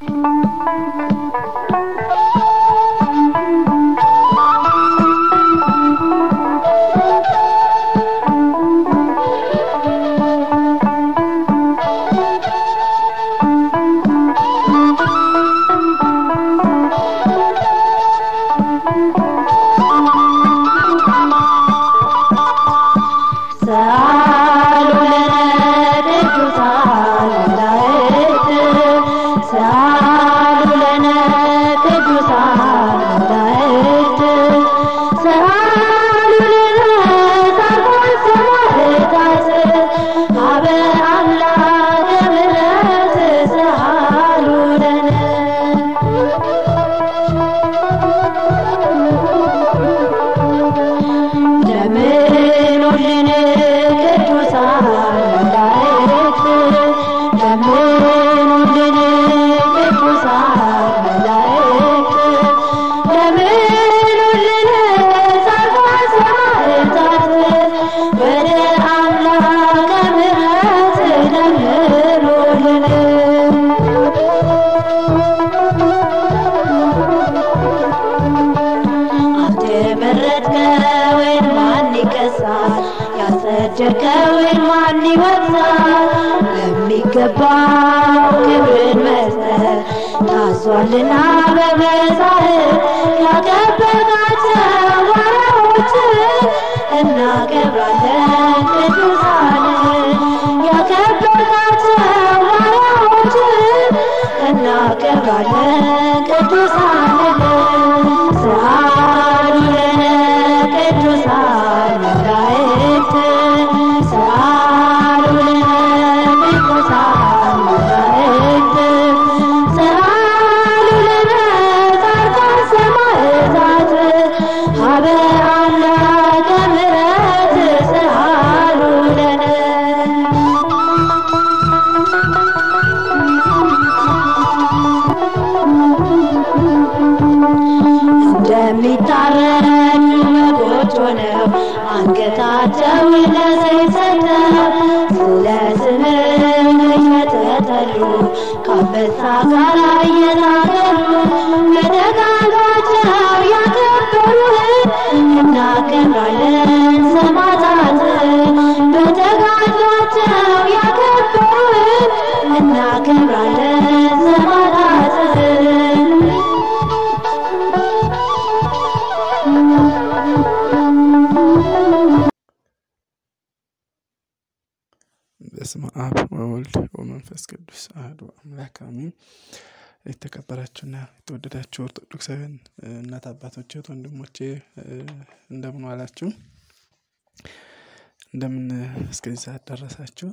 Thank you. na ke brande ke tu ወመንፈስ ቅዱስ አሐዱ አምላክ አሜን። የተከበራችሁና የተወደዳችሁ ኦርቶዶክሳውያን እናት እህት ወንድሞቼ እንደምን ዋላችሁ? እንደምን እስከዚህ ሰዓት ደረሳችሁ?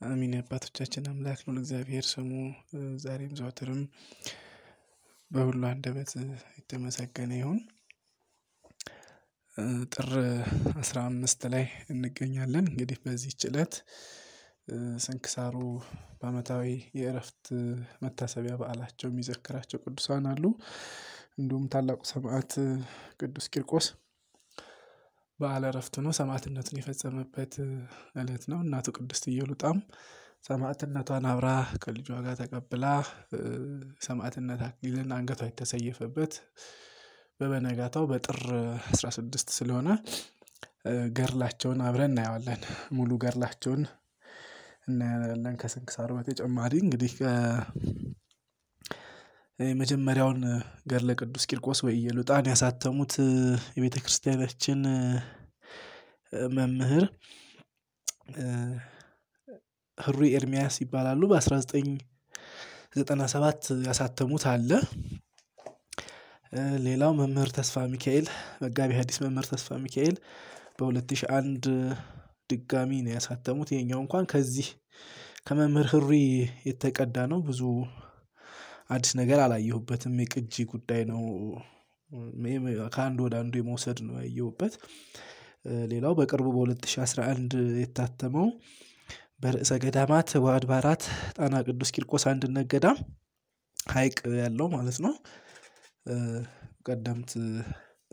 አሚን። የአባቶቻችን አምላክ ነው እግዚአብሔር ስሙ ዛሬም ዘወትርም በሁሉ አንደበት የተመሰገነ ይሁን። ጥር አስራ አምስት ላይ እንገኛለን። እንግዲህ በዚህች ዕለት ስንክሳሩ በዓመታዊ የእረፍት መታሰቢያ በዓላቸው የሚዘክራቸው ቅዱሳን አሉ። እንዲሁም ታላቁ ሰማዕት ቅዱስ ቂርቆስ በዓለ እረፍቱ ነው። ሰማዕትነቱን የፈጸመበት ዕለት ነው። እናቱ ቅድስት ኢየሉጣም ሰማዕትነቷን አብራ ከልጇ ጋር ተቀብላ ሰማዕትነት አክሊልን አንገቷ የተሰየፈበት በበነጋታው በጥር 16 ስለሆነ ገርላቸውን አብረን እናየዋለን። ሙሉ ገርላቸውን እናያለን። ከስንክሳሩ በተጨማሪ እንግዲህ የመጀመሪያውን ገድለ ቅዱስ ቂርቆስ ወይ ኢየሉጣን ያሳተሙት የቤተ ክርስቲያናችን መምህር ህሩይ ኤርሚያስ ይባላሉ። በ1997 ያሳተሙት አለ። ሌላው መምህር ተስፋ ሚካኤል መጋቢ ሐዲስ መምህር ተስፋ ሚካኤል በ2001 ድጋሚ ነው ያሳተሙት። ይሄኛው እንኳን ከዚህ ከመምህር ህሩይ የተቀዳ ነው። ብዙ አዲስ ነገር አላየሁበትም። የቅጂ ጉዳይ ነው። ከአንዱ ወደ አንዱ የመውሰድ ነው ያየሁበት። ሌላው በቅርቡ በ2011 የታተመው በርዕሰ ገዳማት ወአድባራት ጣና ቅዱስ ቂርቆስ አንድነት ገዳም ሐይቅ ያለው ማለት ነው። ቀደምት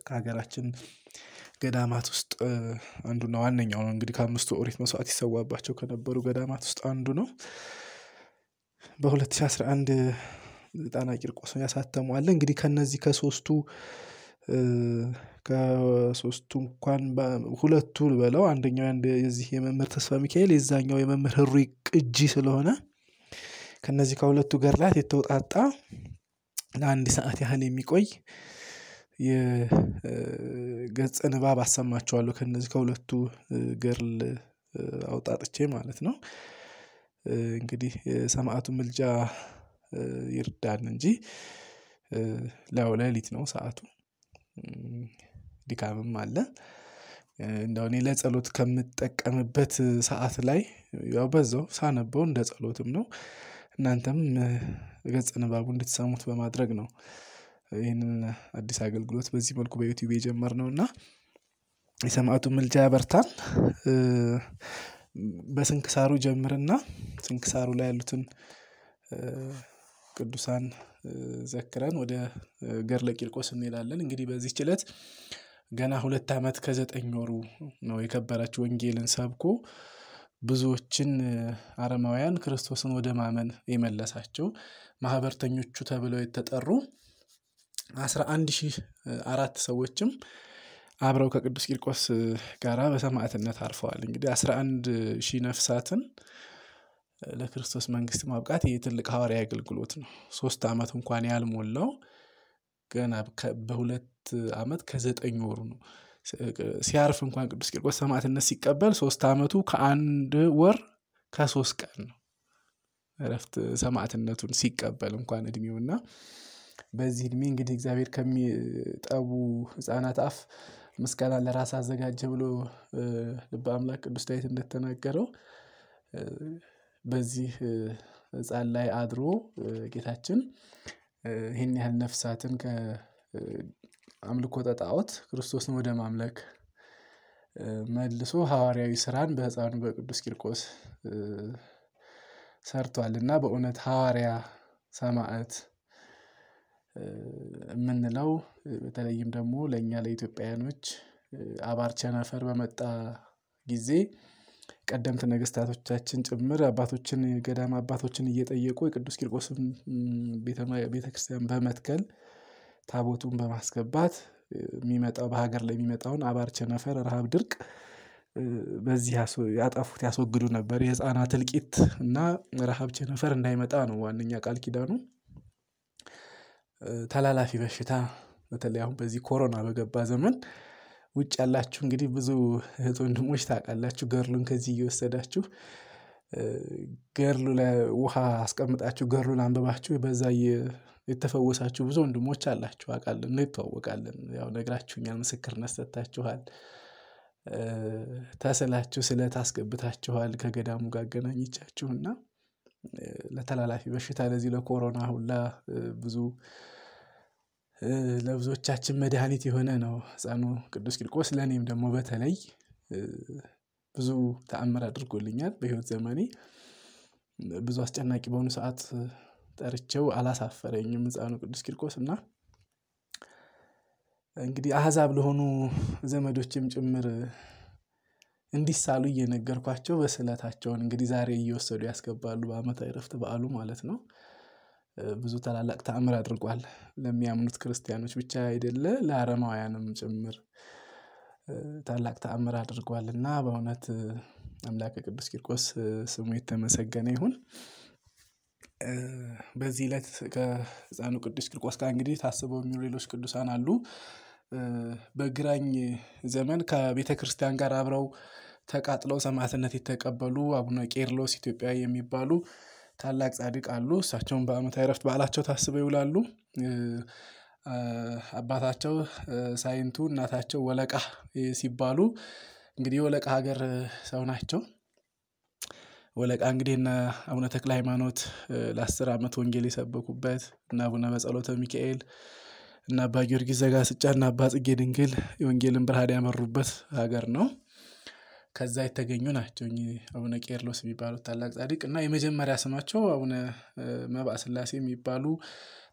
ከሀገራችን ገዳማት ውስጥ አንዱና ዋነኛው ነው። እንግዲህ ከአምስቱ ኦሪት መስዋዕት ይሰዋባቸው ከነበሩ ገዳማት ውስጥ አንዱ ነው። በ2011 ጣና ቂርቆስ ያሳተሙ እንግዲህ ከነዚህ ከሶስቱ ከሶስቱ እንኳን ሁለቱ ልበለው አንደኛው የዚህ የመምህር ተስፋ ሚካኤል የዛኛው የመምህር ህሩይ ቅጂ ስለሆነ ከነዚህ ከሁለቱ ገድላት የተውጣጣ ለአንድ ሰዓት ያህል የሚቆይ የገጸ ንባብ አሰማችኋለሁ ከነዚህ ከሁለቱ ገድል አውጣጥቼ ማለት ነው። እንግዲህ የሰማዕቱ ምልጃ ይርዳን እንጂ ያው ሌሊት ነው ሰዓቱ ድካምም አለ። እንደው እኔ ለጸሎት ከምጠቀምበት ሰዓት ላይ ያው በዛው ሳነበው እንደ ጸሎትም ነው። እናንተም ገጸ ንባቡ እንድትሰሙት በማድረግ ነው። ይህንን አዲስ አገልግሎት በዚህ መልኩ በዩቲዩብ የጀመርነው እና የሰማዕቱ ምልጃ ያበርታን። በስንክሳሩ ጀምርና ስንክሳሩ ላይ ያሉትን ቅዱሳን ዘክረን ወደ ገድለ ቂርቆስ እንሄዳለን። እንግዲህ በዚህች ዕለት ገና ሁለት አመት ከዘጠኝ ወሩ ነው የከበረች ወንጌልን ሰብኮ ብዙዎችን አረማውያን ክርስቶስን ወደ ማመን የመለሳቸው ማህበርተኞቹ ተብለው የተጠሩ አስራ አንድ ሺህ አራት ሰዎችም አብረው ከቅዱስ ቂርቆስ ጋራ በሰማዕትነት አርፈዋል። እንግዲህ አስራ አንድ ሺህ ነፍሳትን ለክርስቶስ መንግስት ማብቃት ይህ ትልቅ ሐዋርያዊ አገልግሎት ነው። ሶስት አመት እንኳን ያልሞላው ገና በሁለት አመት ከዘጠኝ ወሩ ነው። ሲያርፍ እንኳን ቅዱስ ቂርቆስ ሰማዕትነት ሲቀበል ሶስት አመቱ ከአንድ ወር ከሶስት ቀን ነው። እረፍት ሰማዕትነቱን ሲቀበል እንኳን እድሜው እና በዚህ እድሜ እንግዲህ እግዚአብሔር ከሚጠቡ ህፃናት አፍ ምስጋና ለራስ አዘጋጀ ብሎ ልበ አምላክ ቅዱስ ዳዊት እንደተናገረው በዚህ ህፃን ላይ አድሮ ጌታችን ይሄን ያህል ነፍሳትን ከአምልኮተ ጣኦት ክርስቶስን ወደ ማምለክ መልሶ ሐዋርያዊ ስራን በህፃኑ በቅዱስ ቂርቆስ ሰርቷል። እና በእውነት ሐዋርያ ሰማዕት የምንለው በተለይም ደግሞ ለእኛ ለኢትዮጵያውያኖች አባር ቸነፈር በመጣ ጊዜ ቀደምት ነገስታቶቻችን ጭምር አባቶችን ገዳም አባቶችን እየጠየቁ የቅዱስ ቂርቆስን ቤተክርስቲያን በመትከል ታቦቱን በማስገባት የሚመጣው በሀገር ላይ የሚመጣውን አባር ቸነፈር ረሃብ ድርቅ በዚህ ያጠፉት ያስወግዱ ነበር። የህፃናት እልቂት እና ረሃብ ቸነፈር እንዳይመጣ ነው ዋናኛ ቃል ኪዳኑ። ተላላፊ በሽታ በተለይ አሁን በዚህ ኮሮና በገባ ዘመን ውጭ ያላችሁ እንግዲህ ብዙ እህት ወንድሞች ታውቃላችሁ ገድሉን ከዚህ እየወሰዳችሁ ላይ ውሃ አስቀምጣችሁ ገድሉን አንብባችሁ በዛ የተፈወሳችሁ ብዙ ወንድሞች አላችሁ አውቃለሁ እንተዋወቃለን ያው ነግራችሁኛል ምስክርነት ሰጥታችኋል። ተስላችሁ ስለት አስገብታችኋል ከገዳሙ ጋር አገናኝቻችሁ እና ለተላላፊ በሽታ ለዚህ ለኮሮና ሁላ ብዙ ለብዙዎቻችን መድሃኒት የሆነ ነው። ህፃኑ ቅዱስ ቂርቆስ ለኔም ደግሞ በተለይ ብዙ ተአምር አድርጎልኛል በህይወት ዘመኔ ብዙ አስጨናቂ በሆኑ ሰዓት ጠርቼው አላሳፈረኝም። ህፃኑ ቅዱስ ቂርቆስ እና እንግዲህ አህዛብ ለሆኑ ዘመዶችም ጭምር እንዲሳሉ እየነገርኳቸው በስዕለታቸውን እንግዲህ ዛሬ እየወሰዱ ያስገባሉ በአመታዊ እረፍት በዓሉ ማለት ነው። ብዙ ታላላቅ ተአምር አድርጓል ለሚያምኑት ክርስቲያኖች ብቻ አይደለ ለአረማውያንም ጭምር ታላቅ ተአምር አድርጓል። እና በእውነት አምላከ ቅዱስ ቂርቆስ ስሙ የተመሰገነ ይሁን። በዚህ እለት ከህፃኑ ቅዱስ ቂርቆስ ጋር እንግዲህ ታስበው የሚውሉ ሌሎች ቅዱሳን አሉ። በግራኝ ዘመን ከቤተክርስቲያን ጋር አብረው ተቃጥለው ሰማዕትነት የተቀበሉ አቡነ ቄርሎስ ኢትዮጵያዊ የሚባሉ ታላቅ ጻድቅ አሉ እሳቸውም በአመታዊ እረፍት በዓላቸው ታስበው ይውላሉ። አባታቸው ሳይንቱ እናታቸው ወለቃ ሲባሉ እንግዲህ የወለቃ ሀገር ሰው ናቸው። ወለቃ እንግዲህ እነ አቡነ ተክለ ሃይማኖት ለአስር አመት ወንጌል የሰበኩበት እና አቡነ በጸሎተ ሚካኤል እና አባ ጊዮርጊስ ዘጋስጫ እና አባ ጽጌ ድንግል የወንጌልን ብርሃን ያመሩበት ሀገር ነው። ከዛ የተገኙ ናቸው አቡነ ቄርሎስ የሚባሉት ታላቅ ጻድቅ እና የመጀመሪያ ስማቸው አቡነ መብዓ ስላሴ የሚባሉ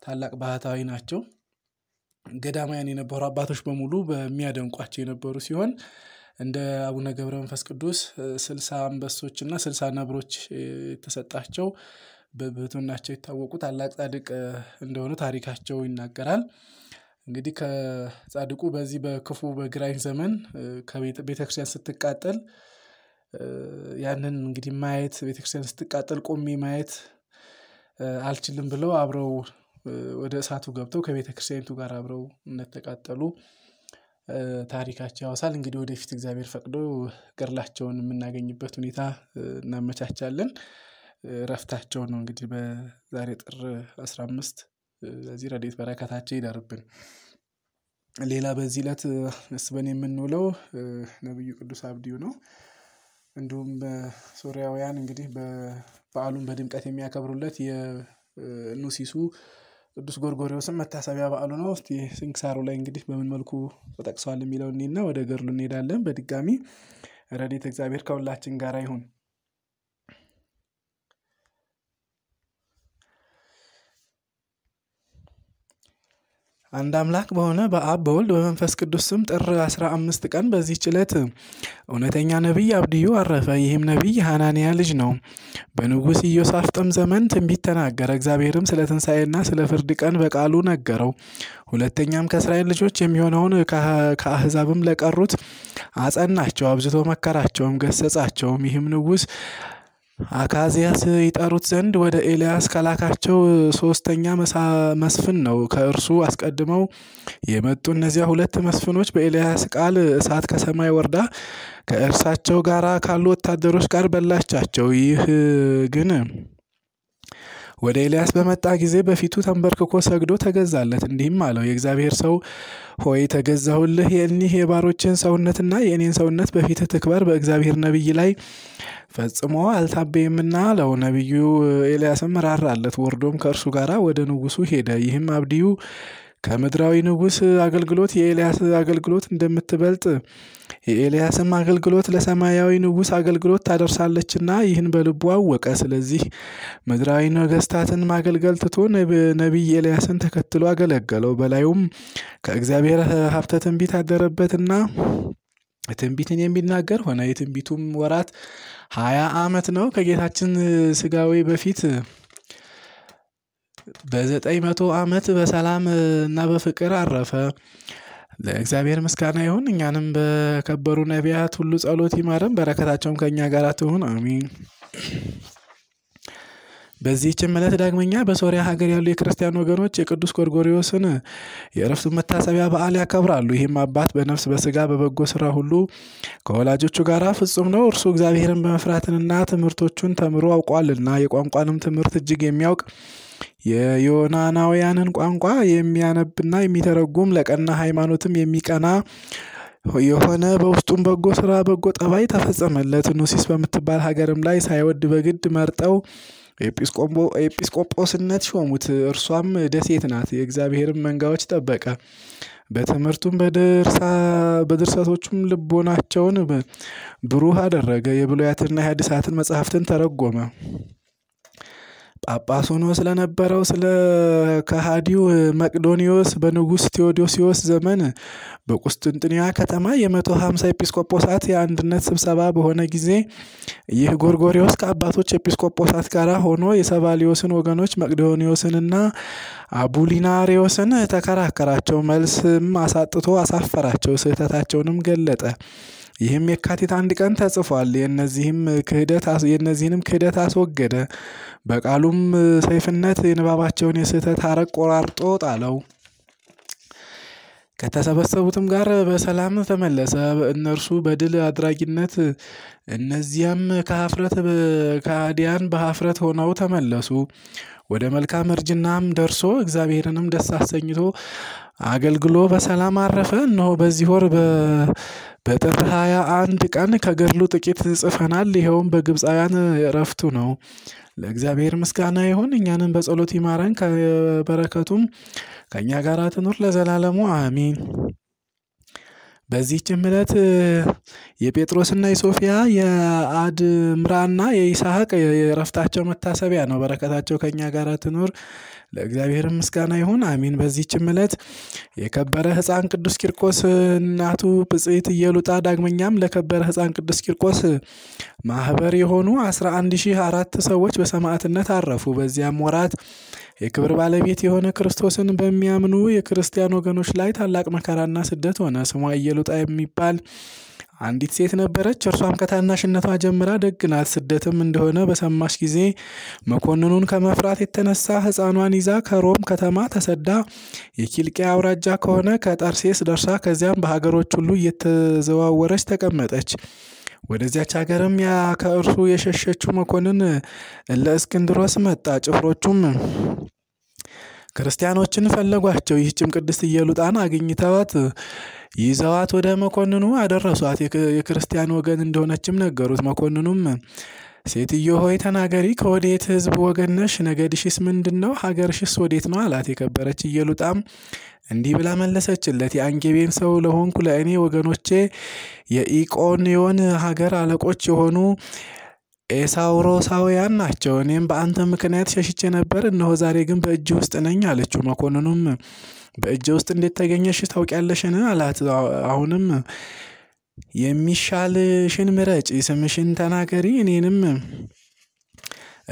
ታላቅ ባህታዊ ናቸው። ገዳማውያን የነበሩ አባቶች በሙሉ በሚያደንቋቸው የነበሩ ሲሆን እንደ አቡነ ገብረ መንፈስ ቅዱስ ስልሳ አንበሶች እና ስልሳ ነብሮች የተሰጣቸው በብሕትውናቸው የታወቁ ታላቅ ጻድቅ እንደሆኑ ታሪካቸው ይናገራል። እንግዲህ ከጻድቁ በዚህ በክፉ በግራኝ ዘመን ቤተክርስቲያን ስትቃጠል ያንን እንግዲህ ማየት ቤተክርስቲያን ስትቃጠል ቆሜ ማየት አልችልም ብለው አብረው ወደ እሳቱ ገብተው ከቤተ ክርስቲያኒቱ ጋር አብረው እንደተቃጠሉ ታሪካቸው ያወሳል። እንግዲህ ወደፊት እግዚአብሔር ፈቅዶ ገድላቸውን የምናገኝበት ሁኔታ እናመቻቻለን። እረፍታቸው ነው እንግዲህ በዛሬ ጥር አስራ አምስት በዚህ ረድኤት በረከታቸው ይደርብን። ሌላ በዚህ እለት አስበን የምንውለው ነብዩ ቅዱስ አብድዩ ነው። እንዲሁም በሶርያውያን እንግዲህ በዓሉን በድምቀት የሚያከብሩለት የኑሲሱ ቅዱስ ጎርጎርዮስም መታሰቢያ በዓሉ ነው። እስቲ ስንክሳሩ ላይ እንግዲህ በምን መልኩ ተጠቅሷል የሚለውን እኔና ወደ ገድሉ እንሄዳለን። በድጋሚ ረድኤተ እግዚአብሔር ከሁላችን ጋር ይሁን። አንድ አምላክ በሆነ በአብ በወልድ በመንፈስ ቅዱስ ስም ጥር አስራ አምስት ቀን በዚህች ዕለት እውነተኛ ነቢይ አብድዩ አረፈ። ይህም ነቢይ ሐናንያ ልጅ ነው። በንጉሥ ኢዮሳፍጥም ዘመን ትንቢት ተናገረ። እግዚአብሔርም ስለ ትንሣኤና ስለ ፍርድ ቀን በቃሉ ነገረው። ሁለተኛም ከእስራኤል ልጆች የሚሆነውን ከአሕዛብም ለቀሩት አጸናቸው፣ አብዝቶ መከራቸውም፣ ገሰጻቸውም። ይህም ንጉሥ አካዚያስ ይጠሩት ዘንድ ወደ ኤልያስ ከላካቸው ሶስተኛ መስፍን ነው። ከእርሱ አስቀድመው የመጡ እነዚያ ሁለት መስፍኖች በኤልያስ ቃል እሳት ከሰማይ ወርዳ ከእርሳቸው ጋር ካሉ ወታደሮች ጋር በላቻቸው። ይህ ግን ወደ ኤልያስ በመጣ ጊዜ በፊቱ ተንበርክኮ ሰግዶ ተገዛለት። እንዲህም አለው፣ የእግዚአብሔር ሰው ሆይ ተገዛሁልህ። የእኒህ የባሮችን ሰውነትና የእኔን ሰውነት በፊትህ ትክበር። በእግዚአብሔር ነቢይ ላይ ፈጽሞ አልታበይምና አለው። ነቢዩ ኤልያስም ራራለት። ወርዶም ከእርሱ ጋር ወደ ንጉሱ ሄደ። ይህም አብድዩ ከምድራዊ ንጉሥ አገልግሎት የኤልያስ አገልግሎት እንደምትበልጥ የኤልያስም አገልግሎት ለሰማያዊ ንጉሥ አገልግሎት ታደርሳለችና ይህን በልቡ አወቀ። ስለዚህ ምድራዊ ነገስታትን ማገልገል ትቶ ነቢይ ኤልያስን ተከትሎ አገለገለው። በላዩም ከእግዚአብሔር ሀብተ ትንቢት አደረበትና ትንቢትን የሚናገር ሆነ። የትንቢቱም ወራት ሀያ ዓመት ነው። ከጌታችን ስጋዌ በፊት በዘጠኝ መቶ ዓመት በሰላም እና በፍቅር አረፈ። ለእግዚአብሔር ምስጋና ይሁን። እኛንም በከበሩ ነቢያት ሁሉ ጸሎት ይማረን፣ በረከታቸውም ከእኛ ጋር ትሁን አሚን። በዚህችም ዕለት ዳግመኛ በሶሪያ ሀገር ያሉ የክርስቲያን ወገኖች የቅዱስ ጎርጎርዮስን የእረፍቱን መታሰቢያ በዓል ያከብራሉ። ይህም አባት በነፍስ በስጋ በበጎ ስራ ሁሉ ከወላጆቹ ጋር ፍጹም ነው። እርሱ እግዚአብሔርን በመፍራትንና ትምህርቶቹን ተምሮ አውቋልና የቋንቋንም ትምህርት እጅግ የሚያውቅ የዮናናውያንን ቋንቋ የሚያነብና የሚተረጉም ለቀና ሃይማኖትም የሚቀና የሆነ በውስጡም በጎ ስራ በጎ ጠባይ ተፈጸመለት። ኑሲስ በምትባል ሀገርም ላይ ሳይወድ በግድ መርጠው ኤጲስቆጶስነት ሾሙት። እርሷም ደሴት ናት። የእግዚአብሔርን መንጋዎች ጠበቀ። በትምህርቱም በድርሰቶቹም ልቦናቸውን ብሩህ አደረገ። የብሉያትና የሐዲሳትን መጽሐፍትን ተረጎመ። ጳጳስ ሆኖ ስለነበረው ስለ ከሃዲው መቅዶኒዎስ በንጉሥ ቴዎዶሲዎስ ዘመን በቁስጥንጥንያ ከተማ የመቶ ሀምሳ ኤጲስቆጶሳት የአንድነት ስብሰባ በሆነ ጊዜ ይህ ጎርጎሪዎስ ከአባቶች ኤጲስቆጶሳት ጋር ሆኖ የሰባሊዮስን ወገኖች መቅዶኒዎስንና አቡሊናሪዎስን ተከራከራቸው። መልስም አሳጥቶ አሳፈራቸው። ስህተታቸውንም ገለጠ። ይህም የካቲት አንድ ቀን ተጽፏል። የነዚህንም ክህደት አስወገደ። በቃሉም ሰይፍነት የንባባቸውን የስህተት ሐረግ ቆራርጦ ጣለው። ከተሰበሰቡትም ጋር በሰላም ተመለሰ። እነርሱ በድል አድራጊነት፣ እነዚያም ከሀፍረት ከሃዲያን በሀፍረት ሆነው ተመለሱ። ወደ መልካም እርጅናም ደርሶ እግዚአብሔርንም ደስ አሰኝቶ አገልግሎ በሰላም አረፈ። እነሆ በዚህ ወር በጥር ሃያ አንድ ቀን ከገድሉ ጥቂት ጽፈናል። ይኸውም በግብፃውያን እረፍቱ ነው። ለእግዚአብሔር ምስጋና ይሁን። እኛንም በጸሎት ይማረን፣ ከበረከቱም ከእኛ ጋር ትኑር ለዘላለሙ አሚን። በዚህችም ዕለት የጴጥሮስና የሶፊያ የአድምራና የይስሐቅ የእረፍታቸው መታሰቢያ ነው። በረከታቸው ከእኛ ጋር ትኑር። ለእግዚአብሔር ምስጋና ይሁን አሚን። በዚህችም ዕለት የከበረ ሕፃን ቅዱስ ቂርቆስ እናቱ ብጽዕት ኢየሉጣ ዳግመኛም ለከበረ ሕፃን ቅዱስ ቂርቆስ ማህበር የሆኑ አስራ አንድ ሺህ አራት ሰዎች በሰማዕትነት አረፉ። በዚያም ወራት የክብር ባለቤት የሆነ ክርስቶስን በሚያምኑ የክርስቲያን ወገኖች ላይ ታላቅ መከራና ስደት ሆነ። ስሟ ኢየሉጣ የሚባል አንዲት ሴት ነበረች። እርሷም ከታናሽነቷ ጀምራ ደግ ናት። ስደትም እንደሆነ በሰማች ጊዜ መኮንኑን ከመፍራት የተነሳ ሕፃኗን ይዛ ከሮም ከተማ ተሰዳ የኪልቅያ አውራጃ ከሆነ ከጠርሴስ ደርሳ ከዚያም በሀገሮች ሁሉ እየተዘዋወረች ተቀመጠች። ወደዚያች ሀገርም ያ ከእርሱ የሸሸችው መኮንን ለእስክንድሮስ መጣ። ጭፍሮቹም ክርስቲያኖችን ፈለጓቸው። ይህችም ቅድስት ኢየሉጣን አግኝተዋት ይዘዋት ወደ መኮንኑ አደረሷት። የክርስቲያን ወገን እንደሆነችም ነገሩት። መኮንኑም ሴትዮ ሆይ ተናገሪ፣ ከወዴት ሕዝብ ወገን ነሽ? ነገድሽስ ምንድን ነው? ሀገርሽስ ወዴት ነው? አላት። የከበረች ኢየሉጣም እንዲህ ብላ መለሰችለት። የአንጌቤን ሰው ለሆንኩ ለእኔ ወገኖቼ የኢቆንዮን ሀገር አለቆች የሆኑ ኤሳውሮሳውያን ናቸው። እኔም በአንተ ምክንያት ሸሽቼ ነበር፣ እነሆ ዛሬ ግን በእጅ ውስጥ ነኝ አለችው። መኮንኑም በእጅ ውስጥ እንዴት ተገኘሽ ታውቂያለሽን? አላት። አሁንም የሚሻልሽን ምረጪ፣ ስምሽን ተናገሪ፣ እኔንም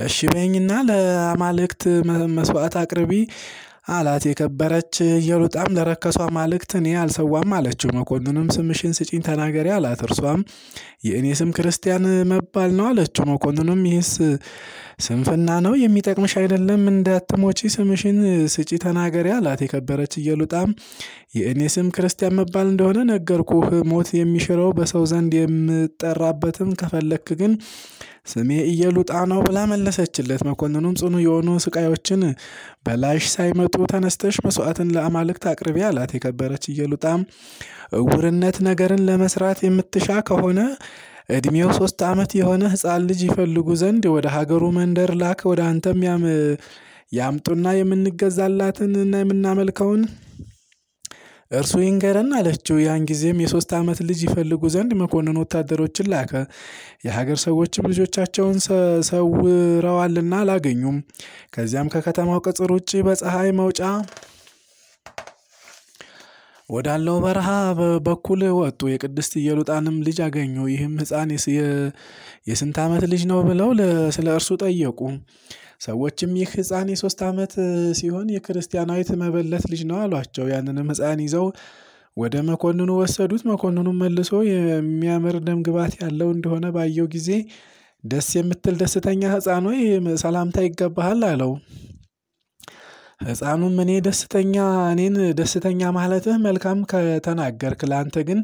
እሺ በይኝና ለአማልክት መስዋዕት አቅርቢ አላት። የከበረች ኢየሉጣም ለረከሷ አማልክት እኔ አልሰዋም አለችው። መኮንኑም ስምሽን ስጪኝ ተናገሪ አላት። እርሷም የእኔ ስም ክርስቲያን መባል ነው አለችው። መኮንኑም ይህስ ስንፍና ነው፣ የሚጠቅምሽ አይደለም፣ እንዳትሞቺ ስምሽን ስጪ ተናገሪ አላት። የከበረች ኢየሉጣም የእኔ ስም ክርስቲያን መባል እንደሆነ ነገርኩህ። ሞት የሚሽረው በሰው ዘንድ የምጠራበትም ከፈለክ ግን ስሜ ኢየሉጣ ነው ብላ መለሰችለት። መኮንኑም ጽኑ የሆኑ ስቃዮችን በላይሽ ሳይመጡ ተነስተሽ መስዋዕትን ለአማልክት አቅርቢ አላት። የከበረች ኢየሉጣም እውርነት ነገርን ለመስራት የምትሻ ከሆነ እድሜው ሶስት ዓመት የሆነ ሕፃን ልጅ ይፈልጉ ዘንድ ወደ ሀገሩ መንደር ላክ። ወደ አንተም ያምጡና የምንገዛላትን እና የምናመልከውን እርሱ ይንገረን አለችው። ያን ጊዜም የሶስት ዓመት ልጅ ይፈልጉ ዘንድ መኮንን ወታደሮችን ላከ። የሀገር ሰዎችም ልጆቻቸውን ሰውረዋልና አላገኙም። ከዚያም ከከተማው ቅጽር ውጭ በፀሐይ መውጫ ወዳለው በረሃ በኩል ወጡ። የቅድስት ኢየሉጣንም ልጅ አገኙ። ይህም ሕፃን የስንት ዓመት ልጅ ነው ብለው ስለ እርሱ ጠየቁ። ሰዎችም ይህ ሕፃን የሶስት ዓመት ሲሆን የክርስቲያናዊት መበለት ልጅ ነው አሏቸው። ያንንም ሕፃን ይዘው ወደ መኮንኑ ወሰዱት። መኮንኑም መልሶ የሚያምር ደም ግባት ያለው እንደሆነ ባየው ጊዜ ደስ የምትል ደስተኛ ሕፃን ሆይ ሰላምታ ይገባሃል አለው። ሕፃኑም እኔ ደስተኛ እኔን ደስተኛ ማለትህ መልካም ከተናገርክ ለአንተ ግን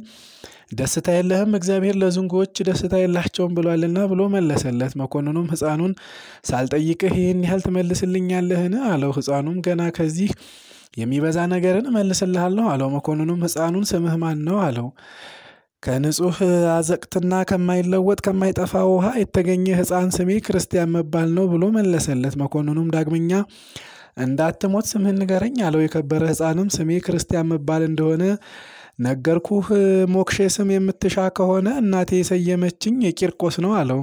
ደስታ የለህም፣ እግዚአብሔር ለዝንጎዎች ደስታ የላቸውም ብሏልና ብሎ መለሰለት። መኮንኑም ሕፃኑን ሳልጠይቅህ ይህን ያህል ትመልስልኛለህን? አለው። ሕፃኑም ገና ከዚህ የሚበዛ ነገርን እመልስልሃለሁ አለው። መኮንኑም ሕፃኑን ስምህ ማን ነው? አለው። ከንጹሕ አዘቅትና ከማይለወጥ ከማይጠፋ ውሃ የተገኘ ሕፃን ስሜ ክርስቲያን መባል ነው ብሎ መለሰለት። መኮንኑም ዳግመኛ እንዳትሞት ስምህን ንገረኝ አለው። የከበረ ሕፃንም ስሜ ክርስቲያን መባል እንደሆነ ነገርኩህ። ሞክሼ ስም የምትሻ ከሆነ እናቴ የሰየመችኝ የቂርቆስ ነው አለው።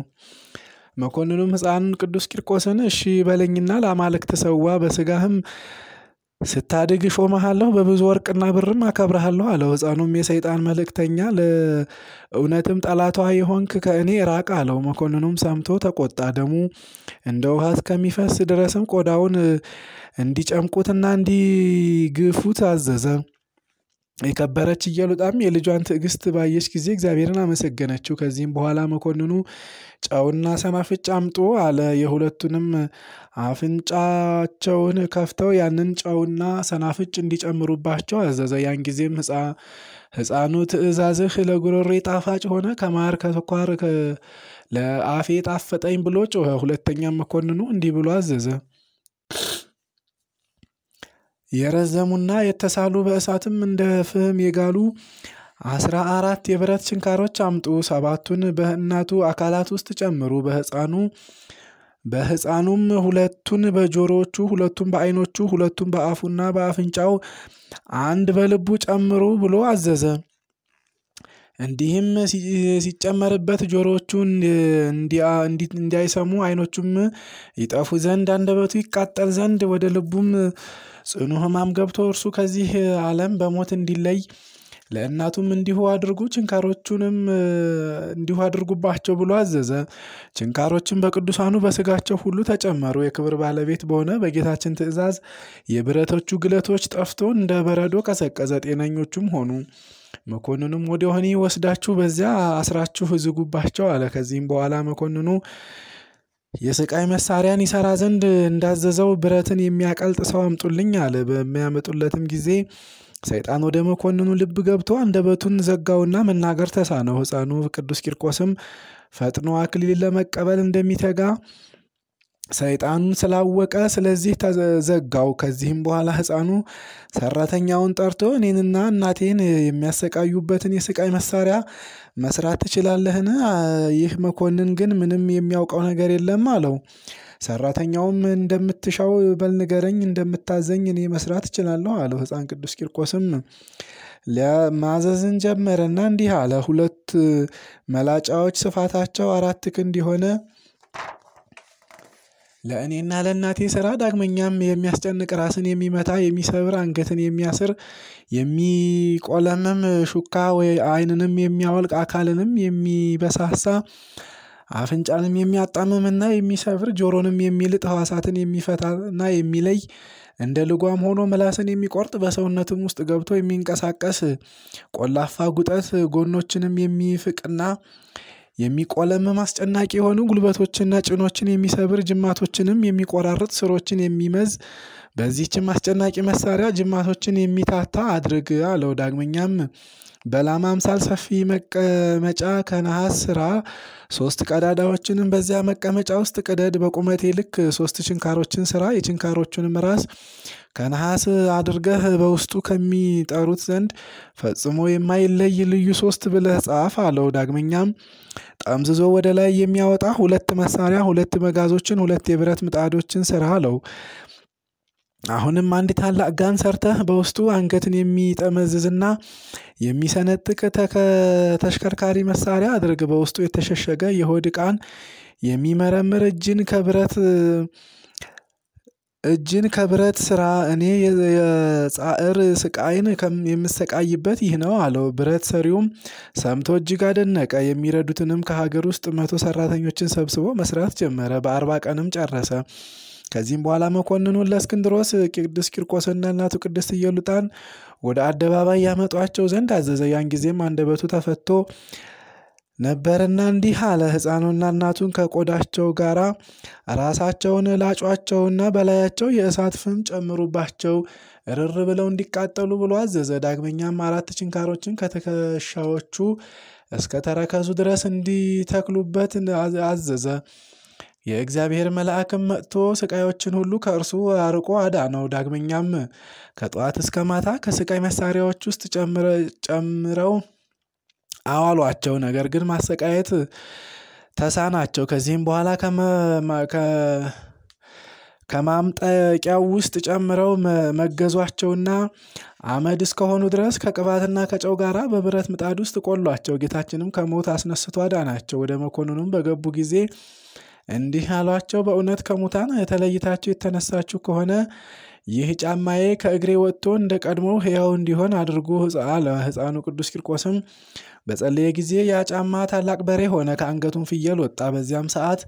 መኮንኑም ሕፃኑን ቅዱስ ቂርቆስን እሺ በለኝና ለአማልክት ሰዋ፣ በስጋህም ስታድግ እሾመሃለሁ፣ በብዙ ወርቅና ብርም አከብረሃለሁ አለው። ሕፃኑም የሰይጣን መልእክተኛ ለእውነትም ጠላቷ የሆንክ ከእኔ ራቅ አለው። መኮንኑም ሰምቶ ተቆጣ። ደሙ እንደ ውሃ እስከሚፈስ ድረስም ቆዳውን እንዲጨምቁትና እንዲግፉት አዘዘ። የከበረች ኢየሉጣም የልጇን ትዕግስት ባየች ጊዜ እግዚአብሔርን አመሰገነችው። ከዚህም በኋላ መኮንኑ ጨውና ሰናፍጭ አምጡ አለ። የሁለቱንም አፍንጫቸውን ከፍተው ያንን ጨውና ሰናፍጭ እንዲጨምሩባቸው አዘዘ። ያን ጊዜም ሕፃኑ ትእዛዝህ ለጉሮሬ ጣፋጭ ሆነ፣ ከማር ከስኳር ለአፌ ጣፈጠኝ ብሎ ጮኸ። ሁለተኛም መኮንኑ እንዲህ ብሎ አዘዘ የረዘሙና የተሳሉ በእሳትም እንደ ፍህም የጋሉ አስራ አራት የብረት ችንካሮች አምጡ። ሰባቱን በእናቱ አካላት ውስጥ ጨምሩ። በሕፃኑ በሕፃኑም ሁለቱን በጆሮዎቹ፣ ሁለቱን በዓይኖቹ፣ ሁለቱን በአፉና በአፍንጫው፣ አንድ በልቡ ጨምሩ ብሎ አዘዘ። እንዲህም ሲጨመርበት ጆሮዎቹ እንዳይሰሙ ዓይኖቹም ይጠፉ ዘንድ አንደበቱ ይቃጠል ዘንድ ወደ ልቡም ጽኑ ሕማም ገብቶ እርሱ ከዚህ ዓለም በሞት እንዲለይ ለእናቱም እንዲሁ አድርጉ ችንካሮቹንም እንዲሁ አድርጉባቸው ብሎ አዘዘ። ችንካሮችን በቅዱሳኑ በስጋቸው ሁሉ ተጨመሩ። የክብር ባለቤት በሆነ በጌታችን ትእዛዝ የብረቶቹ ግለቶች ጠፍቶ እንደ በረዶ ቀዘቀዘ፣ ጤነኞቹም ሆኑ። መኮንኑም ወደ ወህኒ ወስዳችሁ በዚያ አስራችሁ ዝጉባቸው አለ። ከዚህም በኋላ መኮንኑ የስቃይ መሳሪያን ይሰራ ዘንድ እንዳዘዘው ብረትን የሚያቀልጥ ሰው አምጡልኝ አለ። በሚያመጡለትም ጊዜ ሰይጣን ወደ መኮንኑ ልብ ገብቶ አንደበቱን ዘጋውና መናገር ተሳነው። ሕፃኑ ቅዱስ ቂርቆስም ፈጥኖ አክሊል ለመቀበል እንደሚተጋ ሰይጣኑን ስላወቀ ስለዚህ ተዘጋው። ከዚህም በኋላ ሕፃኑ ሰራተኛውን ጠርቶ እኔንና እናቴን የሚያሰቃዩበትን የስቃይ መሳሪያ መስራት ትችላለህን? ይህ መኮንን ግን ምንም የሚያውቀው ነገር የለም አለው። ሰራተኛውም እንደምትሻው በል ንገረኝ፣ እንደምታዘኝ እኔ መስራት እችላለሁ አለው። ሕፃን ቅዱስ ቂርቆስም ማዘዝን ጀመረና እንዲህ አለ። ሁለት መላጫዎች ስፋታቸው አራት ክንድ የሆነ ለእኔና ለእናቴ ስራ፣ ዳግመኛም የሚያስጨንቅ ራስን የሚመታ የሚሰብር አንገትን የሚያስር የሚቆለምም ሹካ ወይ ዓይንንም የሚያወልቅ አካልንም የሚበሳሳ አፍንጫንም የሚያጣምምና የሚሰብር ጆሮንም የሚልጥ ሕዋሳትን የሚፈታና የሚለይ እንደ ልጓም ሆኖ ምላስን የሚቆርጥ በሰውነትም ውስጥ ገብቶ የሚንቀሳቀስ ቆላፋ ጉጠት ጎኖችንም የሚፍቅና የሚቆለምም አስጨናቂ የሆኑ ጉልበቶችና ጭኖችን የሚሰብር ጅማቶችንም የሚቆራርጥ ስሮችን የሚመዝ በዚህችም አስጨናቂ መሳሪያ ጅማቶችን የሚታታ አድርግ አለው። ዳግመኛም በላም አምሳል ሰፊ መቀመጫ ከነሐስ ስራ፣ ሶስት ቀዳዳዎችንም በዚያ መቀመጫ ውስጥ ቅደድ። በቁመቴ ልክ ሶስት ችንካሮችን ስራ። የችንካሮቹንም ራስ ከነሐስ አድርገህ በውስጡ ከሚጠሩት ዘንድ ፈጽሞ የማይለይ ልዩ ሶስት ብለህ ጻፍ አለው። ዳግመኛም ጠምዝዞ ወደ ላይ የሚያወጣ ሁለት መሳሪያ፣ ሁለት መጋዞችን፣ ሁለት የብረት ምጣዶችን ስራ አለው። አሁንም አንድ ታላቅ ጋን ሰርተህ በውስጡ አንገትን የሚጠመዝዝና የሚሰነጥቅ ተሽከርካሪ መሳሪያ አድርግ። በውስጡ የተሸሸገ የሆድ ዕቃን የሚመረምር እጅን ከብረት እጅን ከብረት ስራ። እኔ የጻዕር ስቃይን የምሰቃይበት ይህ ነው አለው። ብረት ሰሪውም ሰምቶ እጅግ አደነቀ። የሚረዱትንም ከሀገር ውስጥ መቶ ሰራተኞችን ሰብስቦ መስራት ጀመረ። በአርባ ቀንም ጨረሰ። ከዚህም በኋላ መኮንኑን ለእስክንድሮስ ቅዱስ ቂርቆስና እናቱ ቅድስት ኢየሉጣን ወደ አደባባይ ያመጧቸው ዘንድ አዘዘ። ያን ጊዜም አንደበቱ ተፈቶ ነበርና እንዲህ አለ። ሕፃኑና እናቱን ከቆዳቸው ጋራ ራሳቸውን ላጯቸውና በላያቸው የእሳት ፍም ጨምሩባቸው እርር ብለው እንዲቃጠሉ ብሎ አዘዘ። ዳግመኛም አራት ችንካሮችን ከትከሻዎቹ እስከ ተረከዙ ድረስ እንዲተክሉበት አዘዘ። የእግዚአብሔር መልአክም መጥቶ ስቃዮችን ሁሉ ከእርሱ አርቆ አዳነው። ዳግመኛም ከጠዋት እስከ ማታ ከስቃይ መሳሪያዎች ውስጥ ጨምረው አዋሏቸው። ነገር ግን ማሰቃየት ተሳናቸው። ከዚህም በኋላ ከማምጠቂያው ውስጥ ጨምረው መገዟቸውና አመድ እስከሆኑ ድረስ ከቅባትና ከጨው ጋራ በብረት ምጣድ ውስጥ ቆሏቸው። ጌታችንም ከሞት አስነስቶ አዳናቸው። ወደ መኮንኑም በገቡ ጊዜ እንዲህ አሏቸው፣ በእውነት ከሙታን ተለይታችሁ የተነሳችሁ ከሆነ ይህ ጫማዬ ከእግሬ ወጥቶ እንደ ቀድሞ ሕያው እንዲሆን አድርጎ አለ። ሕፃኑ ቅዱስ ቂርቆስም በጸለየ ጊዜ ያ ጫማ ታላቅ በሬ ሆነ፣ ከአንገቱም ፍየል ወጣ። በዚያም ሰዓት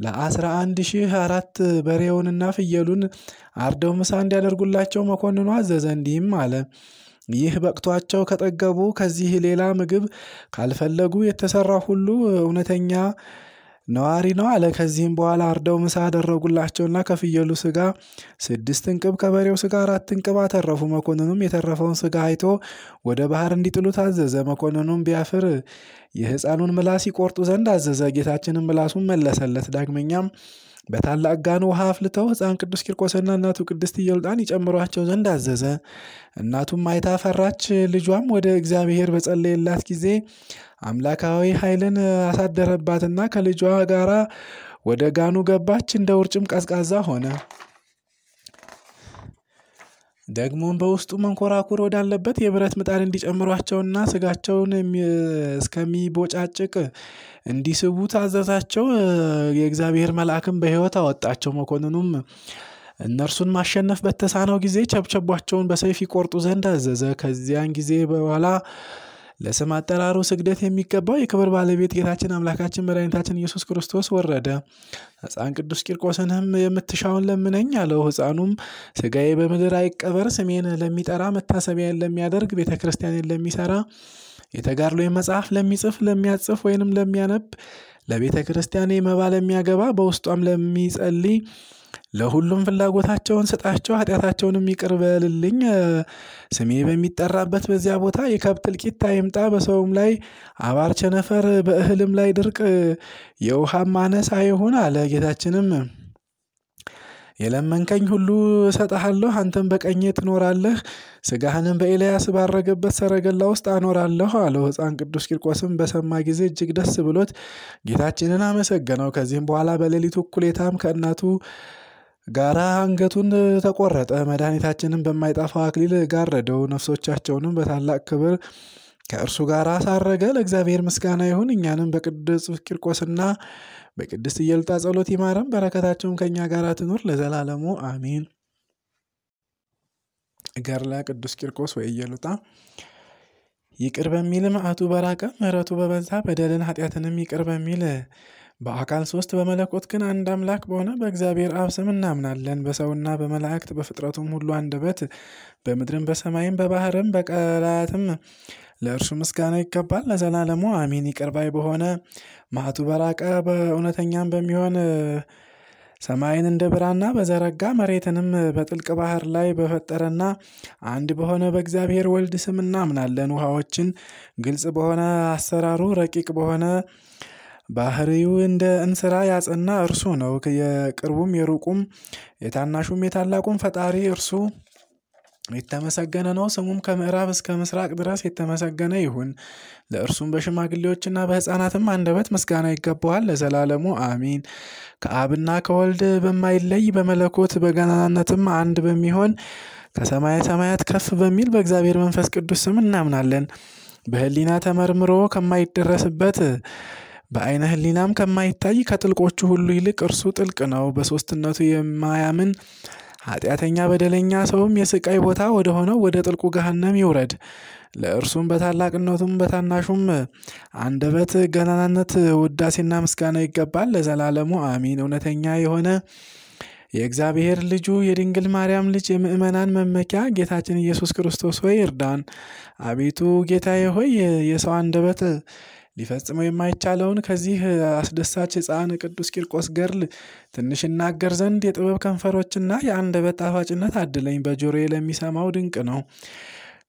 ለአስራ አንድ ሺህ አራት በሬውንና ፍየሉን አርደው ምሳ እንዲያደርጉላቸው መኮንኑ አዘዘ። እንዲህም አለ ይህ በቅቷቸው ከጠገቡ ከዚህ ሌላ ምግብ ካልፈለጉ የተሰራ ሁሉ እውነተኛ ነዋሪ ነው አለ። ከዚህም በኋላ አርደው ምሳ አደረጉላቸውና ከፍየሉ ስጋ ስድስት እንቅብ ከበሬው ስጋ አራት እንቅብ አተረፉ። መኮንኑም የተረፈውን ስጋ አይቶ ወደ ባህር እንዲጥሉ ታዘዘ። መኮንኑም ቢያፍር የሕፃኑን ምላስ ይቆርጡ ዘንድ አዘዘ። ጌታችንም ምላሱን መለሰለት። ዳግመኛም በታላቅ ጋን ውሃ አፍልተው ሕፃን ቅዱስ ቂርቆስና እናቱ ቅድስት ኢየሉጣን ይጨምሯቸው ዘንድ አዘዘ። እናቱም አይታ ፈራች። ልጇም ወደ እግዚአብሔር በጸለየላት ጊዜ አምላካዊ ኃይልን አሳደረባትና ከልጇ ጋራ ወደ ጋኑ ገባች። እንደ ውርጭም ቀዝቃዛ ሆነ። ደግሞም በውስጡ መንኮራኩር ወዳለበት የብረት ምጣድ እንዲጨምሯቸውና ስጋቸውን እስከሚቦጫጭቅ እንዲስቡ ታዘዛቸው። የእግዚአብሔር መልአክም በሕይወት አወጣቸው። መኮንኑም እነርሱን ማሸነፍ በተሳነው ጊዜ ቸብቸቧቸውን በሰይፍ ይቆርጡ ዘንድ አዘዘ። ከዚያን ጊዜ በኋላ ለስም አጠራሩ ስግደት የሚገባው የክብር ባለቤት ጌታችን አምላካችን መድኃኒታችን ኢየሱስ ክርስቶስ ወረደ። ሕፃን ቅዱስ ቂርቆስንም የምትሻውን ለምነኝ አለው። ሕፃኑም ስጋዬ በምድር አይቀበር፣ ስሜን ለሚጠራ መታሰቢያን ለሚያደርግ ቤተ ክርስቲያንን ለሚሰራ የተጋድሎ መጽሐፍ ለሚጽፍ ለሚያጽፍ ወይንም ለሚያነብ ለቤተ ክርስቲያን መባ ለሚያገባ በውስጧም ለሚጸልይ ለሁሉም ፍላጎታቸውን ስጣቸው፣ ኃጢአታቸውንም ይቅር በልልኝ። ስሜ በሚጠራበት በዚያ ቦታ የከብት እልቂት አይምጣ፣ በሰውም ላይ አባር ቸነፈር፣ በእህልም ላይ ድርቅ፣ የውሃም ማነስ አይሁን አለ። ጌታችንም የለመንከኝ ሁሉ እሰጥሃለሁ፣ አንተም በቀኜ ትኖራለህ፣ ስጋህንም በኤልያስ ባረገበት ሰረገላ ውስጥ አኖራለሁ አለው። ሕፃን ቅዱስ ቂርቆስም በሰማ ጊዜ እጅግ ደስ ብሎት ጌታችንን አመሰገነው። ከዚህም በኋላ በሌሊቱ እኩሌታም ከእናቱ ጋራ አንገቱን ተቆረጠ። መድኃኒታችንም በማይጠፋው አክሊል ጋረደው። ነፍሶቻቸውንም በታላቅ ክብር ከእርሱ ጋር አሳረገ። ለእግዚአብሔር ምስጋና ይሁን። እኛንም በቅዱስ ቂርቆስና በቅድስት ኢየሉጣ ጸሎት ይማረን። በረከታቸውም ከእኛ ጋር ትኑር ለዘላለሙ አሚን። ገድለ ቅዱስ ቂርቆስ ወኢየሉጣ ይቅር በሚል መዓቱ በራቀ ምሕረቱ በበዛ በደልን ኃጢአትንም ይቅር በሚል በአካል ሶስት በመለኮት ግን አንድ አምላክ በሆነ በእግዚአብሔር አብ ስም እናምናለን። በሰውና በመላእክት በፍጥረቱም ሁሉ አንደበት በምድርም በሰማይም በባህርም በቀላያትም ለእርሱ ምስጋና ይገባል ለዘላለሙ አሚን። ይቅር ባይ በሆነ መዓቱ በራቀ በእውነተኛም በሚሆን ሰማይን እንደ ብራና በዘረጋ መሬትንም በጥልቅ ባህር ላይ በፈጠረና አንድ በሆነ በእግዚአብሔር ወልድ ስም እናምናለን። ውሃዎችን ግልጽ በሆነ አሰራሩ ረቂቅ በሆነ ባህሪው እንደ እንስራ ያጸና እርሱ ነው። የቅርቡም የሩቁም የታናሹም የታላቁም ፈጣሪ እርሱ የተመሰገነ ነው። ስሙም ከምዕራብ እስከ ምስራቅ ድረስ የተመሰገነ ይሁን። ለእርሱም በሽማግሌዎችና በሕፃናትም አንደበት ምስጋና ይገባዋል ለዘላለሙ አሚን። ከአብና ከወልድ በማይለይ በመለኮት በገናናነትም አንድ በሚሆን ከሰማየ ሰማያት ከፍ በሚል በእግዚአብሔር መንፈስ ቅዱስ ስም እናምናለን። በሕሊና ተመርምሮ ከማይደረስበት በአይነ ሕሊናም ከማይታይ ከጥልቆቹ ሁሉ ይልቅ እርሱ ጥልቅ ነው። በሦስትነቱ የማያምን ኃጢአተኛ በደለኛ ሰውም የስቃይ ቦታ ወደ ሆነው ወደ ጥልቁ ገሃነም ይውረድ። ለእርሱም በታላቅነቱም በታናሹም አንደበት ገናናነት ውዳሴና ምስጋና ይገባል ለዘላለሙ አሚን። እውነተኛ የሆነ የእግዚአብሔር ልጁ የድንግል ማርያም ልጅ የምእመናን መመኪያ ጌታችን ኢየሱስ ክርስቶስ ሆይ እርዳን። አቤቱ ጌታዬ ሆይ የሰው አንደበት ሊፈጽመው የማይቻለውን ከዚህ አስደሳች ሕፃን ቅዱስ ቂርቆስ ገድል ትንሽ እናገር ዘንድ የጥበብ ከንፈሮችና የአንደበት ጣፋጭነት አድለኝ። በጆሮዬ ለሚሰማው ድንቅ ነው፣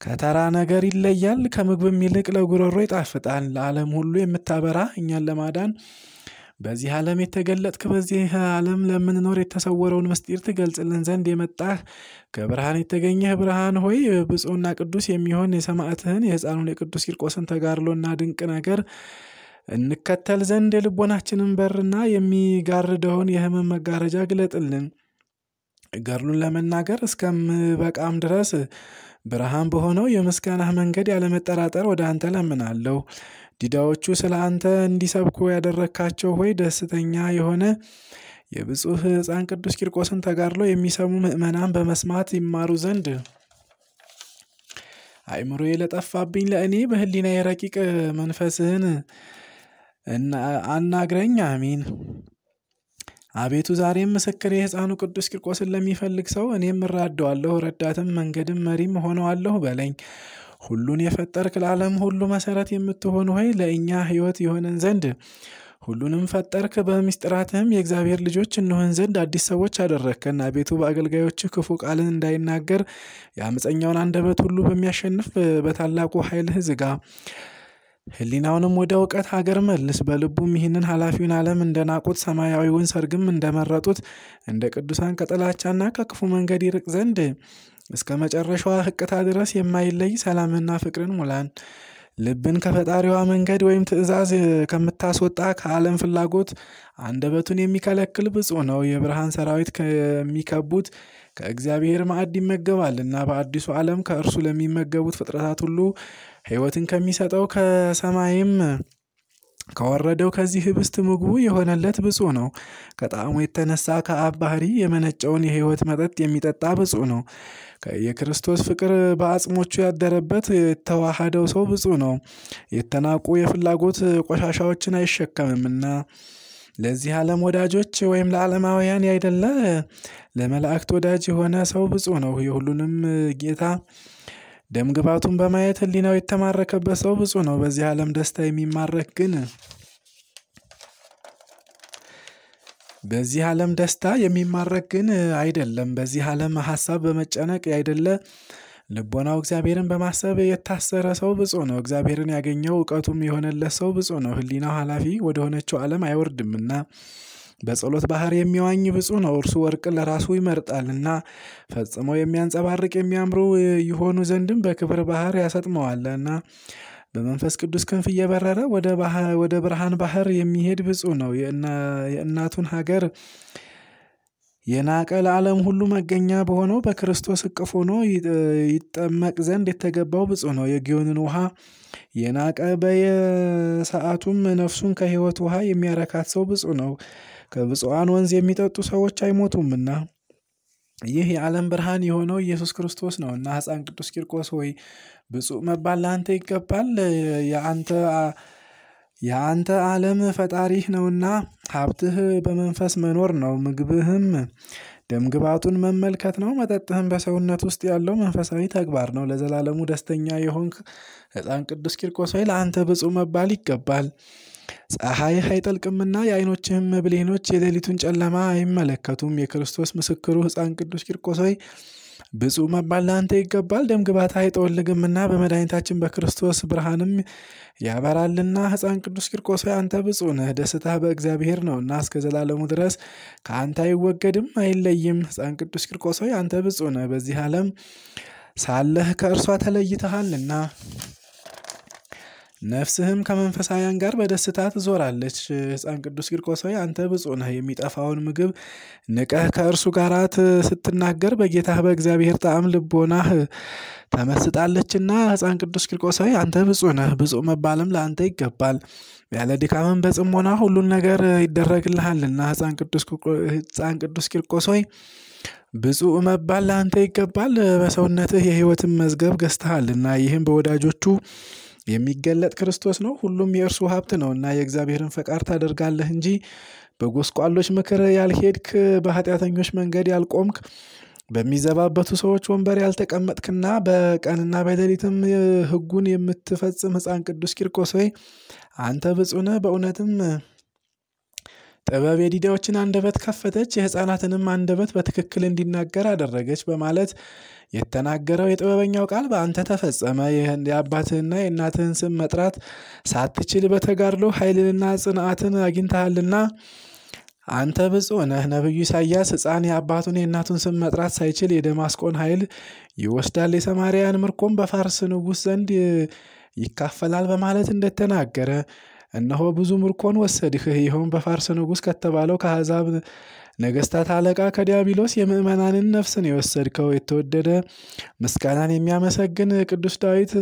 ከተራ ነገር ይለያል፣ ከምግብም ይልቅ ለጉሮሮ ይጣፍጣል። ለዓለም ሁሉ የምታበራ እኛን ለማዳን በዚህ ዓለም የተገለጥክ በዚህ ዓለም ለምንኖር የተሰወረውን ምስጢር ትገልጽልን ዘንድ የመጣህ ከብርሃን የተገኘህ ብርሃን ሆይ ብፁዕና ቅዱስ የሚሆን የሰማዕትህን የሕፃኑን የቅዱስ ቂርቆስን ተጋድሎና ድንቅ ነገር እንከተል ዘንድ የልቦናችንን በርና የሚጋርደውን የሕመም መጋረጃ ግለጥልን። ገድሉን ለመናገር እስከምበቃም ድረስ ብርሃን በሆነው የምስጋናህ መንገድ ያለመጠራጠር ወደ አንተ ለምናለሁ። ዲዳዎቹ ስለ አንተ እንዲሰብኩ ያደረግካቸው ሆይ ደስተኛ የሆነ የብፁዕ ሕፃን ቅዱስ ቂርቆስን ተጋድሎ የሚሰሙ ምዕመናን በመስማት ይማሩ ዘንድ አእምሮዬ ለጠፋብኝ ለእኔ በሕሊና የረቂቅ መንፈስህን አናግረኝ። አሚን። አቤቱ ዛሬም ምስክር የሕፃኑ ቅዱስ ቂርቆስን ለሚፈልግ ሰው እኔም እራደዋለሁ፣ ረዳትም መንገድም መሪም ሆነዋለሁ በለኝ። ሁሉን የፈጠርክ ለዓለም ሁሉ መሰረት የምትሆን ሆይ ለእኛ ሕይወት የሆነን ዘንድ ሁሉንም ፈጠርክ። በምስጢራትህም የእግዚአብሔር ልጆች እንሆን ዘንድ አዲስ ሰዎች አደረግከን። አቤቱ በአገልጋዮች ክፉ ቃልን እንዳይናገር የአመፀኛውን አንደበት ሁሉ በሚያሸንፍ በታላቁ ኃይልህ ዝጋ። ሕሊናውንም ወደ እውቀት ሀገር መልስ። በልቡም ይህንን ኃላፊውን ዓለም እንደናቁት ሰማያዊውን ሰርግም እንደመረጡት እንደ ቅዱሳን ከጥላቻና ከክፉ መንገድ ይርቅ ዘንድ እስከ መጨረሻዋ ሕቅታ ድረስ የማይለይ ሰላምና ፍቅርን ሙላን። ልብን ከፈጣሪዋ መንገድ ወይም ትእዛዝ ከምታስወጣ ከዓለም ፍላጎት አንደበቱን የሚከለክል ብፁዕ ነው። የብርሃን ሰራዊት ከሚከቡት ከእግዚአብሔር ማዕድ ይመገባልና በአዲሱ ዓለም ከእርሱ ለሚመገቡት ፍጥረታት ሁሉ ሕይወትን ከሚሰጠው ከሰማይም ከወረደው ከዚህ ህብስት ምግቡ የሆነለት ብፁዕ ነው። ከጣዕሙ የተነሳ ከአብ ባህሪ የመነጨውን የሕይወት መጠጥ የሚጠጣ ብፁዕ ነው። የክርስቶስ ፍቅር በአጽሞቹ ያደረበት የተዋሃደው ሰው ብፁዕ ነው። የተናቁ የፍላጎት ቆሻሻዎችን አይሸከምምና። ለዚህ ዓለም ወዳጆች ወይም ለዓለማውያን ያይደለ ለመላእክት ወዳጅ የሆነ ሰው ብፁዕ ነው። የሁሉንም ጌታ ደምግባቱን በማየት ህሊናው የተማረከበት ሰው ብፁዕ ነው። በዚህ ዓለም ደስታ የሚማረክ ግን በዚህ ዓለም ደስታ የሚማረክ ግን አይደለም። በዚህ ዓለም ሀሳብ በመጨነቅ ያይደለ ልቦናው እግዚአብሔርን በማሰብ የታሰረ ሰው ብፁዕ ነው። እግዚአብሔርን ያገኘው እውቀቱም የሆነለት ሰው ብፁዕ ነው። ህሊናው ኃላፊ ወደሆነችው ዓለም አይወርድምና በጸሎት ባህር የሚዋኝ ብፁዕ ነው። እርሱ ወርቅን ለራሱ ይመርጣልና ፈጽመው የሚያንጸባርቅ የሚያምሩ ይሆኑ ዘንድም በክብር ባህር ያሰጥመዋልና በመንፈስ ቅዱስ ክንፍ እየበረረ ወደ ብርሃን ባህር የሚሄድ ብፁዕ ነው። የእናቱን ሀገር የናቀ ለዓለም ሁሉ መገኛ በሆነው በክርስቶስ እቅፍ ሆኖ ይጠመቅ ዘንድ የተገባው ብፁዕ ነው። የጊዮንን ውሃ የናቀ በየሰዓቱም ነፍሱን ከሕይወት ውሃ የሚያረካት ሰው ብፁዕ ነው። ከብፁዓን ወንዝ የሚጠጡ ሰዎች አይሞቱምና ይህ የዓለም ብርሃን የሆነው ኢየሱስ ክርስቶስ ነውና ሕፃን ቅዱስ ቂርቆስ ሆይ ብፁዕ መባል ለአንተ ይገባል። የአንተ የአንተ ዓለም ፈጣሪህ ነውና ሀብትህ በመንፈስ መኖር ነው። ምግብህም ደምግባቱን መመልከት ነው። መጠጥህም በሰውነት ውስጥ ያለው መንፈሳዊ ተግባር ነው። ለዘላለሙ ደስተኛ የሆንክ ሕፃን ቅዱስ ቂርቆስ ሆይ ለአንተ ብፁዕ መባል ይገባል። ፀሐይህ አይጠልቅምና የዓይኖችህም ብሌኖች የሌሊቱን ጨለማ አይመለከቱም። የክርስቶስ ምስክሩ ሕፃን ቅዱስ ቂርቆስ ሆይ ብፁዕ መባል ለአንተ ይገባል። ደምግባትህ አይጠወልግምና በመድኃኒታችን በክርስቶስ ብርሃንም ያበራልና። ሕፃን ቅዱስ ቂርቆስ ሆይ አንተ ብፁዕ ነህ። ደስታህ በእግዚአብሔር ነውና እስከ ዘላለሙ ድረስ ከአንተ አይወገድም አይለይም። ሕፃን ቅዱስ ቂርቆስ አንተ ብፁዕ ነህ። በዚህ ዓለም ሳለህ ከእርሷ ተለይተሃልና ነፍስህም ከመንፈሳውያን ጋር በደስታ ትዞራለች። ሕፃን ቅዱስ ቂርቆስ ሆይ አንተ ብፁዕ ነህ። የሚጠፋውን ምግብ ንቀህ ከእርሱ ጋር ስትናገር በጌታህ በእግዚአብሔር ጣዕም ልቦናህ ተመስጣለችና። ሕፃን ቅዱስ ቂርቆስ ሆይ አንተ ብፁዕ ነህ። ብፁዕ መባልም ለአንተ ይገባል። ያለ ድካምን በጽሞና ሁሉን ነገር ይደረግልሃልና። ሕፃን ቅዱስ ቂርቆስ ሆይ ብፁዕ መባል ለአንተ ይገባል። በሰውነትህ የሕይወትን መዝገብ ገዝተሃልና ይህም በወዳጆቹ የሚገለጥ ክርስቶስ ነው። ሁሉም የእርሱ ሀብት ነውና የእግዚአብሔርን ፈቃድ ታደርጋለህ እንጂ በጎስቋሎች ምክር ያልሄድክ፣ በኃጢአተኞች መንገድ ያልቆምክ፣ በሚዘባበቱ ሰዎች ወንበር ያልተቀመጥክና በቀንና በሌሊትም ሕጉን የምትፈጽም ሕፃን ቅዱስ ቂርቆስ ሆይ አንተ ብፁዕ ነህ። በእውነትም ጥበብ የዲዳዎችን አንደበት ከፈተች፣ የሕፃናትንም አንደበት በትክክል እንዲናገር አደረገች በማለት የተናገረው የጥበበኛው ቃል በአንተ ተፈጸመ። የአባትህና የእናትህን ስም መጥራት ሳትችል በተጋድሎ ኃይልንና ጽንዓትን አግኝተሃልና አንተ ብፁዕ ነህ። ነቢዩ ኢሳያስ ሕፃን የአባቱን የእናቱን ስም መጥራት ሳይችል የደማስቆን ኃይል ይወስዳል፣ የሰማርያን ምርኮም በፋርስ ንጉሥ ዘንድ ይካፈላል በማለት እንደተናገረ እነሆ ብዙ ምርኮን ወሰድህ። ይኸውም በፋርስ ንጉሥ ከተባለው ከአሕዛብ ነገስታት አለቃ ከዲያብሎስ የምዕመናንን ነፍስን የወሰድከው የተወደደ ምስጋናን የሚያመሰግን ቅዱስ ዳዊት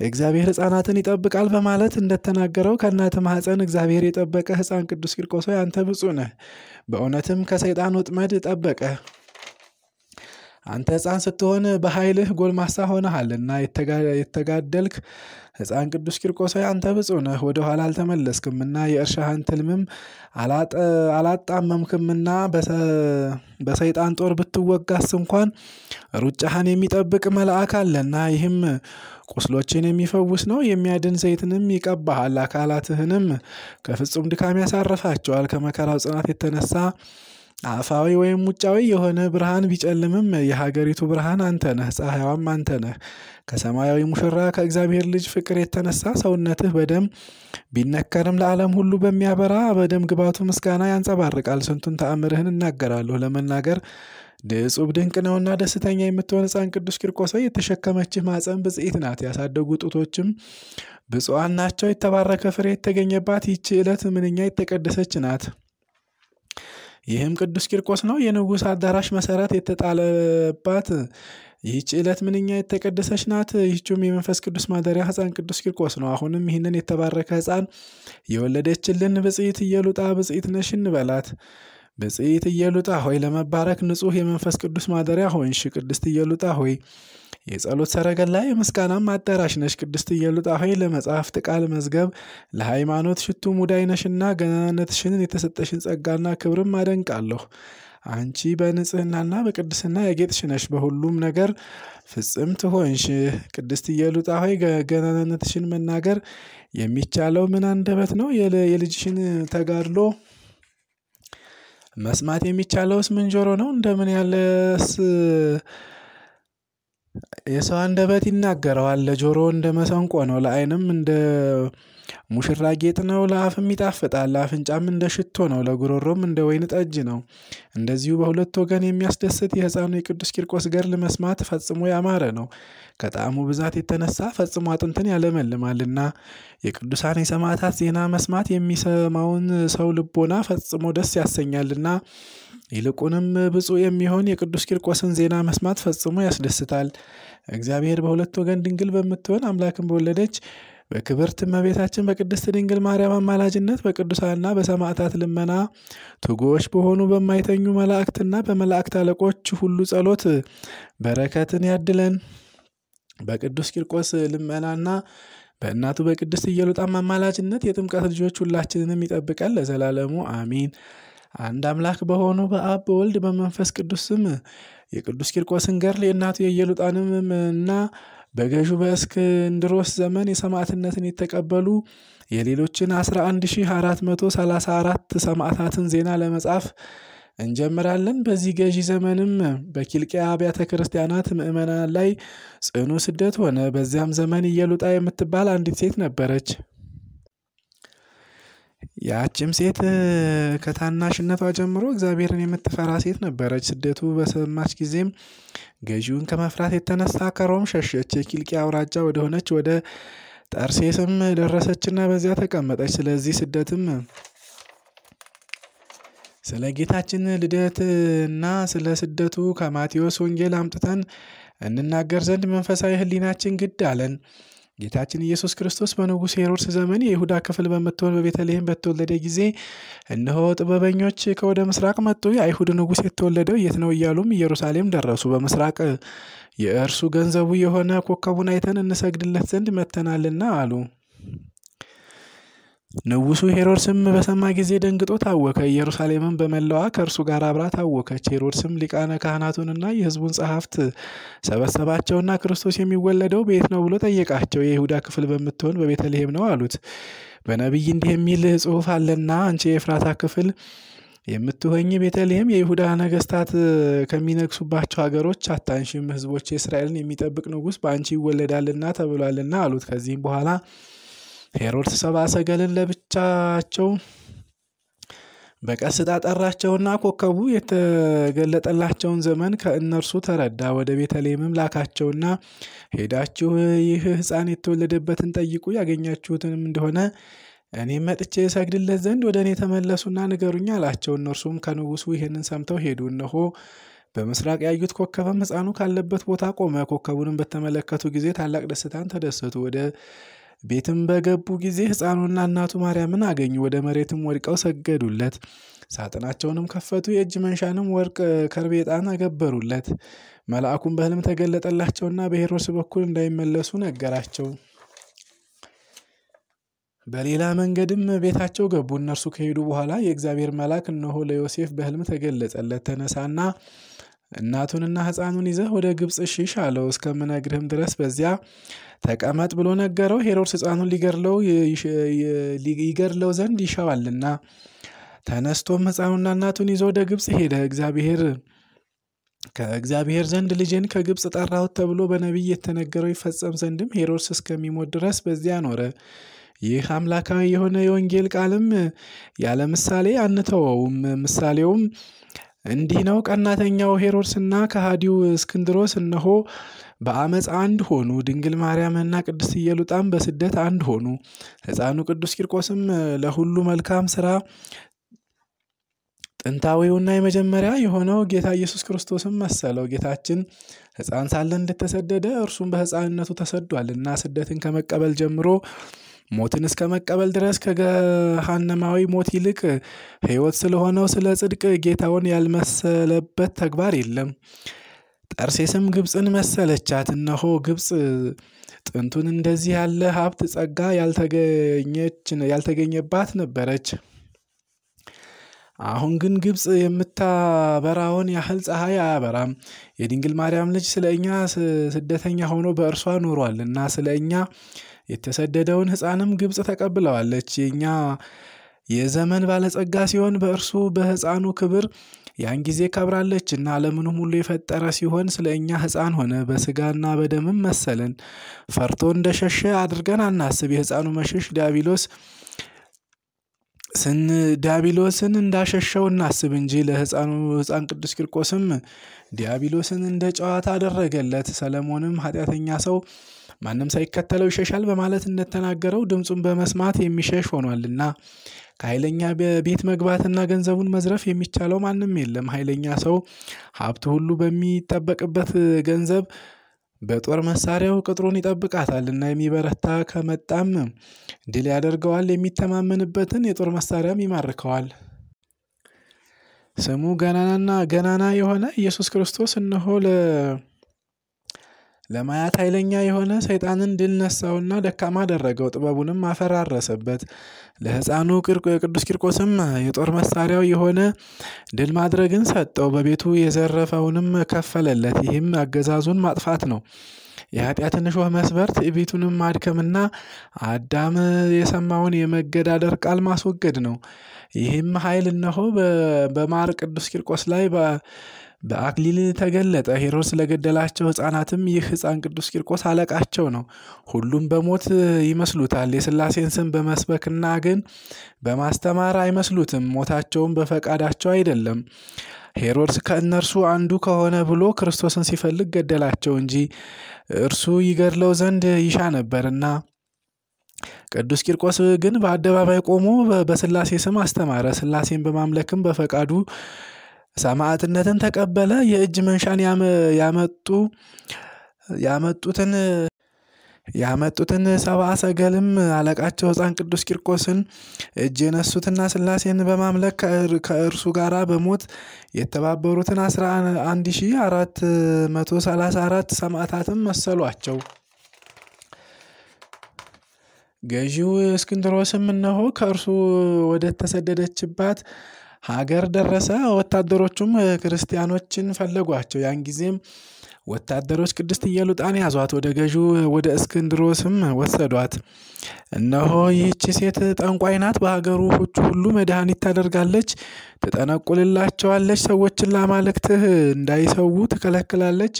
እግዚአብሔር ሕፃናትን ይጠብቃል በማለት እንደተናገረው ከእናት ማኅፀን እግዚአብሔር የጠበቀ ሕፃን ቅዱስ ቂርቆስ አንተ ብፁዕ ነህ። በእውነትም ከሰይጣን ወጥመድ ጠበቀ። አንተ ሕፃን ስትሆን በኃይልህ ጎልማሳ ሆነሃልና የተጋደልክ ሕፃን ቅዱስ ቂርቆስ ሆይ አንተ ብፁዕ ነህ። ወደ ኋላ አልተመለስክምና የእርሻህን ትልምም አላጣመምክምና በሰይጣን ጦር ብትወጋስ እንኳን ሩጫህን የሚጠብቅ መልአክ አለና ይህም ቁስሎችን የሚፈውስ ነው። የሚያድን ዘይትንም ይቀባሃል፣ አካላትህንም ከፍጹም ድካም ያሳርፋቸዋል። ከመከራው ጽናት የተነሳ አፋዊ ወይም ውጫዊ የሆነ ብርሃን ቢጨልምም የሀገሪቱ ብርሃን አንተ ነህ፣ ፀሐይዋም አንተ ነህ። ከሰማያዊ ሙሽራ ከእግዚአብሔር ልጅ ፍቅር የተነሳ ሰውነትህ በደም ቢነከርም ለዓለም ሁሉ በሚያበራ በደም ግባቱ ምስጋና ያንጸባርቃል። ስንቱን ተአምርህን እናገራለሁ ለመናገር ድጹብ ድንቅ ነውና። ደስተኛ የምትሆን ሕፃን ቅዱስ ቂርቆስ የተሸከመችህ ማፀን ብጽኢት ናት። ያሳደጉ ጡቶችም ብፁዓን ናቸው የተባረከ ፍሬ የተገኘባት ይህች ዕለት ምንኛ የተቀደሰች ናት። ይህም ቅዱስ ቂርቆስ ነው። የንጉሥ አዳራሽ መሰረት የተጣለባት ይህች ዕለት ምንኛ የተቀደሰች ናት። ይህችም የመንፈስ ቅዱስ ማደሪያ ሕፃን ቅዱስ ቂርቆስ ነው። አሁንም ይህንን የተባረከ ሕፃን የወለደችልን ብጽዕት ኢየሉጣ ብጽዕት ነሽ እንበላት። ብጽዕት ኢየሉጣ ሆይ ለመባረክ ንጹሕ የመንፈስ ቅዱስ ማደሪያ ሆንሽ። ቅድስት ኢየሉጣ ሆይ የጸሎት ሰረገላ የምስጋናም አዳራሽ ነሽ። ቅድስት ኢየሉጣ ሆይ ለመጽሐፍት ቃል መዝገብ ለሃይማኖት ሽቱ ሙዳይ ነሽና ገናነትሽን የተሰጠሽን ጸጋና ክብርም አደንቃለሁ። አንቺ በንጽህናና በቅድስና ያጌጥሽ ነሽ፣ በሁሉም ነገር ፍጽምት ሆንሽ። ቅድስት ኢየሉጣ ሆይ ገናነትሽን መናገር የሚቻለው ምን አንደበት ነው? የልጅሽን ተጋድሎ መስማት የሚቻለውስ ምን ጆሮ ነው? እንደምን ያለስ የሰው አንደበት ይናገረዋል። ለጆሮ እንደ መሰንቆ ነው፣ ለዓይንም እንደ ሙሽራ ጌጥ ነው፣ ለአፍም ይጣፍጣል። ለአፍንጫም እንደ ሽቶ ነው፣ ለጉሮሮም እንደ ወይን ጠጅ ነው። እንደዚሁ በሁለት ወገን የሚያስደስት የሕፃኑ የቅዱስ ቂርቆስ ገድል መስማት ፈጽሞ ያማረ ነው። ከጣዕሙ ብዛት የተነሳ ፈጽሞ አጥንትን ያለመልማልና የቅዱሳን የሰማዕታት ዜና መስማት የሚሰማውን ሰው ልቦና ፈጽሞ ደስ ያሰኛልና ይልቁንም ብፁዕ የሚሆን የቅዱስ ቂርቆስን ዜና መስማት ፈጽሞ ያስደስታል። እግዚአብሔር በሁለት ወገን ድንግል በምትሆን አምላክን በወለደች በክብርት እመቤታችን በቅድስት ድንግል ማርያም አማላጅነት በቅዱሳንና በሰማዕታት ልመና ትጉዎች በሆኑ በማይተኙ መላእክትና በመላእክት አለቆች ሁሉ ጸሎት በረከትን ያድለን። በቅዱስ ቂርቆስ ልመናና በእናቱ በቅድስት ኢየሉጣም አማላጅነት የጥምቀት ልጆች ሁላችንንም ይጠብቀን ለዘላለሙ አሚን። አንድ አምላክ በሆኑ በአብ በወልድ በመንፈስ ቅዱስ ስም የቅዱስ ቂርቆስን ገድል የእናቱ የኢየሉጣንም እና በገዢው በእስክንድሮስ ዘመን የሰማዕትነትን የተቀበሉ የሌሎችን 11434 ሰማዕታትን ዜና ለመጻፍ እንጀምራለን። በዚህ ገዢ ዘመንም በኪልቅያ አብያተ ክርስቲያናት ምዕመናን ላይ ጽኑ ስደት ሆነ። በዚያም ዘመን ኢየሉጣ የምትባል አንዲት ሴት ነበረች። ያችም ሴት ከታናሽነቷ ጀምሮ እግዚአብሔርን የምትፈራ ሴት ነበረች። ስደቱ በሰማች ጊዜም ገዢውን ከመፍራት የተነሳ ከሮም ሸሸች። የኪልቅያ አውራጃ ወደሆነች ወደ ጠርሴስም ደረሰችና በዚያ ተቀመጠች። ስለዚህ ስደትም ስለ ጌታችን ልደትና ስለ ስደቱ ከማቴዎስ ወንጌል አምጥተን እንናገር ዘንድ መንፈሳዊ ሕሊናችን ግድ አለን። ጌታችን ኢየሱስ ክርስቶስ በንጉሥ ሄሮድስ ዘመን የይሁዳ ክፍል በምትሆን በቤተልሔም በተወለደ ጊዜ እነሆ ጥበበኞች ከወደ ምስራቅ መጡ። የአይሁድ ንጉሥ የተወለደው የት ነው እያሉም ኢየሩሳሌም ደረሱ። በምስራቅ የእርሱ ገንዘቡ የሆነ ኮከቡን አይተን እንሰግድለት ዘንድ መጥተናልና አሉ። ንጉሡ ሄሮድስም በሰማ ጊዜ ደንግጦ ታወከ። ኢየሩሳሌምም በመላዋ ከእርሱ ጋር አብራ ታወከች። ሄሮድስም ሊቃነ ካህናቱንና የሕዝቡን ጸሐፍት ሰበሰባቸውና ክርስቶስ የሚወለደው በየት ነው ብሎ ጠየቃቸው። የይሁዳ ክፍል በምትሆን በቤተልሔም ነው አሉት። በነቢይ እንዲህ የሚል ጽሑፍ አለና አንቺ የኤፍራታ ክፍል የምትሆኝ ቤተልሔም የይሁዳ ነገስታት ከሚነግሱባቸው ሀገሮች አታንሽም፣ ሕዝቦች እስራኤልን የሚጠብቅ ንጉሥ በአንቺ ይወለዳልና ተብሏልና አሉት። ከዚህም በኋላ ሄሮድስ ሰብአ ሰገልን ለብቻቸው በቀስታ ጠራቸውና ኮከቡ የተገለጠላቸውን ዘመን ከእነርሱ ተረዳ። ወደ ቤተልሔምም ላካቸውና ሄዳችሁ ይህ ሕፃን የተወለደበትን ጠይቁ፣ ያገኛችሁትንም እንደሆነ እኔም መጥቼ እሰግድለት ዘንድ ወደ እኔ ተመለሱና ንገሩኝ አላቸው። እነርሱም ከንጉሡ ይህንን ሰምተው ሄዱ። እነሆ በምስራቅ ያዩት ኮከብም ሕፃኑ ካለበት ቦታ ቆመ። ኮከቡንም በተመለከቱ ጊዜ ታላቅ ደስታን ተደሰቱ። ወደ ቤትም በገቡ ጊዜ ሕፃኑና እናቱ ማርያምን አገኙ። ወደ መሬትም ወድቀው ሰገዱለት። ሳጥናቸውንም ከፈቱ። የእጅ መንሻንም ወርቅ፣ ከርቤ፣ ዕጣን አገበሩለት። መልአኩም በሕልም ተገለጠላቸውና በሄሮድስ በኩል እንዳይመለሱ ነገራቸው። በሌላ መንገድም ቤታቸው ገቡ። እነርሱ ከሄዱ በኋላ የእግዚአብሔር መልአክ እነሆ ለዮሴፍ በሕልም ተገለጸለት። ተነሳና እናቱንና ሕፃኑን ይዘህ ወደ ግብፅ ሽሽ አለው። እስከምነግርህም ድረስ በዚያ ተቀመጥ ብሎ ነገረው። ሄሮድስ ሕፃኑን ሊገድለው ዘንድ ይሻዋልና ተነስቶም ሕፃኑና እናቱን ይዞ ወደ ግብፅ ሄደ። እግዚአብሔር ከእግዚአብሔር ዘንድ ልጄን ከግብፅ ጠራሁት ተብሎ በነቢይ የተነገረው ይፈጸም ዘንድም ሄሮድስ እስከሚሞት ድረስ በዚያ ኖረ። ይህ አምላካዊ የሆነ የወንጌል ቃልም ያለ ምሳሌ አንተወውም። ምሳሌውም እንዲህ ነው ቀናተኛው ሄሮድስና ከሃዲው እስክንድሮስ እነሆ በአመፅ አንድ ሆኑ። ድንግል ማርያምና ቅድስት ኢየሉጣም በስደት አንድ ሆኑ። ሕፃኑ ቅዱስ ቂርቆስም ለሁሉ መልካም ስራ ጥንታዊውና የመጀመሪያ የሆነው ጌታ ኢየሱስ ክርስቶስም መሰለው። ጌታችን ሕፃን ሳለ እንደተሰደደ እርሱም በሕፃንነቱ ተሰዷል እና ስደትን ከመቀበል ጀምሮ ሞትን እስከ መቀበል ድረስ ከገሃነማዊ ሞት ይልቅ ሕይወት ስለሆነው ስለ ጽድቅ ጌታውን ያልመሰለበት ተግባር የለም። ጠርሴስም ግብፅን መሰለቻት። እነሆ ግብፅ ጥንቱን እንደዚህ ያለ ሀብት ጸጋ ያልተገኘባት ነበረች። አሁን ግን ግብፅ የምታበራውን ያህል ፀሐይ አያበራም። የድንግል ማርያም ልጅ ስለ እኛ ስደተኛ ሆኖ በእርሷ ኑሯል እና ስለ እኛ የተሰደደውን ሕፃንም ግብፅ ተቀብለዋለች። የእኛ የዘመን ባለጸጋ ሲሆን በእርሱ በሕፃኑ ክብር ያን ጊዜ ከብራለች እና ዓለምንም ሁሉ የፈጠረ ሲሆን ስለ እኛ ሕፃን ሆነ። በስጋና በደምም መሰለን። ፈርቶ እንደሸሸ አድርገን አናስብ። የሕፃኑ መሸሽ ዲያብሎስ ስን ዲያብሎስን እንዳሸሸው እናስብ እንጂ ለሕፃኑ ሕፃን ቅዱስ ቂርቆስም ዲያብሎስን እንደ ጨዋታ አደረገለት። ሰለሞንም ኃጢአተኛ ሰው ማንም ሳይከተለው ይሸሻል በማለት እንደተናገረው ድምፁን በመስማት የሚሸሽ ሆኗልና ከኃይለኛ ቤት መግባትና ገንዘቡን መዝረፍ የሚቻለው ማንም የለም። ኃይለኛ ሰው ሀብት ሁሉ በሚጠበቅበት ገንዘብ በጦር መሳሪያው ቅጥሩን ይጠብቃታል እና የሚበረታ ከመጣም ድል ያደርገዋል። የሚተማመንበትን የጦር መሳሪያም ይማርከዋል። ስሙ ገናናና ገናና የሆነ ኢየሱስ ክርስቶስ እነሆ ለማያት ኃይለኛ የሆነ ሰይጣንን ድል ነሳውና ደካማ አደረገው፣ ጥበቡንም አፈራረሰበት። ለሕፃኑ ቅዱስ ቂርቆስም የጦር መሳሪያው የሆነ ድል ማድረግን ሰጠው፣ በቤቱ የዘረፈውንም ከፈለለት። ይህም አገዛዙን ማጥፋት ነው። የኃጢአትን እሾህ መስበር፣ ትዕቢቱንም ማድከምና አዳም የሰማውን የመገዳደር ቃል ማስወገድ ነው። ይህም ኃይል እነሆ በማር ቅዱስ ቂርቆስ ላይ በአክሊል ተገለጠ። ሄሮድስ ለገደላቸው ሕፃናትም ይህ ሕፃን ቅዱስ ቂርቆስ አለቃቸው ነው። ሁሉም በሞት ይመስሉታል። የሥላሴን ስም በመስበክና ግን በማስተማር አይመስሉትም። ሞታቸውም በፈቃዳቸው አይደለም። ሄሮድስ ከእነርሱ አንዱ ከሆነ ብሎ ክርስቶስን ሲፈልግ ገደላቸው እንጂ እርሱ ይገድለው ዘንድ ይሻ ነበርና። ቅዱስ ቂርቆስ ግን በአደባባይ ቆሞ በሥላሴ ስም አስተማረ። ሥላሴን በማምለክም በፈቃዱ ሰማዕትነትን ተቀበለ። የእጅ መንሻን ያመጡ ያመጡትን ያመጡትን ሰብአ ሰገልም አለቃቸው ሕፃን ቅዱስ ቂርቆስን እጅ የነሱትና ሥላሴን በማምለክ ከእርሱ ጋር በሞት የተባበሩትን አስራ አንድ ሺ አራት መቶ ሰላሳ አራት ሰማዕታትም መሰሏቸው። ገዢው እስክንድሮስም እነሆ ከእርሱ ወደ ተሰደደችባት ሀገር ደረሰ። ወታደሮቹም ክርስቲያኖችን ፈለጓቸው። ያን ጊዜም ወታደሮች ቅድስት ኢየሉጣን ያዟት፣ ወደ ገዢው ወደ እስክንድሮስም ወሰዷት። እነሆ ይህች ሴት ጠንቋይ ናት፣ በሀገሮቹ ሁሉ መድኃኒት ታደርጋለች፣ ትጠነቁልላቸዋለች፣ ሰዎችን ለአማልክትህ እንዳይሰዉ ትከለክላለች።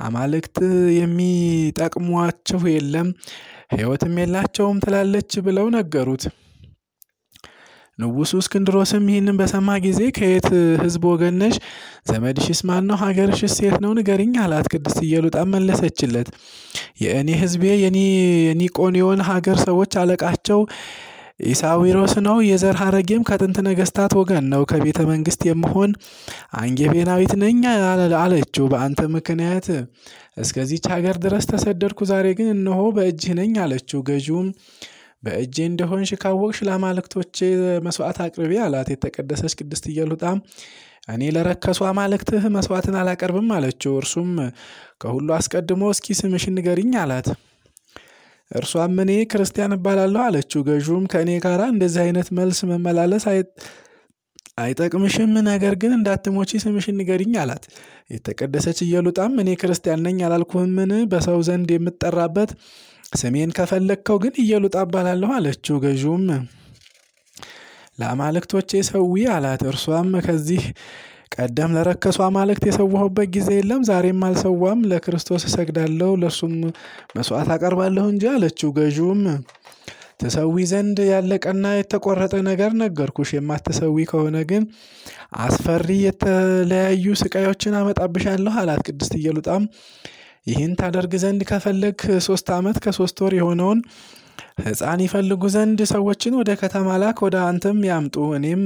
አማልክት የሚጠቅሟችሁ የለም ሕይወትም የላቸውም ትላለች ብለው ነገሩት። ንጉሡ እስክንድሮስም ይህንን በሰማ ጊዜ ከየት ሕዝብ ወገን ነሽ? ዘመድሽስ ማን ነው? ሀገርሽስ የት ነው? ንገሪኝ አላት። ቅድስት ኢየሉጣም መለሰችለት፣ የእኔ ሕዝቤ የኒቆኒዮን ሀገር ሰዎች አለቃቸው ኢሳዊሮስ ነው። የዘር ሐረጌም ከጥንት ነገስታት ወገን ነው። ከቤተ መንግስት የምሆን አንጌቤናዊት ነኝ አለችው። በአንተ ምክንያት እስከዚች ሀገር ድረስ ተሰደድኩ። ዛሬ ግን እነሆ በእጅህ ነኝ አለችው። ገዢውም በእጄ እንደሆንሽ ካወቅሽ ለአማልክቶቼ መስዋዕት አቅርቢ አላት። የተቀደሰች ቅድስት ኢየሉጣም እኔ ለረከሱ አማልክትህ መስዋዕትን አላቀርብም አለችው። እርሱም ከሁሉ አስቀድሞ እስኪ ስምሽን ንገሪኝ አላት። እርሷም እኔ ክርስቲያን እባላለሁ አለችው። ገዢውም ከእኔ ጋር እንደዚህ አይነት መልስ መመላለስ አይጠቅምሽም፣ ነገር ግን እንዳትሞቺ ስምሽን ንገሪኝ አላት። የተቀደሰች ኢየሉጣም እኔ ክርስቲያን ነኝ አላልኩህምን? በሰው ዘንድ የምጠራበት ስሜን ከፈለግከው ግን ኢየሉጣ እባላለሁ አለችው። ገዢውም ለአማልክቶቼ ሰዊ አላት። እርሷም ከዚህ ቀደም ለረከሱ አማልክት የሰዋሁበት ጊዜ የለም፣ ዛሬም አልሰዋም። ለክርስቶስ እሰግዳለሁ፣ ለእርሱም መስዋዕት አቀርባለሁ እንጂ አለችው። ገዢውም ትሰዊ ዘንድ ያለቀና የተቆረጠ ነገር ነገርኩሽ። የማትሰዊ ከሆነ ግን አስፈሪ የተለያዩ ስቃዮችን አመጣብሻለሁ አላት። ቅድስት ኢየሉጣም ይህን ታደርግ ዘንድ ከፈለግ ሶስት ዓመት ከሶስት ወር የሆነውን ሕፃን ይፈልጉ ዘንድ ሰዎችን ወደ ከተማ ላክ፣ ወደ አንተም ያምጡ። እኔም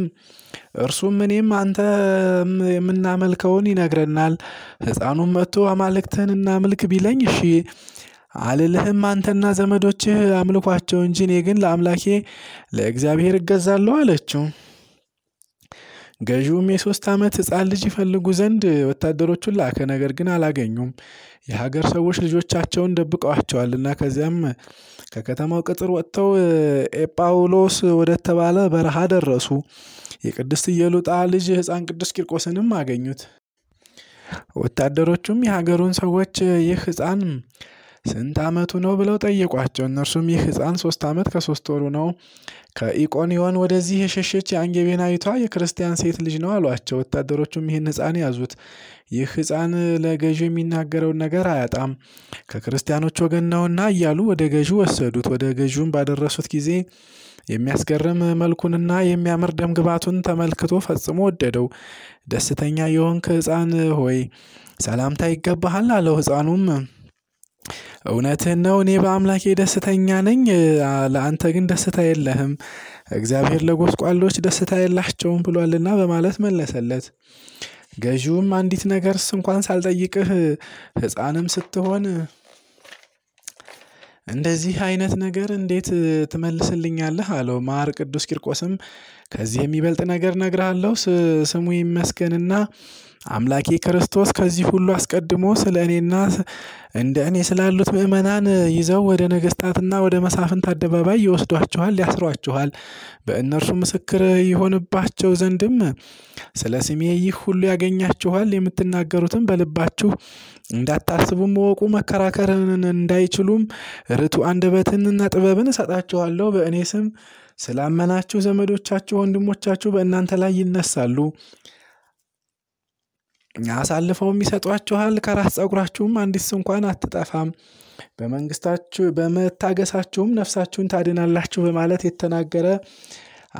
እርሱም እኔም አንተ የምናመልከውን ይነግረናል። ሕፃኑም መጥቶ አማልክትህን እናምልክ ቢለኝ እሺ አልልህም። አንተና ዘመዶችህ አምልኳቸው እንጂ እኔ ግን ለአምላኬ ለእግዚአብሔር እገዛለሁ አለችው። ገዢውም የሶስት ዓመት ሕፃን ልጅ ይፈልጉ ዘንድ ወታደሮቹን ላከ። ነገር ግን አላገኙም። የሀገር ሰዎች ልጆቻቸውን ደብቀዋቸዋልና። ከዚያም ከከተማው ቅጥር ወጥተው ኤጳውሎስ ወደተባለ በረሃ ደረሱ። የቅድስት ኢየሉጣ ልጅ ሕፃን ቅዱስ ቂርቆስንም አገኙት። ወታደሮቹም የሀገሩን ሰዎች ይህ ሕፃን ስንት ዓመቱ ነው ብለው ጠየቋቸው። እነርሱም ይህ ሕፃን ሶስት ዓመት ከሶስት ወሩ ነው፣ ከኢቆንዮን ወደዚህ የሸሸች የአንጌቤናዊቷ የክርስቲያን ሴት ልጅ ነው አሏቸው። ወታደሮቹም ይህን ሕፃን ያዙት። ይህ ሕፃን ለገዢው የሚናገረውን ነገር አያጣም፣ ከክርስቲያኖች ወገን ነውና እያሉ ወደ ገዢው ወሰዱት። ወደ ገዢውም ባደረሱት ጊዜ የሚያስገርም መልኩንና የሚያምር ደምግባቱን ተመልክቶ ፈጽሞ ወደደው። ደስተኛ የሆንክ ሕፃን ሆይ ሰላምታ ይገባሃል አለው። ሕፃኑም እውነትህን ነው፣ እኔ በአምላኬ ደስተኛ ነኝ፣ ለአንተ ግን ደስታ የለህም። እግዚአብሔር ለጎስቋሎች ደስታ የላቸውም ብሏልና በማለት መለሰለት። ገዢውም አንዲት ነገርስ እንኳን ሳልጠይቅህ ሕፃንም ስትሆን እንደዚህ አይነት ነገር እንዴት ትመልስልኛለህ? አለው። ማር ቅዱስ ቂርቆስም ከዚህ የሚበልጥ ነገር እነግርሃለሁ፣ ስሙ ይመስገንና አምላኬ ክርስቶስ ከዚህ ሁሉ አስቀድሞ ስለ እኔና እንደ እኔ ስላሉት ምእመናን ይዘው ወደ ነገስታትና ወደ መሳፍንት አደባባይ ይወስዷችኋል፣ ያስሯችኋል። በእነርሱ ምስክር ይሆንባቸው ዘንድም ስለ ስሜ ይህ ሁሉ ያገኛችኋል። የምትናገሩትም በልባችሁ እንዳታስቡም እወቁ። መከራከርን እንዳይችሉም ርቱ አንደበትንና ጥበብን እሰጣችኋለሁ። በእኔ ስም ስላመናችሁ ዘመዶቻችሁ፣ ወንድሞቻችሁ በእናንተ ላይ ይነሳሉ አሳልፈውም ይሰጧችኋል። ከራስ ፀጉራችሁም አንዲት እንኳን አትጠፋም። በመንግስታችሁ በመታገሳችሁም ነፍሳችሁን ታድናላችሁ በማለት የተናገረ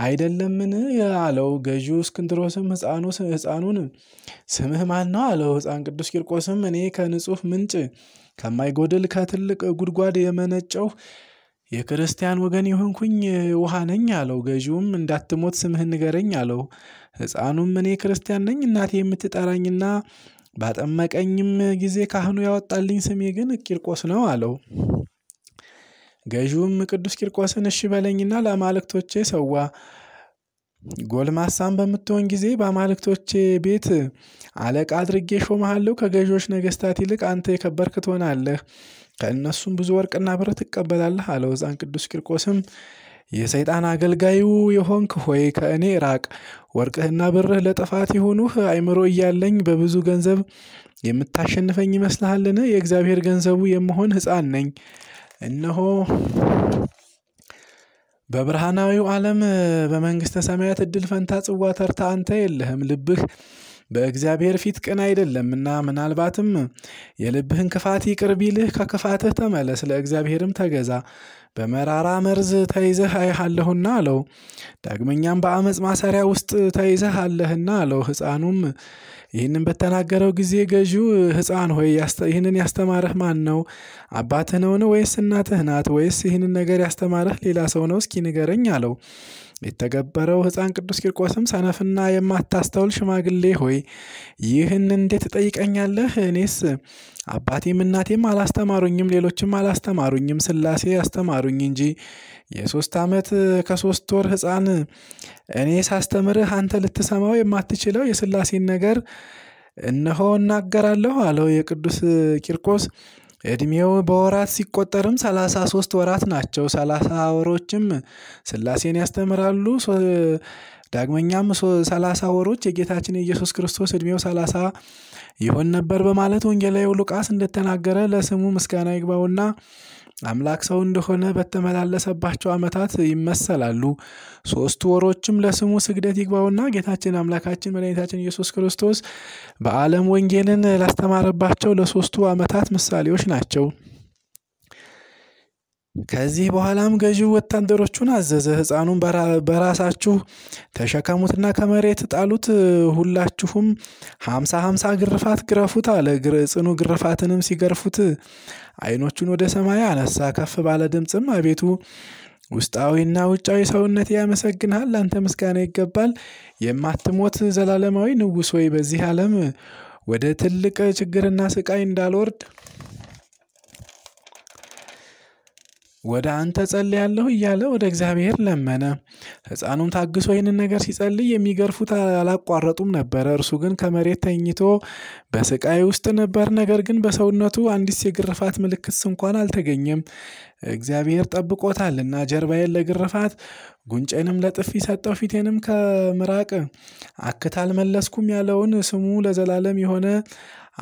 አይደለምን? አለው። ገዢው እስክንድሮስም ሕፃኑን ስምህ ማን ነው? አለው። ሕፃን ቅዱስ ቂርቆስም እኔ ከንጹሕ ምንጭ ከማይጎድል ከትልቅ ጉድጓድ የመነጨው የክርስቲያን ወገን የሆንኩኝ ውሃ ነኝ አለው። ገዢውም እንዳትሞት ስምህን ንገረኝ አለው። ሕፃኑም እኔ ክርስቲያን ነኝ፣ እናቴ የምትጠራኝና ባጠመቀኝም ጊዜ ካህኑ ያወጣልኝ ስሜ ግን ቂርቆስ ነው አለው። ገዢውም ቅዱስ ቂርቆስን እሺ በለኝና ለአማልክቶቼ ሰዋ፣ ጎልማሳም በምትሆን ጊዜ በአማልክቶቼ ቤት አለቃ አድርጌ ሾመሃለሁ። ከገዢዎች ነገስታት ይልቅ አንተ የከበርክ ትሆናለህ፣ ከእነሱም ብዙ ወርቅና ብር ትቀበላለህ አለው። ሕፃን ቅዱስ ቂርቆስም የሰይጣን አገልጋዩ የሆንክ ሆይ ከእኔ ራቅ፣ ወርቅህና ብርህ ለጥፋት ይሁኑህ። አእምሮ እያለኝ በብዙ ገንዘብ የምታሸንፈኝ ይመስልሃልን? የእግዚአብሔር ገንዘቡ የምሆን ሕፃን ነኝ። እነሆ በብርሃናዊው ዓለም በመንግሥተ ሰማያት እድል ፈንታ ጽዋ ተርታ አንተ የለህም። ልብህ በእግዚአብሔር ፊት ቅን አይደለምና ምናልባትም የልብህን ክፋት ይቅር ቢልህ ከክፋትህ ተመለስ፣ ለእግዚአብሔርም ተገዛ። በመራራ መርዝ ተይዘህ አይሃለሁና አለው። ዳግመኛም በአመፅ ማሰሪያ ውስጥ ተይዘህ አለህና አለው። ሕፃኑም ይህንን በተናገረው ጊዜ ገዢው ሕፃን ሆይ ይህንን ያስተማረህ ማን ነው? አባትህ ነውን? ወይስ እናትህ ናት? ወይስ ይህንን ነገር ያስተማረህ ሌላ ሰው ነው? እስኪ ንገረኝ አለው። የተገበረው ሕፃን ቅዱስ ቂርቆስም ሰነፍና የማታስተውል ሽማግሌ ሆይ ይህን እንዴት ትጠይቀኛለህ? እኔስ አባቴም እናቴም አላስተማሩኝም፣ ሌሎችም አላስተማሩኝም፣ ሥላሴ ያስተማሩኝ እንጂ። የሶስት ዓመት ከሶስት ወር ሕፃን እኔ ሳስተምርህ አንተ ልትሰማው የማትችለው የሥላሴን ነገር እነሆ እናገራለሁ አለው። የቅዱስ ቂርቆስ ዕድሜው በወራት ሲቆጠርም ሰላሳ ሶስት ወራት ናቸው። ሰላሳ ወሮችም ሥላሴን ያስተምራሉ። ዳግመኛም ሰላሳ ወሮች የጌታችን የኢየሱስ ክርስቶስ ዕድሜው ሰላሳ ይሆን ነበር በማለት ወንጌላዊው ሉቃስ እንደተናገረ ለስሙ ምስጋና ይግባውና አምላክ ሰው እንደሆነ በተመላለሰባቸው ዓመታት ይመሰላሉ። ሶስቱ ወሮችም ለስሙ ስግደት ይግባውና ጌታችን አምላካችን መድኃኒታችን ኢየሱስ ክርስቶስ በዓለም ወንጌልን ላስተማረባቸው ለሶስቱ ዓመታት ምሳሌዎች ናቸው። ከዚህ በኋላም ገዢው ወታደሮቹን አዘዘ። ሕፃኑን በራሳችሁ ተሸከሙትና ከመሬት ጣሉት፣ ሁላችሁም ሀምሳ ሀምሳ ግርፋት ግረፉት አለ። ጽኑ ግርፋትንም ሲገርፉት ዓይኖቹን ወደ ሰማይ አነሳ። ከፍ ባለ ድምፅም አቤቱ ውስጣዊና ውጫዊ ሰውነት ያመሰግንሃል፣ ለአንተ ምስጋና ይገባል። የማትሞት ዘላለማዊ ንጉሥ ሆይ በዚህ ዓለም ወደ ትልቅ ችግርና ስቃይ እንዳልወርድ ወደ አንተ ጸልያለሁ እያለ ወደ እግዚአብሔር ለመነ። ሕፃኑም ታግሶ ይህንን ነገር ሲጸልይ የሚገርፉት አላቋረጡም ነበረ። እርሱ ግን ከመሬት ተኝቶ በስቃይ ውስጥ ነበር። ነገር ግን በሰውነቱ አንዲት የግርፋት ምልክት እንኳን አልተገኘም። እግዚአብሔር ጠብቆታልና ጀርባዬን ለግርፋት ጉንጬንም ለጥፊ ሰጠው፣ ፊቴንም ከምራቅ አክት አልመለስኩም ያለውን ስሙ ለዘላለም የሆነ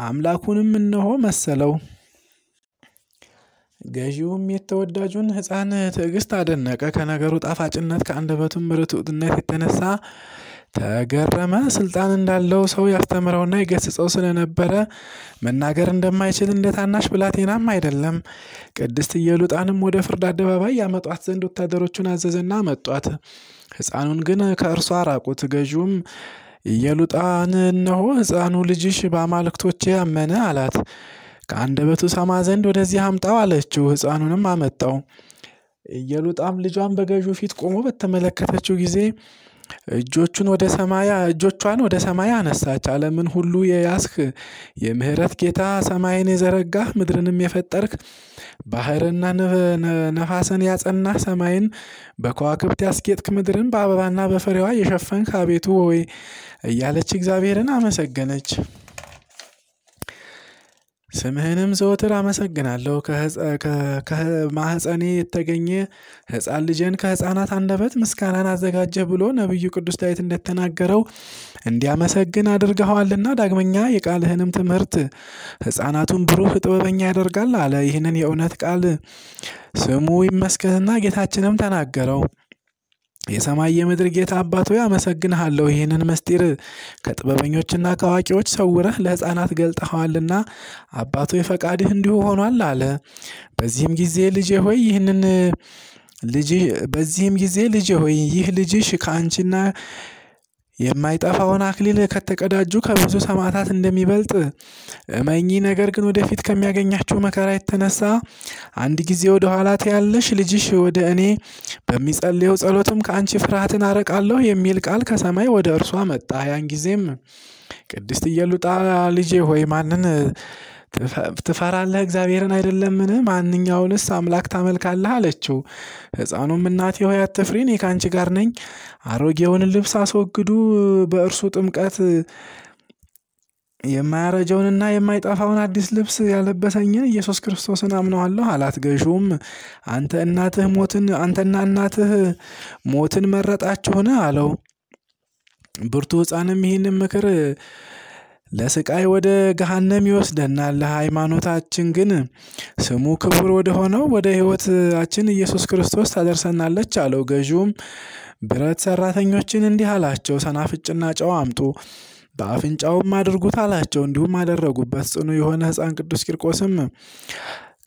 አምላኩንም እነሆ መሰለው። ገዢውም የተወዳጁን ሕፃን ትዕግስት አደነቀ። ከነገሩ ጣፋጭነት ከአንደበቱም ርቱዕነት የተነሳ ተገረመ። ስልጣን እንዳለው ሰው ያስተምረውና ይገስጸው ስለነበረ መናገር እንደማይችል እንደ ታናሽ ብላቴናም አይደለም። ቅድስት ኢየሉጣንም ወደ ፍርድ አደባባይ ያመጧት ዘንድ ወታደሮቹን አዘዘና አመጧት። ሕፃኑን ግን ከእርሷ ራቁት። ገዢውም ኢየሉጣን እነሆ ሕፃኑ ልጅሽ በአማልክቶቼ አመነ አላት። ከአንደበቱ ሰማ ዘንድ ወደዚህ አምጣው አለችው። ሕፃኑንም አመጣው። ኢየሉጣም ልጇን በገዢው ፊት ቆሞ በተመለከተችው ጊዜ እጆቹን ወደ ሰማይ እጆቿን ወደ ሰማይ አነሳች። ዓለምን ሁሉ የያዝክ የምህረት ጌታ ሰማይን የዘረጋህ ምድርንም የፈጠርክ ባህርና ነፋስን ያጸናህ ሰማይን በከዋክብት ያስጌጥክ ምድርን በአበባና በፍሬዋ የሸፈንክ አቤቱ ሆይ እያለች እግዚአብሔርን አመሰገነች። ስምህንም ዘወትር አመሰግናለሁ። ከማህፀኔ የተገኘ ሕፃን ልጄን ከሕፃናት አንደበት ምስጋናን አዘጋጀህ ብሎ ነቢዩ ቅዱስ ዳዊት እንደተናገረው እንዲያመሰግን አድርገኸዋልና ዳግመኛ የቃልህንም ትምህርት ሕፃናቱን ብሩህ ጥበበኛ ያደርጋል አለ። ይህንን የእውነት ቃል ስሙ ይመስገንና ጌታችንም ተናገረው። የሰማይ የምድር ጌታ አባት ሆይ አመሰግንሃለሁ። ይህንን ምስጢር ከጥበበኞችና ከአዋቂዎች ሰውረህ ለሕፃናት ገልጠኸዋልና አባቶ ፈቃድህ እንዲሁ ሆኗል አለ። በዚህም ጊዜ ልጄ ሆይ ይህንን ልጅ በዚህም ጊዜ ልጄ ሆይ ይህ ልጅሽ ከአንቺና የማይጠፋውን አክሊል ከተቀዳጁ ከብዙ ሰማዕታት እንደሚበልጥ እመኚ። ነገር ግን ወደፊት ከሚያገኛችሁ መከራ የተነሳ አንድ ጊዜ ወደ ኋላ ትያለሽ። ልጅሽ ወደ እኔ በሚጸልየው ጸሎትም ከአንቺ ፍርሃትን አረቃለሁ የሚል ቃል ከሰማይ ወደ እርሷ መጣ። ያን ጊዜም ቅድስት ኢየሉጣ ልጄ ሆይ ማንን ትፈራለህ? እግዚአብሔርን አይደለምን? ማንኛውንስ አምላክ ታመልካለህ? አለችው። ሕፃኑም እናቴ ሆይ አትፍሪ፣ እኔ ከአንቺ ጋር ነኝ። አሮጌውን ልብስ አስወግዱ፣ በእርሱ ጥምቀት የማያረጀውንና የማይጠፋውን አዲስ ልብስ ያለበሰኝን ኢየሱስ ክርስቶስን አምነዋለሁ አላት። ገዥውም አንተ እናትህ ሞትን አንተና እናትህ ሞትን መረጣችሁን? አለው። ብርቱ ሕፃንም ይህንን ምክር ለስቃይ ወደ ገሃነም ይወስደናል። ለሃይማኖታችን ግን ስሙ ክቡር ወደ ሆነው ወደ ሕይወታችን ኢየሱስ ክርስቶስ ታደርሰናለች አለው። ገዢውም ብረት ሰራተኞችን እንዲህ አላቸው፣ ሰናፍጭና ጨው አምጡ፣ በአፍንጫውም አድርጉት አላቸው። እንዲሁም አደረጉበት። ጽኑ የሆነ ሕፃን ቅዱስ ቂርቆስም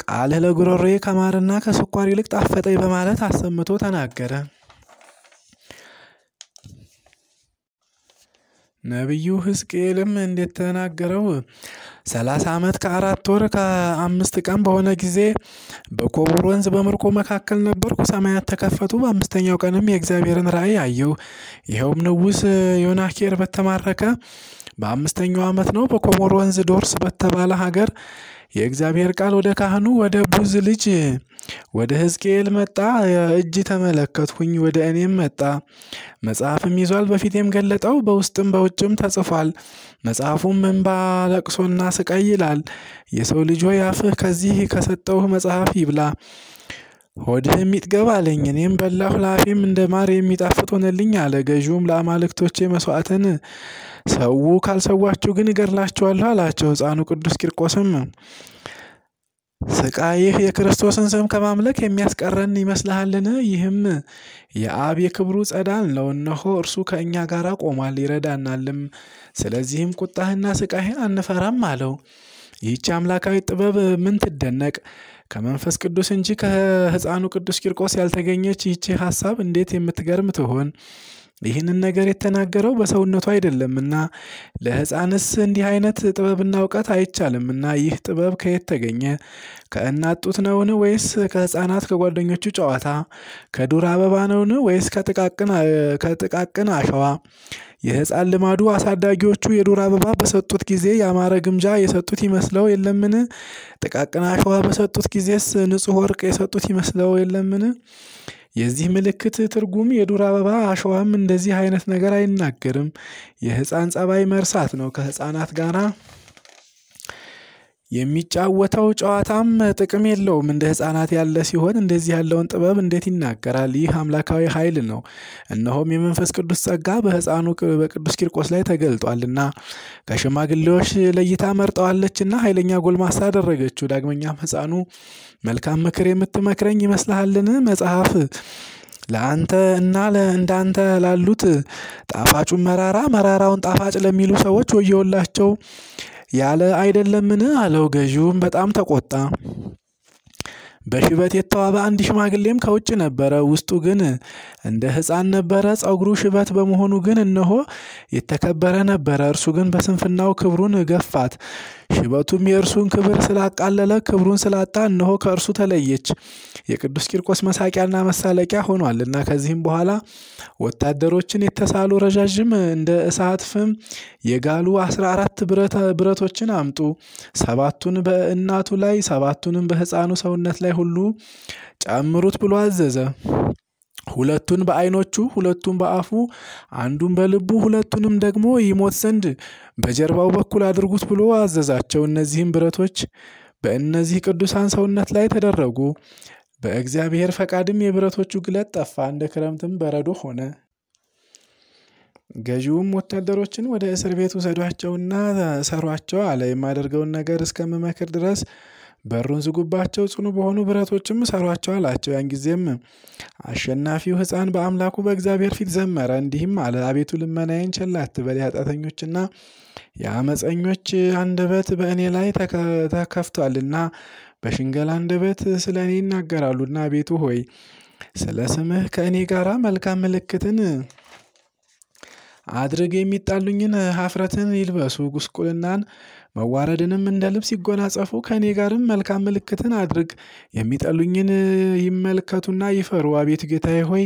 ቃልህ ለጉሮሮዬ ከማርና ከስኳር ይልቅ ጣፈጠኝ በማለት አሰምቶ ተናገረ። ነቢዩ ሕዝቅኤልም እንደተናገረው ሰላሳ ዓመት ከአራት ወር ከአምስት ቀን በሆነ ጊዜ በኮቦር ወንዝ በምርኮ መካከል ነበርኩ። ሰማያት ተከፈቱ። በአምስተኛው ቀንም የእግዚአብሔርን ራእይ አየሁ። ይኸውም ንጉሥ ዮናኬር በተማረከ በአምስተኛው ዓመት ነው። በኮቦር ወንዝ ዶርስ በተባለ ሀገር የእግዚአብሔር ቃል ወደ ካህኑ ወደ ቡዝ ልጅ ወደ ሕዝቅኤል መጣ። እጅ ተመለከትሁኝ፣ ወደ እኔም መጣ። መጽሐፍም ይዟል። በፊቴም ገለጠው። በውስጥም በውጭም ተጽፏል። መጽሐፉም እንባ፣ ለቅሶና ስቃይ ይላል። የሰው ልጅ ሆይ አፍህ ከዚህ ከሰጠውህ መጽሐፍ ይብላ፣ ሆድህም ይጥገብ አለኝ። እኔም በላሁ፣ ለአፌም እንደ ማር የሚጣፍጥ ሆነልኝ አለ። ገዢውም ለአማልክቶቼ መስዋዕትን ሰው ካልሰዋችሁ ግን እገድላችኋለሁ አላቸው። ሕፃኑ ቅዱስ ቂርቆስም ስቃይህ የክርስቶስን ስም ከማምለክ የሚያስቀረን ይመስልሃልን? ይህም የአብ የክብሩ ጸዳል ነው። እነሆ እርሱ ከእኛ ጋር ቆሟል፣ ይረዳናልም። ስለዚህም ቁጣህና ስቃይህን አንፈራም አለው። ይህቺ አምላካዊ ጥበብ ምን ትደነቅ ከመንፈስ ቅዱስ እንጂ ከሕፃኑ ቅዱስ ቂርቆስ ያልተገኘች ይህቺ ሀሳብ እንዴት የምትገርም ትሆን! ይህንን ነገር የተናገረው በሰውነቱ አይደለምና ለሕፃንስ እንዲህ አይነት ጥበብና እውቀት አይቻልምና ይህ ጥበብ ከየት ተገኘ? ከእናት ጡት ነውን? ወይስ ከሕፃናት ከጓደኞቹ ጨዋታ? ከዱር አበባ ነውን? ወይስ ከጥቃቅን አሸዋ? የሕፃን ልማዱ አሳዳጊዎቹ የዱር አበባ በሰጡት ጊዜ ያማረ ግምጃ የሰጡት ይመስለው የለምን? ጥቃቅን አሸዋ በሰጡት ጊዜስ ንጹሕ ወርቅ የሰጡት ይመስለው የለምን? የዚህ ምልክት ትርጉም የዱር አበባ አሸዋም እንደዚህ አይነት ነገር አይናገርም። የሕፃን ጸባይ መርሳት ነው። ከሕፃናት ጋራ የሚጫወተው ጨዋታም ጥቅም የለውም። እንደ ሕፃናት ያለ ሲሆን እንደዚህ ያለውን ጥበብ እንዴት ይናገራል? ይህ አምላካዊ ኃይል ነው። እነሆም የመንፈስ ቅዱስ ጸጋ በሕፃኑ በቅዱስ ቂርቆስ ላይ ተገልጧልና ከሽማግሌዎች ለይታ መርጠዋለችና ኃይለኛ ጎልማሳ አደረገችው። ዳግመኛም ሕፃኑ መልካም ምክር የምትመክረኝ ይመስልሃልን? መጽሐፍ ለአንተ እና እንዳንተ ላሉት ጣፋጩን መራራ መራራውን ጣፋጭ ለሚሉ ሰዎች ወየውላቸው ያለ አይደለምን? አለው። ገዢውም በጣም ተቆጣ። በሽበት የተዋበ አንድ ሽማግሌም ከውጭ ነበረ። ውስጡ ግን እንደ ሕፃን ነበረ። ጸጉሩ ሽበት በመሆኑ ግን እነሆ የተከበረ ነበረ። እርሱ ግን በስንፍናው ክብሩን ገፋት። ሽበቱም የእርሱን ክብር ስላቃለለ ክብሩን ስላጣ እነሆ ከእርሱ ተለየች። የቅዱስ ቂርቆስ መሳቂያና መሳለቂያ ሆኗልና ከዚህም በኋላ ወታደሮችን የተሳሉ ረዣዥም እንደ እሳት ፍም የጋሉ አስራ አራት ብረቶችን አምጡ፣ ሰባቱን በእናቱ ላይ ሰባቱንም በሕፃኑ ሰውነት ላይ ሁሉ ጨምሩት ብሎ አዘዘ። ሁለቱን በዓይኖቹ ሁለቱን በአፉ አንዱን በልቡ ሁለቱንም ደግሞ ይሞት ዘንድ በጀርባው በኩል አድርጉት ብሎ አዘዛቸው። እነዚህም ብረቶች በእነዚህ ቅዱሳን ሰውነት ላይ ተደረጉ። በእግዚአብሔር ፈቃድም የብረቶቹ ግለት ጠፋ፣ እንደ ክረምትም በረዶ ሆነ። ገዢውም ወታደሮችን ወደ እስር ቤት ውሰዷቸውና ሰሯቸው አለ። የማደርገውን ነገር እስከምመክር ድረስ በሩን ዝጉባቸው፣ ጽኑ በሆኑ ብረቶችም ሰሯቸው አላቸው። ያን ጊዜም አሸናፊው ሕፃን በአምላኩ በእግዚአብሔር ፊት ዘመረ፣ እንዲህም አለ። አቤቱ ልመናዬን ቸል አትበል። የኃጢአተኞችና የአመፀኞች አንደበት በእኔ ላይ ተከፍቷልና በሽንገላ አንደበት ስለ እኔ ይናገራሉና፣ አቤቱ ሆይ ስለ ስምህ ከእኔ ጋር መልካም ምልክትን አድርግ። የሚጣሉኝን ሀፍረትን ይልበሱ፣ ጉስቁልናን መዋረድንም እንደ ልብስ ይጎናጸፉ። ከእኔ ጋርም መልካም ምልክትን አድርግ። የሚጠሉኝን ይመልከቱና ይፈሩ። አቤቱ ጌታዬ ሆይ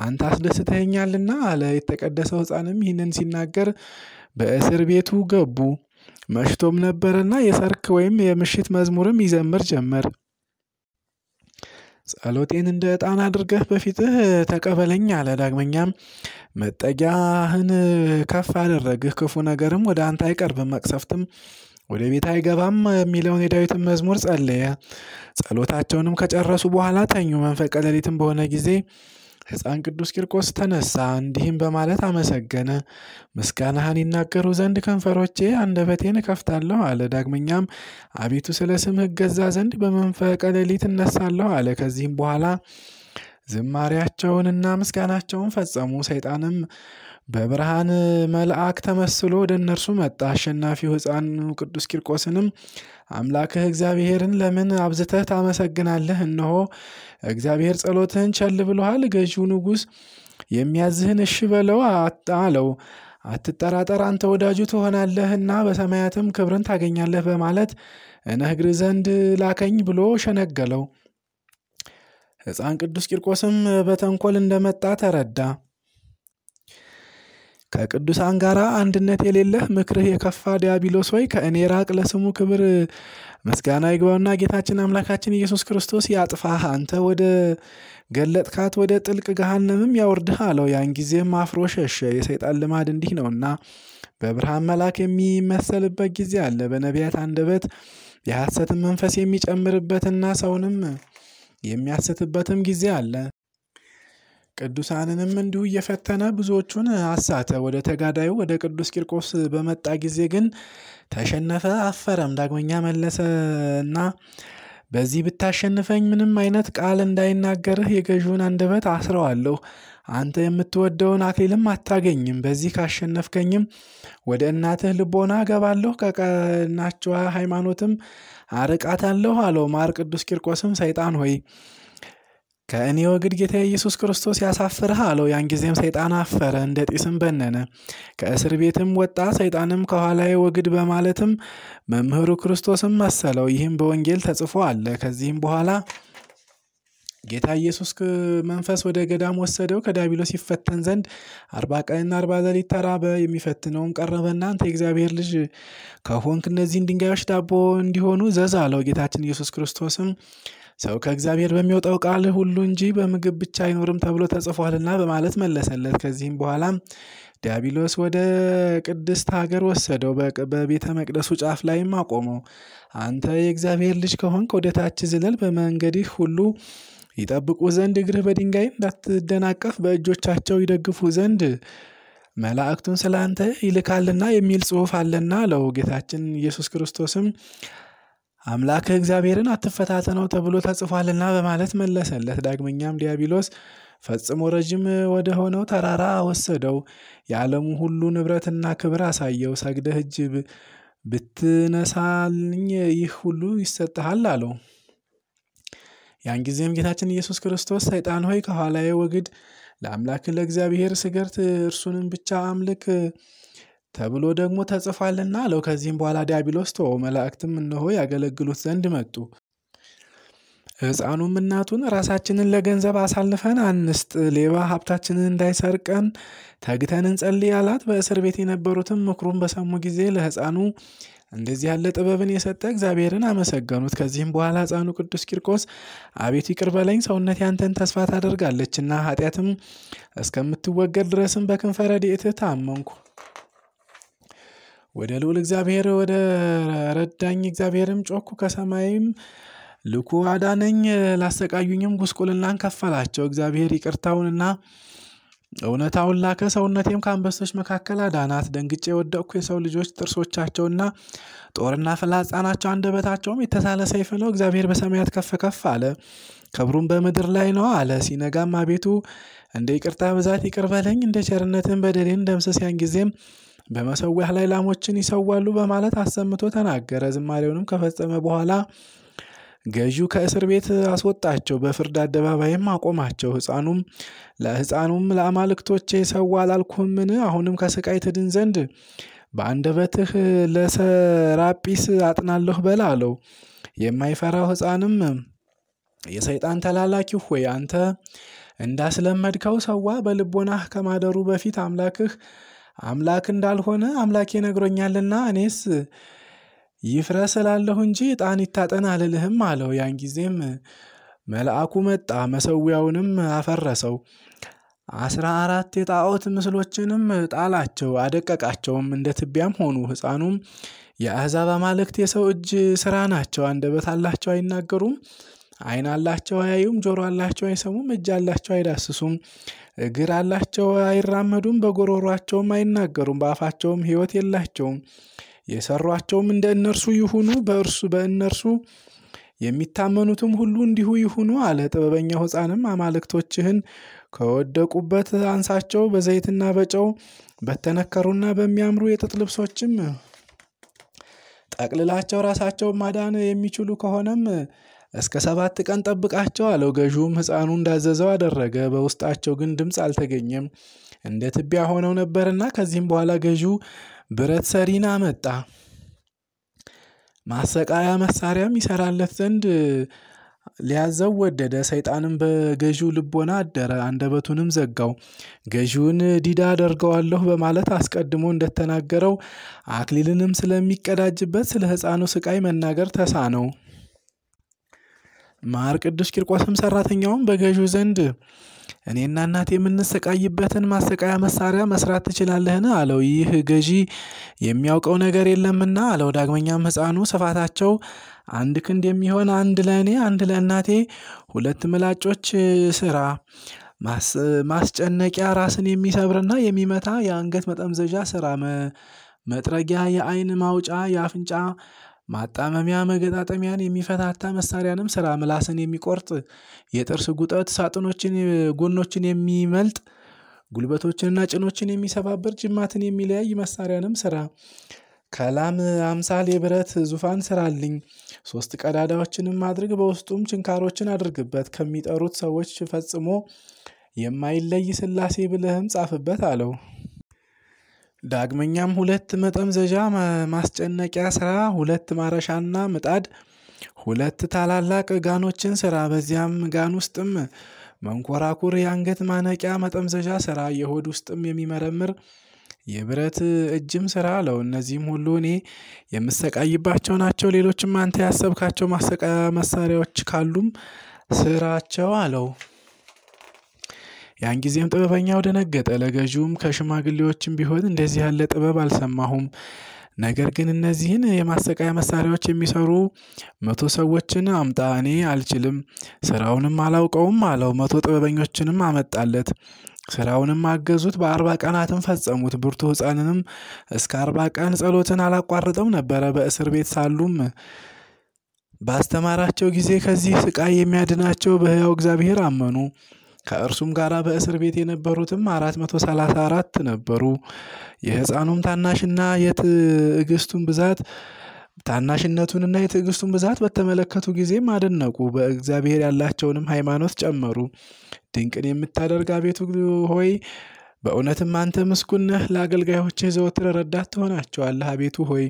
አንተ አስደስተኸኛልና አለ። የተቀደሰው ሕፃንም ይህንን ሲናገር በእስር ቤቱ ገቡ። መሽቶም ነበርና የሰርክ ወይም የምሽት መዝሙርም ይዘምር ጀመር። ጸሎቴን እንደ ዕጣን አድርገህ በፊትህ ተቀበለኝ አለ። ዳግመኛም መጠጊያህን ከፍ አደረግህ፣ ክፉ ነገርም ወደ አንተ አይቀርብም፣ መቅሰፍትም ወደ ቤት አይገባም የሚለውን የዳዊትን መዝሙር ጸለየ። ጸሎታቸውንም ከጨረሱ በኋላ ተኙ። መንፈቀ ሌሊትም በሆነ ጊዜ ሕፃን ቅዱስ ቂርቆስ ተነሳ፣ እንዲህም በማለት አመሰገነ። ምስጋናህን ይናገሩ ዘንድ ከንፈሮቼ አንደበቴን እከፍታለሁ አለ። ዳግመኛም አቤቱ ስለ ስምህ እገዛ ዘንድ በመንፈቀ ሌሊት እነሳለሁ አለ። ከዚህም በኋላ ዝማሪያቸውንና ምስጋናቸውን ፈጸሙ። ሰይጣንም በብርሃን መልአክ ተመስሎ ወደ እነርሱ መጣ። አሸናፊው ሕፃን ቅዱስ ቂርቆስንም አምላክህ እግዚአብሔርን ለምን አብዝተህ ታመሰግናለህ? እነሆ እግዚአብሔር ጸሎትህን ቸል ብሎሃል። ገዢው ንጉሥ የሚያዝህን እሺ በለው አለው። አትጠራጠር፣ አንተ ወዳጁ ትሆናለህና በሰማያትም ክብርን ታገኛለህ በማለት እነግርህ ዘንድ ላከኝ ብሎ ሸነገለው። ሕፃን ቅዱስ ቂርቆስም በተንኮል እንደመጣ ተረዳ። ከቅዱሳን ጋር አንድነት የሌለህ ምክርህ የከፋ ዲያብሎስ ሆይ ከእኔ ራቅ። ለስሙ ክብር ምስጋና ይግባውና ጌታችን አምላካችን ኢየሱስ ክርስቶስ ያጥፋህ፣ አንተ ወደ ገለጥካት ወደ ጥልቅ ገሃነምም ያወርድህ አለው። ያን ጊዜም አፍሮ ሸሸ። የሰይጣን ልማድ እንዲህ ነውና በብርሃን መልአክ የሚመሰልበት ጊዜ አለ። በነቢያት አንደበት የሐሰትን መንፈስ የሚጨምርበትና ሰውንም የሚያስትበትም ጊዜ አለ። ቅዱሳንንም እንዲሁ እየፈተነ ብዙዎቹን አሳተ። ወደ ተጋዳዩ ወደ ቅዱስ ቂርቆስ በመጣ ጊዜ ግን ተሸነፈ፣ አፈረም። ዳግመኛ መለሰና በዚህ ብታሸንፈኝ ምንም አይነት ቃል እንዳይናገርህ የገዥውን አንደበት አስረዋለሁ፣ አንተ የምትወደውን አክሊልም አታገኝም። በዚህ ካሸነፍከኝም ወደ እናትህ ልቦና እገባለሁ፣ ከቀናችዋ ሃይማኖትም አርቃታለሁ አለው። ማር ቅዱስ ቂርቆስም ሰይጣን ሆይ ከእኔ ወግድ ጌታ ኢየሱስ ክርስቶስ ያሳፍርህ አለው። ያን ጊዜም ሰይጣን አፈረ፣ እንደ ጢስም በነነ። ከእስር ቤትም ወጣ። ሰይጣንም ከኋላዬ ወግድ በማለትም መምህሩ ክርስቶስም መሰለው። ይህም በወንጌል ተጽፎ አለ። ከዚህም በኋላ ጌታ ኢየሱስ መንፈስ ወደ ገዳም ወሰደው ከዲያብሎስ ይፈተን ዘንድ አርባ ቀንና አርባ ሌሊት ተራበ። የሚፈትነውም ቀረበና አንተ የእግዚአብሔር ልጅ ከሆንክ እነዚህን ድንጋዮች ዳቦ እንዲሆኑ ዘዝ አለው። ጌታችን ኢየሱስ ክርስቶስም ሰው ከእግዚአብሔር በሚወጣው ቃል ሁሉ እንጂ በምግብ ብቻ አይኖርም ተብሎ ተጽፏልና በማለት መለሰለት። ከዚህም በኋላም ዲያብሎስ ወደ ቅድስት ሀገር ወሰደው፣ በቤተ መቅደሱ ጫፍ ላይም አቆመው። አንተ የእግዚአብሔር ልጅ ከሆንክ ወደ ታች ዝለል፣ በመንገድህ ሁሉ ይጠብቁ ዘንድ እግርህ በድንጋይ እንዳትደናቀፍ በእጆቻቸው ይደግፉ ዘንድ መላእክቱን ስለ አንተ ይልካልና የሚል ጽሑፍ አለና አለው። ጌታችን ኢየሱስ ክርስቶስም አምላክህ እግዚአብሔርን አትፈታተነው ተብሎ ተጽፏልና በማለት መለሰለት። ዳግመኛም ዲያብሎስ ፈጽሞ ረዥም ወደ ሆነው ተራራ ወሰደው። የዓለሙ ሁሉ ንብረትና ክብር አሳየው። ሰግደህ እጅ ብትነሳልኝ ይህ ሁሉ ይሰጥሃል አለው። ያን ጊዜም ጌታችን ኢየሱስ ክርስቶስ ሰይጣን ሆይ ከኋላዬ ወግድ፣ ለአምላክ ለእግዚአብሔር ስገድ፣ እርሱንም ብቻ አምልክ ተብሎ ደግሞ ተጽፏልና አለው። ከዚህም በኋላ ዲያብሎስ ተወው። መላእክትም እነሆ ያገለግሉት ዘንድ መጡ። ሕፃኑም እናቱን ራሳችንን ለገንዘብ አሳልፈን አንስጥ፣ ሌባ ሀብታችንን እንዳይሰርቀን ተግተን እንጸልይ አላት። በእስር ቤት የነበሩትም ምክሩን በሰሙ ጊዜ ለሕፃኑ እንደዚህ ያለ ጥበብን የሰጠ እግዚአብሔርን አመሰገኑት። ከዚህም በኋላ ሕፃኑ ቅዱስ ቂርቆስ አቤቱ ይቅር በለኝ፣ ሰውነት ያንተን ተስፋ ታደርጋለችና ኃጢአትም እስከምትወገድ ድረስም በክንፈ ረድኤትህ ታመንኩ ወደ ልዑል እግዚአብሔር ወደ ረዳኝ እግዚአብሔርም ጮኩ። ከሰማይም ልኩ አዳነኝ። ላሰቃዩኝም ጉስቁልናን ከፈላቸው። እግዚአብሔር ይቅርታውንና እውነታውን ላከ። ሰውነቴም ከአንበሶች መካከል አዳናት። ደንግጬ የወደቅኩ የሰው ልጆች ጥርሶቻቸውና ጦርና ፍላጻ ናቸው። አንደበታቸውም የተሳለ ሰይፍ ነው። እግዚአብሔር በሰማያት ከፍ ከፍ አለ፣ ክብሩም በምድር ላይ ነው አለ። ሲነጋም አቤቱ እንደ ይቅርታ ብዛት ይቅር በለኝ፣ እንደ ቸርነትን በደሌን ደምስስ። ያን ጊዜም በመሰዊያህ ላይ ላሞችን ይሰዋሉ በማለት አሰምቶ ተናገረ። ዝማሬውንም ከፈጸመ በኋላ ገዢው ከእስር ቤት አስወጣቸው፣ በፍርድ አደባባይም አቆማቸው። ሕፃኑም ለሕፃኑም ለአማልክቶቼ ሰዋ አላልኩህምን? አሁንም ከስቃይ ትድን ዘንድ በአንደበትህ ለሰራጲስ አጥናለሁ በል አለው። የማይፈራው ሕፃንም የሰይጣን ተላላኪ ሆይ አንተ እንዳስለመድከው ሰዋ፣ በልቦናህ ከማደሩ በፊት አምላክህ አምላክ እንዳልሆነ አምላኬ ነግሮኛልና እኔስ ይፍረስ እላለሁ እንጂ ዕጣን ይታጠን አልልህም አለው። ያን ጊዜም መልአኩ መጣ፣ መሰዊያውንም አፈረሰው። አስራ አራት የጣዖት ምስሎችንም ጣላቸው፣ አደቀቃቸውም፣ እንደ ትቢያም ሆኑ። ሕፃኑም የአሕዛብ አማልክት የሰው እጅ ስራ ናቸው። አንደበት አላቸው አይናገሩም፣ ዓይን አላቸው አያዩም፣ ጆሮ አላቸው አይሰሙም፣ እጅ አላቸው አይዳስሱም፣ እግር አላቸው አይራመዱም፣ በጎሮሯቸውም አይናገሩም፣ በአፋቸውም ሕይወት የላቸውም። የሰሯቸውም እንደ እነርሱ ይሁኑ፣ በእርሱ በእነርሱ የሚታመኑትም ሁሉ እንዲሁ ይሁኑ አለ። ጥበበኛው ሕፃንም አማልክቶችህን ከወደቁበት አንሳቸው፣ በዘይትና በጨው በተነከሩና በሚያምሩ የጥጥ ልብሶችም ጠቅልላቸው፣ ራሳቸውን ማዳን የሚችሉ ከሆነም እስከ ሰባት ቀን ጠብቃቸው አለው። ገዢውም ሕፃኑ እንዳዘዘው አደረገ። በውስጣቸው ግን ድምፅ አልተገኘም፣ እንደ ትቢያ ሆነው ነበርና። ከዚህም በኋላ ገዢው ብረት ሰሪን አመጣ። ማሰቃያ መሳሪያም ይሰራለት ዘንድ ሊያዘው ወደደ። ሰይጣንም በገዢው ልቦና አደረ፣ አንደበቱንም ዘጋው። ገዢውን ዲዳ አደርገዋለሁ በማለት አስቀድሞ እንደተናገረው አክሊልንም ስለሚቀዳጅበት ስለ ሕፃኑ ስቃይ መናገር ተሳነው። ማር ቅዱስ ቂርቆስም ሰራተኛውም በገዢው ዘንድ እኔና እናቴ የምንሰቃይበትን ማሰቃያ መሳሪያ መስራት ትችላለህን? አለው። ይህ ገዢ የሚያውቀው ነገር የለምና አለው። ዳግመኛም ሕፃኑ ስፋታቸው አንድ ክንድ የሚሆን አንድ ለእኔ አንድ ለእናቴ ሁለት ምላጮች ስራ፣ ማስጨነቂያ ራስን የሚሰብርና የሚመታ የአንገት መጠምዘዣ ስራ፣ መጥረጊያ፣ የዓይን ማውጫ፣ የአፍንጫ ማጣመሚያ መገጣጠሚያን የሚፈታታ መሳሪያንም ስራ። ምላስን የሚቆርጥ የጥርስ ጉጠት፣ ሳጥኖችን ጎኖችን የሚመልጥ ጉልበቶችንና ጭኖችን የሚሰባብር ጅማትን የሚለያይ መሳሪያንም ስራ። ከላም አምሳል የብረት ዙፋን ስራልኝ። ሶስት ቀዳዳዎችንም አድርግ፣ በውስጡም ችንካሮችን አድርግበት። ከሚጠሩት ሰዎች ፈጽሞ የማይለይ ሥላሴ ብለህም ጻፍበት አለው። ዳግመኛም ሁለት መጠምዘዣ ማስጨነቂያ ስራ። ሁለት ማረሻና ምጣድ፣ ሁለት ታላላቅ ጋኖችን ስራ። በዚያም ጋን ውስጥም መንኮራኩር፣ የአንገት ማነቂያ መጠምዘዣ ስራ። የሆድ ውስጥም የሚመረምር የብረት እጅም ስራ አለው። እነዚህም ሁሉ እኔ የምሰቃይባቸው ናቸው። ሌሎችም አንተ ያሰብካቸው ማሰቃያ መሳሪያዎች ካሉም ስራቸው አለው። ያን ጊዜም ጥበበኛው ደነገጠ። ለገዢውም ከሽማግሌዎችም ቢሆን እንደዚህ ያለ ጥበብ አልሰማሁም። ነገር ግን እነዚህን የማሰቃያ መሳሪያዎች የሚሰሩ መቶ ሰዎችን አምጣ፣ እኔ አልችልም፣ ስራውንም አላውቀውም አለው። መቶ ጥበበኞችንም አመጣለት። ስራውንም አገዙት። በአርባ ቀናትም ፈጸሙት። ብርቱ ሕፃንንም እስከ አርባ ቀን ጸሎትን አላቋርጠም ነበረ። በእስር ቤት ሳሉም ባስተማራቸው ጊዜ ከዚህ ስቃይ የሚያድናቸው በሕያው እግዚአብሔር አመኑ። ከእርሱም ጋር በእስር ቤት የነበሩትም አራት መቶ ሰላሳ አራት ነበሩ። የሕፃኑም ታናሽና የትዕግስቱን ብዛት ታናሽነቱንና የትዕግስቱን ብዛት በተመለከቱ ጊዜም አደነቁ። በእግዚአብሔር ያላቸውንም ሃይማኖት ጨመሩ። ድንቅን የምታደርግ አቤቱ ሆይ በእውነትም አንተ ምስጉን ነህ። ለአገልጋዮችህ ዘወትር ረዳት ትሆናቸዋለህ። አቤቱ ሆይ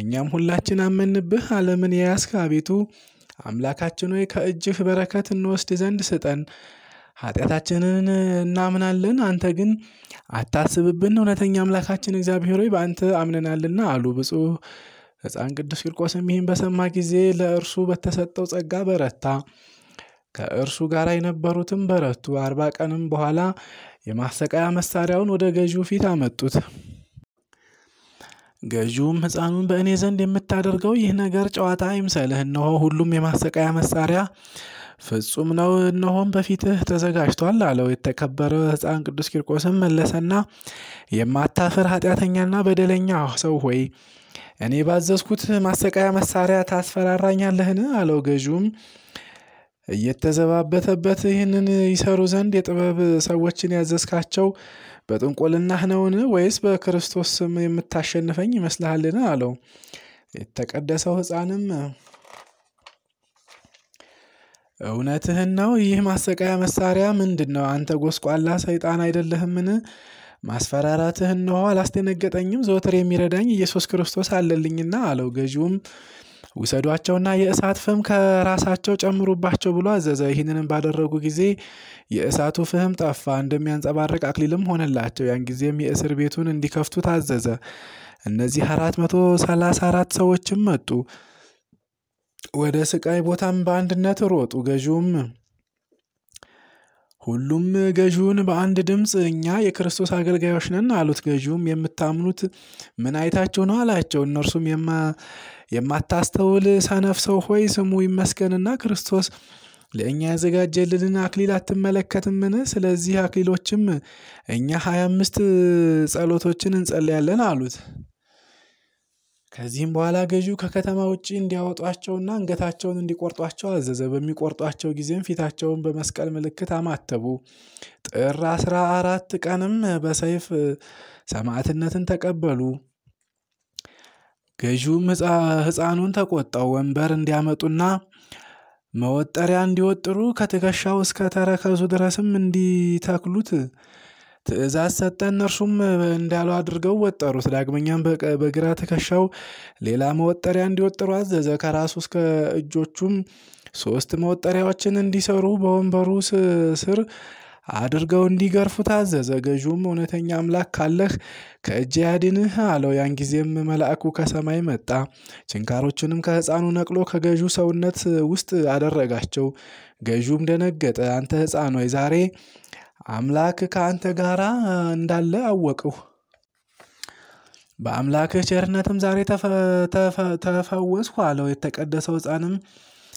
እኛም ሁላችን አመንብህ። ዓለምን የያዝክ አቤቱ አምላካችን ሆይ ከእጅህ በረከት እንወስድ ዘንድ ስጠን። ኃጢአታችንን እናምናለን፣ አንተ ግን አታስብብን። እውነተኛ አምላካችን እግዚአብሔር ሆይ በአንተ አምነናልና አሉ። ብፁዕ ሕፃን ቅዱስ ቂርቆስም ይህን በሰማ ጊዜ ለእርሱ በተሰጠው ጸጋ በረታ። ከእርሱ ጋር የነበሩትም በረቱ። አርባ ቀንም በኋላ የማሰቃያ መሳሪያውን ወደ ገዢው ፊት አመጡት። ገዢውም ሕፃኑን በእኔ ዘንድ የምታደርገው ይህ ነገር ጨዋታ አይምሰልህ። እነሆ ሁሉም የማሰቃያ መሳሪያ ፍጹም ነው፣ እነሆም በፊትህ ተዘጋጅቷል አለው። የተከበረ ሕፃን ቅዱስ ቂርቆስም መለሰና የማታፍር ኃጢአተኛና በደለኛ ሰው ሆይ እኔ ባዘዝኩት ማሰቃያ መሳሪያ ታስፈራራኛለህን? አለው። ገዢውም እየተዘባበተበት ይህንን ይሰሩ ዘንድ የጥበብ ሰዎችን ያዘዝካቸው በጥንቆልናህ ነውን? ወይስ በክርስቶስ ስም የምታሸንፈኝ ይመስልሃልን? አለው። የተቀደሰው ሕፃንም እውነትህን ነው። ይህ ማሰቃያ መሳሪያ ምንድን ነው? አንተ ጎስቋላ ሰይጣን አይደለህምን? ማስፈራራትህ እነሆ አላስደነገጠኝም። ዘወትር የሚረዳኝ ኢየሱስ ክርስቶስ አለልኝና አለው። ገዢውም ውሰዷቸውና የእሳት ፍም ከራሳቸው ጨምሩባቸው ብሎ አዘዘ። ይህንንም ባደረጉ ጊዜ የእሳቱ ፍህም ጠፋ፣ እንደሚያንጸባርቅ አክሊልም ሆነላቸው። ያን ጊዜም የእስር ቤቱን እንዲከፍቱ ታዘዘ። እነዚህ አራት መቶ ሰላሳ አራት ሰዎችም መጡ። ወደ ስቃይ ቦታም በአንድነት ሮጡ። ገዢውም ሁሉም ገዢውን በአንድ ድምፅ እኛ የክርስቶስ አገልጋዮች ነን አሉት። ገዢውም የምታምኑት ምን አይታችሁ ነው አላቸው። እነርሱም የማታስተውል ሰነፍ ሰው ሆይ ስሙ ይመስገንና ክርስቶስ ለእኛ ያዘጋጀልንን አክሊል አትመለከትምን? ስለዚህ አክሊሎችም እኛ ሀያ አምስት ጸሎቶችን እንጸልያለን አሉት። ከዚህም በኋላ ገዢው ከከተማ ውጭ እንዲያወጧቸውና አንገታቸውን እንዲቆርጧቸው አዘዘ። በሚቆርጧቸው ጊዜም ፊታቸውን በመስቀል ምልክት አማተቡ። ጥር አስራ አራት ቀንም በሰይፍ ሰማዕትነትን ተቀበሉ። ገዢውም ሕፃኑን ተቆጣው። ወንበር እንዲያመጡና መወጠሪያ እንዲወጥሩ ከትከሻው እስከ ተረከዙ ድረስም እንዲተክሉት ትእዛዝ ሰጠ። እነርሱም እንዳሉ አድርገው ወጠሩት። ዳግመኛም በግራ ትከሻው ሌላ መወጠሪያ እንዲወጥሩ አዘዘ። ከራሱ እስከ እጆቹም ሶስት መወጠሪያዎችን እንዲሰሩ በወንበሩ ስር አድርገው እንዲገርፉ ታዘዘ። ገዢውም እውነተኛ አምላክ ካለህ ከእጅ ያድንህ አለው። ያን ጊዜም መልአኩ ከሰማይ መጣ፣ ችንካሮቹንም ከሕፃኑ ነቅሎ ከገዢው ሰውነት ውስጥ አደረጋቸው። ገዢውም ደነገጠ። አንተ ሕፃን ሆይ ዛሬ አምላክ ከአንተ ጋር እንዳለ አወቅሁ። በአምላክህ ቸርነትም ዛሬ ተፈወስኩ አለው። የተቀደሰው ሕፃንም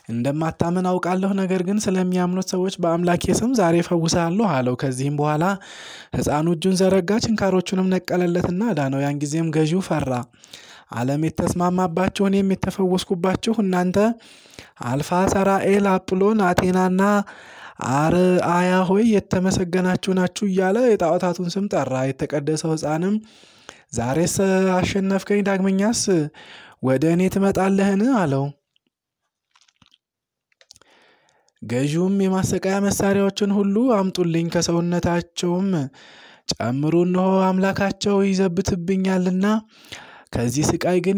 እንደማታምን አውቃለሁ፣ ነገር ግን ስለሚያምኑት ሰዎች በአምላኬ ስም ዛሬ እፈውስሃለሁ አለው። ከዚህም በኋላ ሕፃኑ እጁን ዘረጋ፣ ችንካሮቹንም ነቀለለትና ዳነው። ያን ጊዜም ገዢው ፈራ፣ ዓለም የተስማማባችሁ እኔም የተፈወስኩባችሁ እናንተ አልፋ ሰራኤል አጵሎን አቴናና አርአያ ሆይ የተመሰገናችሁ ናችሁ እያለ የጣዖታቱን ስም ጠራ። የተቀደሰው ሕፃንም ዛሬስ አሸነፍከኝ፣ ዳግመኛስ ወደ እኔ ትመጣለህን? አለው። ገዢውም የማሰቃያ መሳሪያዎችን ሁሉ አምጡልኝ፣ ከሰውነታቸውም ጨምሩ፣ እነሆ አምላካቸው ይዘብትብኛልና ከዚህ ስቃይ ግን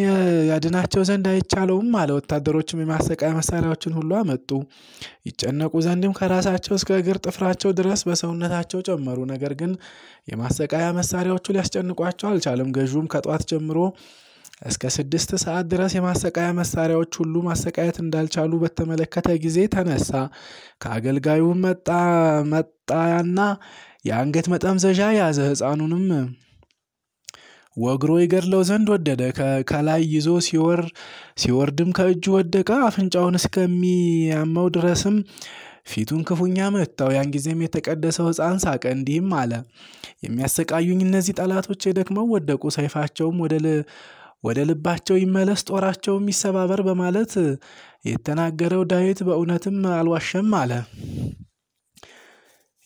ያድናቸው ዘንድ አይቻለውም አለ። ወታደሮችም የማሰቃያ መሳሪያዎችን ሁሉ አመጡ። ይጨነቁ ዘንድም ከራሳቸው እስከ እግር ጥፍራቸው ድረስ በሰውነታቸው ጨመሩ። ነገር ግን የማሰቃያ መሳሪያዎቹ ሊያስጨንቋቸው አልቻለም። ገዢውም ከጧት ጀምሮ እስከ ስድስት ሰዓት ድረስ የማሰቃያ መሳሪያዎች ሁሉ ማሰቃየት እንዳልቻሉ በተመለከተ ጊዜ ተነሳ። ከአገልጋዩም መጣ መጣያና የአንገት መጠምዘዣ ያዘ። ሕፃኑንም ወግሮ ይገድለው ዘንድ ወደደ። ከላይ ይዞ ሲወርድም ከእጁ ወደቀ። አፍንጫውን እስከሚያመው ድረስም ፊቱን ክፉኛ መታው። ያን ጊዜም የተቀደሰው ሕፃን ሳቀ፣ እንዲህም አለ፣ የሚያሰቃዩኝ እነዚህ ጠላቶች ደክመው ወደቁ። ሰይፋቸውም ወደ ልባቸው ይመለስ፣ ጦራቸውም ይሰባበር በማለት የተናገረው ዳዊት በእውነትም አልዋሸም አለ።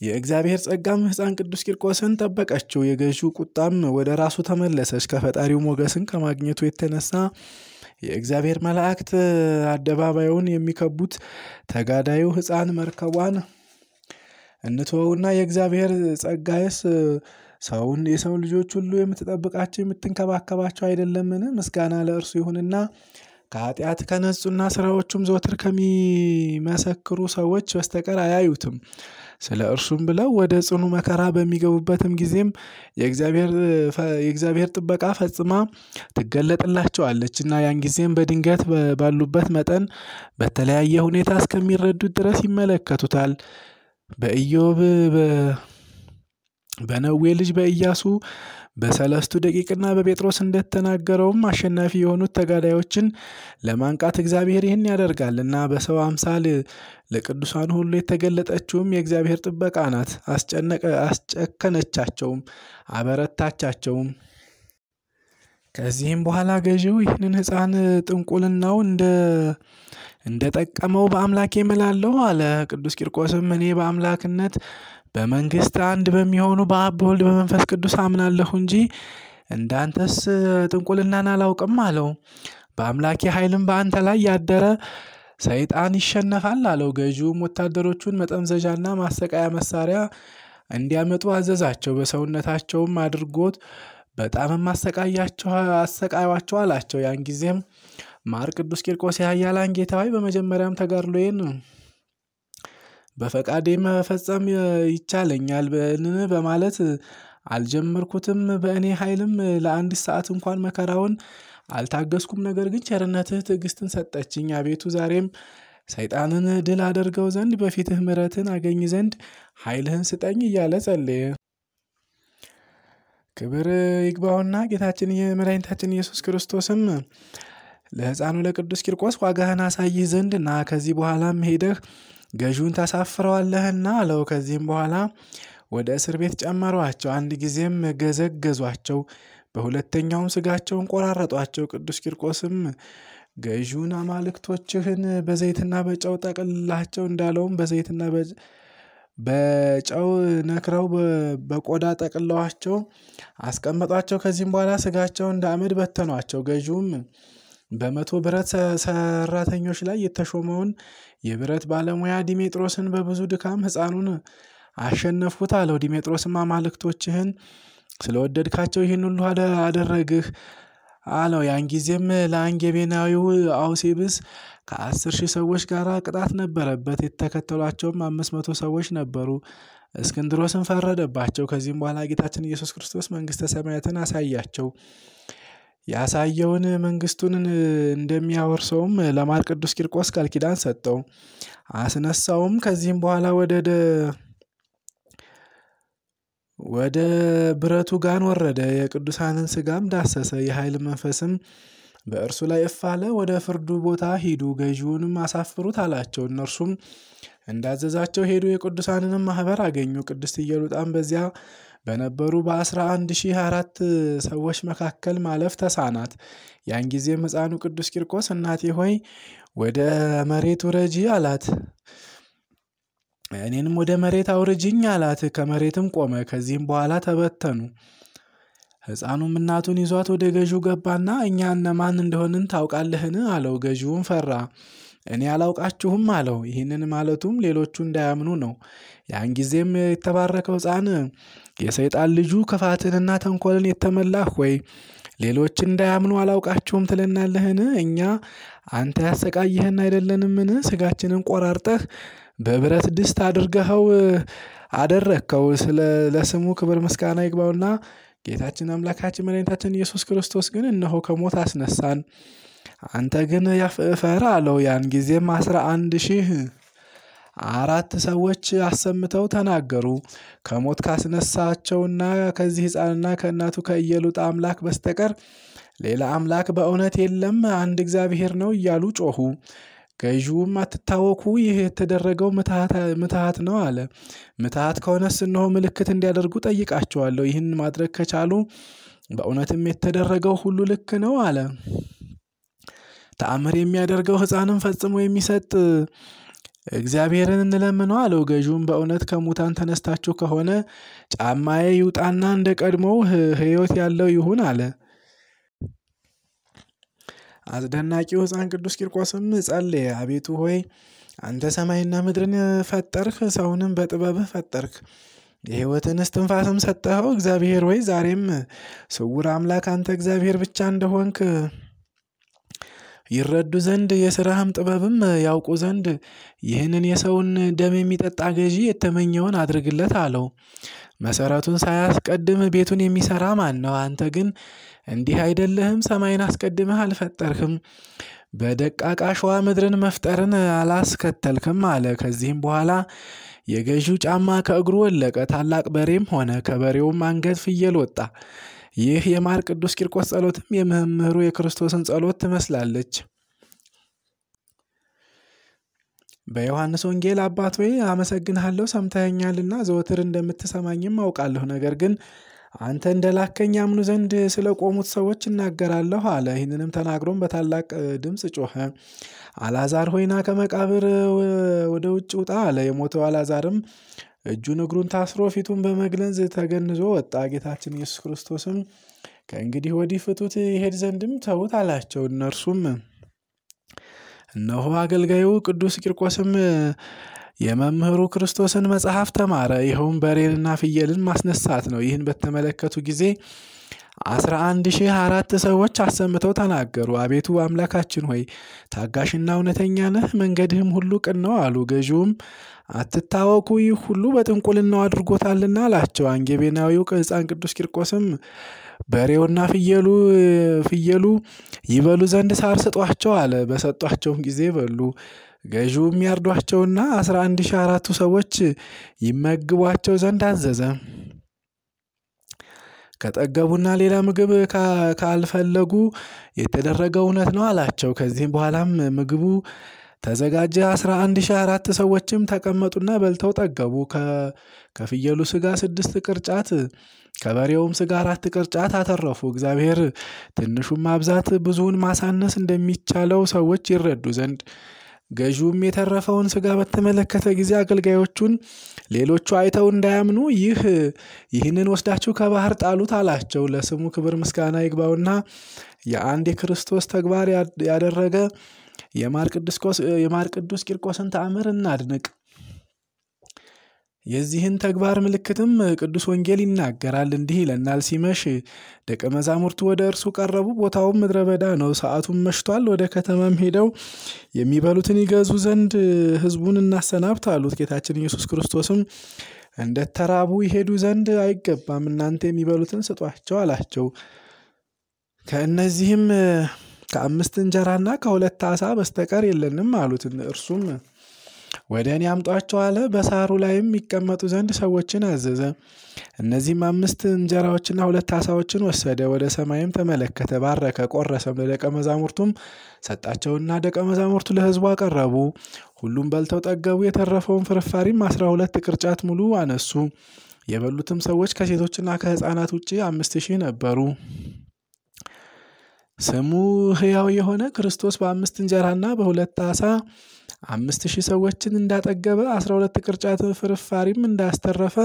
የእግዚአብሔር ጸጋም ሕፃን ቅዱስ ቂርቆስን ጠበቀችው። የገዢው ቁጣም ወደ ራሱ ተመለሰች። ከፈጣሪው ሞገስን ከማግኘቱ የተነሳ የእግዚአብሔር መላእክት አደባባዩን የሚከቡት ተጋዳዩ ሕፃን መርከቧን እንትወውና የእግዚአብሔር ጸጋዬስ ሰውን የሰው ልጆች ሁሉ የምትጠብቃቸው የምትንከባከባቸው አይደለምን? ምስጋና ለእርሱ ይሁንና ከኃጢአት ከነጹና ስራዎቹም ዘወትር ከሚመሰክሩ ሰዎች በስተቀር አያዩትም። ስለ እርሱም ብለው ወደ ጽኑ መከራ በሚገቡበትም ጊዜም የእግዚአብሔር ጥበቃ ፈጽማ ትገለጥላቸዋለች እና ያን ጊዜም በድንገት ባሉበት መጠን በተለያየ ሁኔታ እስከሚረዱት ድረስ ይመለከቱታል። በኢዮብ በነዌ ልጅ በኢያሱ በሰለስቱ ደቂቅና በጴጥሮስ እንደተናገረውም አሸናፊ የሆኑት ተጋዳዮችን ለማንቃት እግዚአብሔር ይህን ያደርጋል እና በሰው አምሳል ለቅዱሳን ሁሉ የተገለጠችውም የእግዚአብሔር ጥበቃ ናት። አስጨከነቻቸውም፣ አበረታቻቸውም። ከዚህም በኋላ ገዢው ይህንን ሕፃን ጥንቁልናው እንደ እንደጠቀመው በአምላኬ እምላለሁ አለ። ቅዱስ ቂርቆስም እኔ በአምላክነት በመንግስት አንድ በሚሆኑ በአብ በወልድ በመንፈስ ቅዱስ አምናለሁ እንጂ እንዳንተስ ጥንቁልናን አላውቅም አለው። በአምላኬ ኃይልም በአንተ ላይ ያደረ ሰይጣን ይሸነፋል አለው። ገዢውም ወታደሮቹን መጠምዘዣና ማሰቃያ መሳሪያ እንዲያመጡ አዘዛቸው። በሰውነታቸውም አድርጎት በጣምም አሰቃዩዋቸው አላቸው። ያን ጊዜም ማር ቅዱስ ቂርቆስ የኃያላን ጌታ በመጀመሪያም ተጋድሎዬን በፈቃዴ መፈጸም ይቻለኛል በማለት አልጀመርኩትም። በእኔ ኃይልም ለአንድ ሰዓት እንኳን መከራውን አልታገስኩም። ነገር ግን ቸርነትህ ትዕግስትን ሰጠችኝ። አቤቱ ዛሬም ሰይጣንን ድል አደርገው ዘንድ በፊትህ ምሕረትን አገኝ ዘንድ ኃይልህን ስጠኝ እያለ ጸለየ። ክብር ይግባውና ጌታችን የመድኃኒታችን ኢየሱስ ክርስቶስም ለሕፃኑ ለቅዱስ ቂርቆስ ዋጋህን አሳይህ ዘንድ እና ከዚህ በኋላም ሄደህ ገዢውን ታሳፍረዋለህና አለው። ከዚህም በኋላ ወደ እስር ቤት ጨመሯቸው። አንድ ጊዜም ገዘገዟቸው፣ በሁለተኛውም ስጋቸውን ቆራረጧቸው። ቅዱስ ቂርቆስም ገዢውን አማልክቶችህን በዘይትና በጨው ጠቅልላቸው እንዳለውም በዘይትና በጨው ነክረው በቆዳ ጠቅለዋቸው አስቀመጧቸው። ከዚህም በኋላ ስጋቸው እንደ አመድ በተኗቸው። ገዢውም በመቶ ብረት ሰራተኞች ላይ የተሾመውን የብረት ባለሙያ ዲሜጥሮስን በብዙ ድካም ሕፃኑን አሸነፍኩት አለው። ዲሜጥሮስም አማልክቶችህን ስለወደድካቸው ይህን ሁሉ አደረግህ አለው። ያን ጊዜም ለአንጌቤናዊው አውሴብስ ከአስር ሺህ ሰዎች ጋር ቅጣት ነበረበት። የተከተሏቸውም አምስት መቶ ሰዎች ነበሩ። እስክንድሮስን ፈረደባቸው። ከዚህም በኋላ ጌታችን ኢየሱስ ክርስቶስ መንግሥተ ሰማያትን አሳያቸው። ያሳየውን መንግስቱን እንደሚያወርሰውም ለማር ቅዱስ ቂርቆስ ቃል ኪዳን ሰጠው፣ አስነሳውም። ከዚህም በኋላ ወደ ወደ ብረቱ ጋን ወረደ። የቅዱሳንን ስጋም ዳሰሰ። የኃይል መንፈስም በእርሱ ላይ እፍ አለ። ወደ ፍርዱ ቦታ ሂዱ፣ ገዢውንም አሳፍሩት አላቸው። እነርሱም እንዳዘዛቸው ሄዱ። የቅዱሳንንም ማህበር አገኙ። ቅድስት ኢየሉጣም በዚያ በነበሩ በአስራ አንድ ሺህ አራት ሰዎች መካከል ማለፍ ተሳናት። ያን ጊዜም ሕፃኑ ቅዱስ ቂርቆስ እናቴ ሆይ ወደ መሬት ውረጂ አላት። እኔንም ወደ መሬት አውርጅኝ አላት። ከመሬትም ቆመ። ከዚህም በኋላ ተበተኑ። ሕፃኑም እናቱን ይዟት ወደ ገዢው ገባና እኛ እነማን እንደሆንን ታውቃለህን? አለው። ገዢውም ፈራ። እኔ አላውቃችሁም አለው። ይህንን ማለቱም ሌሎቹ እንዳያምኑ ነው። ያን ጊዜም የተባረከው ሕፃን የሰይጣን ልጁ ክፋትንና ተንኮልን የተመላህ ወይ ሌሎች እንዳያምኑ አላውቃችሁም ትለናለህን? እኛ አንተ ያሰቃይህን አይደለንምን? ስጋችንን ቆራርጠህ በብረት ድስት አድርገኸው አደረግከው። ለስሙ ክብር ምስጋና ይግባውና ጌታችን አምላካችን መድኃኒታችን ኢየሱስ ክርስቶስ ግን እነሆ ከሞት አስነሳን። አንተ ግን ያፍእፈር አለው። ያን ጊዜም አስራ አንድ ሺህ አራት ሰዎች አሰምተው ተናገሩ። ከሞት ካስነሳቸውና ከዚህ ሕፃንና ከእናቱ ከኢየሉጣ አምላክ በስተቀር ሌላ አምላክ በእውነት የለም፣ አንድ እግዚአብሔር ነው እያሉ ጮኹ። ገዢውም አትታወኩ፣ ይህ የተደረገው ምትሃት ነው አለ። ምትሃት ከሆነስ እነሆ ምልክት እንዲያደርጉ ጠይቃቸዋለሁ። ይህን ማድረግ ከቻሉ በእውነትም የተደረገው ሁሉ ልክ ነው አለ። ተአምር የሚያደርገው ሕፃንም ፈጽሞ የሚሰጥ እግዚአብሔርን እንለምነው አለው። ገዢውም በእውነት ከሙታን ተነስታችሁ ከሆነ ጫማዬ ይውጣና እንደ ቀድሞው ሕይወት ያለው ይሁን አለ። አስደናቂው ሕፃን ቅዱስ ቂርቆስም ጸለየ። አቤቱ ሆይ አንተ ሰማይና ምድርን ፈጠርህ፣ ሰውንም በጥበብህ ፈጠርክ፣ የሕይወትን እስትንፋስም ሰጠኸው። እግዚአብሔር ሆይ ዛሬም ስውር አምላክ አንተ እግዚአብሔር ብቻ እንደሆንክ ይረዱ ዘንድ የሥራህም ጥበብም ያውቁ ዘንድ ይህንን የሰውን ደም የሚጠጣ ገዢ የተመኘውን አድርግለት አለው። መሰረቱን ሳያስቀድም ቤቱን የሚሰራ ማን ነው? አንተ ግን እንዲህ አይደለህም። ሰማይን አስቀድመህ አልፈጠርህም፣ በደቃቅ አሸዋ ምድርን መፍጠርን አላስከተልክም አለ። ከዚህም በኋላ የገዢው ጫማ ከእግሩ ወለቀ። ታላቅ በሬም ሆነ፣ ከበሬውም አንገት ፍየል ወጣ። ይህ የማር ቅዱስ ቂርቆስ ጸሎትም የመምህሩ የክርስቶስን ጸሎት ትመስላለች። በዮሐንስ ወንጌል አባት ሆይ አመሰግንሃለሁ፣ ሰምተኸኛልና ዘወትር እንደምትሰማኝም አውቃለሁ። ነገር ግን አንተ እንደላከኝ ያምኑ ዘንድ ስለ ቆሙት ሰዎች እናገራለሁ አለ። ይህንንም ተናግሮም በታላቅ ድምፅ ጮኸ፣ አልዓዛር ሆይ ና ከመቃብር ወደ ውጭ ውጣ አለ። የሞተው አልዓዛርም እጁን እግሩን ታስሮ ፊቱን በመግለንዝ ተገንዞ ወጣ። ጌታችን ኢየሱስ ክርስቶስም ከእንግዲህ ወዲህ ፍቱት፣ ይሄድ ዘንድም ተዉት አላቸው። እነርሱም እነሆ አገልጋዩ ቅዱስ ቂርቆስም የመምህሩ ክርስቶስን መጽሐፍ ተማረ። ይኸውም በሬንና ፍየልን ማስነሳት ነው። ይህን በተመለከቱ ጊዜ አስራ አንድ ሺህ አራት ሰዎች አሰምተው ተናገሩ። አቤቱ አምላካችን ሆይ ታጋሽና እውነተኛ ነህ፣ መንገድህም ሁሉ ቅን ነው አሉ። ገዢውም አትታወኩ፣ ይህ ሁሉ በጥንቁልናው አድርጎታልና አላቸው። አንጌቤናዊው ሕፃን ቅዱስ ቂርቆስም በሬውና ፍየሉ ፍየሉ ይበሉ ዘንድ ሳር ስጧቸው አለ። በሰጧቸውም ጊዜ በሉ። ገዢውም ያርዷቸውና አስራ አንድ ሺህ አራቱ ሰዎች ይመግቧቸው ዘንድ አዘዘ። ከጠገቡና ሌላ ምግብ ካልፈለጉ የተደረገው እውነት ነው አላቸው። ከዚህም በኋላም ምግቡ ተዘጋጀ። አስራ አንድ ሺህ አራት ሰዎችም ተቀመጡና በልተው ጠገቡ። ከፍየሉ ስጋ ስድስት ቅርጫት ከበሬውም ስጋ አራት ቅርጫት አተረፉ። እግዚአብሔር ትንሹን ማብዛት ብዙውን ማሳነስ እንደሚቻለው ሰዎች ይረዱ ዘንድ ገዢውም የተረፈውን ስጋ በተመለከተ ጊዜ አገልጋዮቹን ሌሎቹ አይተው እንዳያምኑ ይህ ይህንን ወስዳችሁ ከባህር ጣሉት አላቸው። ለስሙ ክብር ምስጋና ይግባውና የአንድ የክርስቶስ ተግባር ያደረገ የማር ቅዱስ ቂርቆስን ተአምር እናድንቅ። የዚህን ተግባር ምልክትም ቅዱስ ወንጌል ይናገራል። እንዲህ ይለናል። ሲመሽ ደቀ መዛሙርቱ ወደ እርሱ ቀረቡ። ቦታውም ምድረ በዳ ነው። ሰዓቱም መሽቷል። ወደ ከተማም ሄደው የሚበሉትን ይገዙ ዘንድ ሕዝቡን እናሰናብት አሉት። ጌታችን ኢየሱስ ክርስቶስም እንደተራቡ ይሄዱ ዘንድ አይገባም፣ እናንተ የሚበሉትን ስጧቸው አላቸው። ከእነዚህም ከአምስት እንጀራና ከሁለት ዓሣ በስተቀር የለንም አሉት። እርሱም ወደ እኔ አምጧቸው አለ። በሳሩ ላይም ይቀመጡ ዘንድ ሰዎችን አዘዘ። እነዚህም አምስት እንጀራዎችና ሁለት ዓሣዎችን ወሰደ። ወደ ሰማይም ተመለከተ፣ ባረከ፣ ቆረሰም፣ ለደቀ መዛሙርቱም ሰጣቸውና ደቀ መዛሙርቱ ለሕዝቡ አቀረቡ። ሁሉም በልተው ጠገቡ። የተረፈውን ፍርፋሪም አስራ ሁለት ቅርጫት ሙሉ አነሱ። የበሉትም ሰዎች ከሴቶችና ከሕፃናት ውጭ አምስት ሺህ ነበሩ። ስሙ ሕያው የሆነ ክርስቶስ በአምስት እንጀራና በሁለት ዓሣ አምስት ሺህ ሰዎችን እንዳጠገበ አስራ ሁለት ቅርጫት ፍርፋሪም እንዳስተረፈ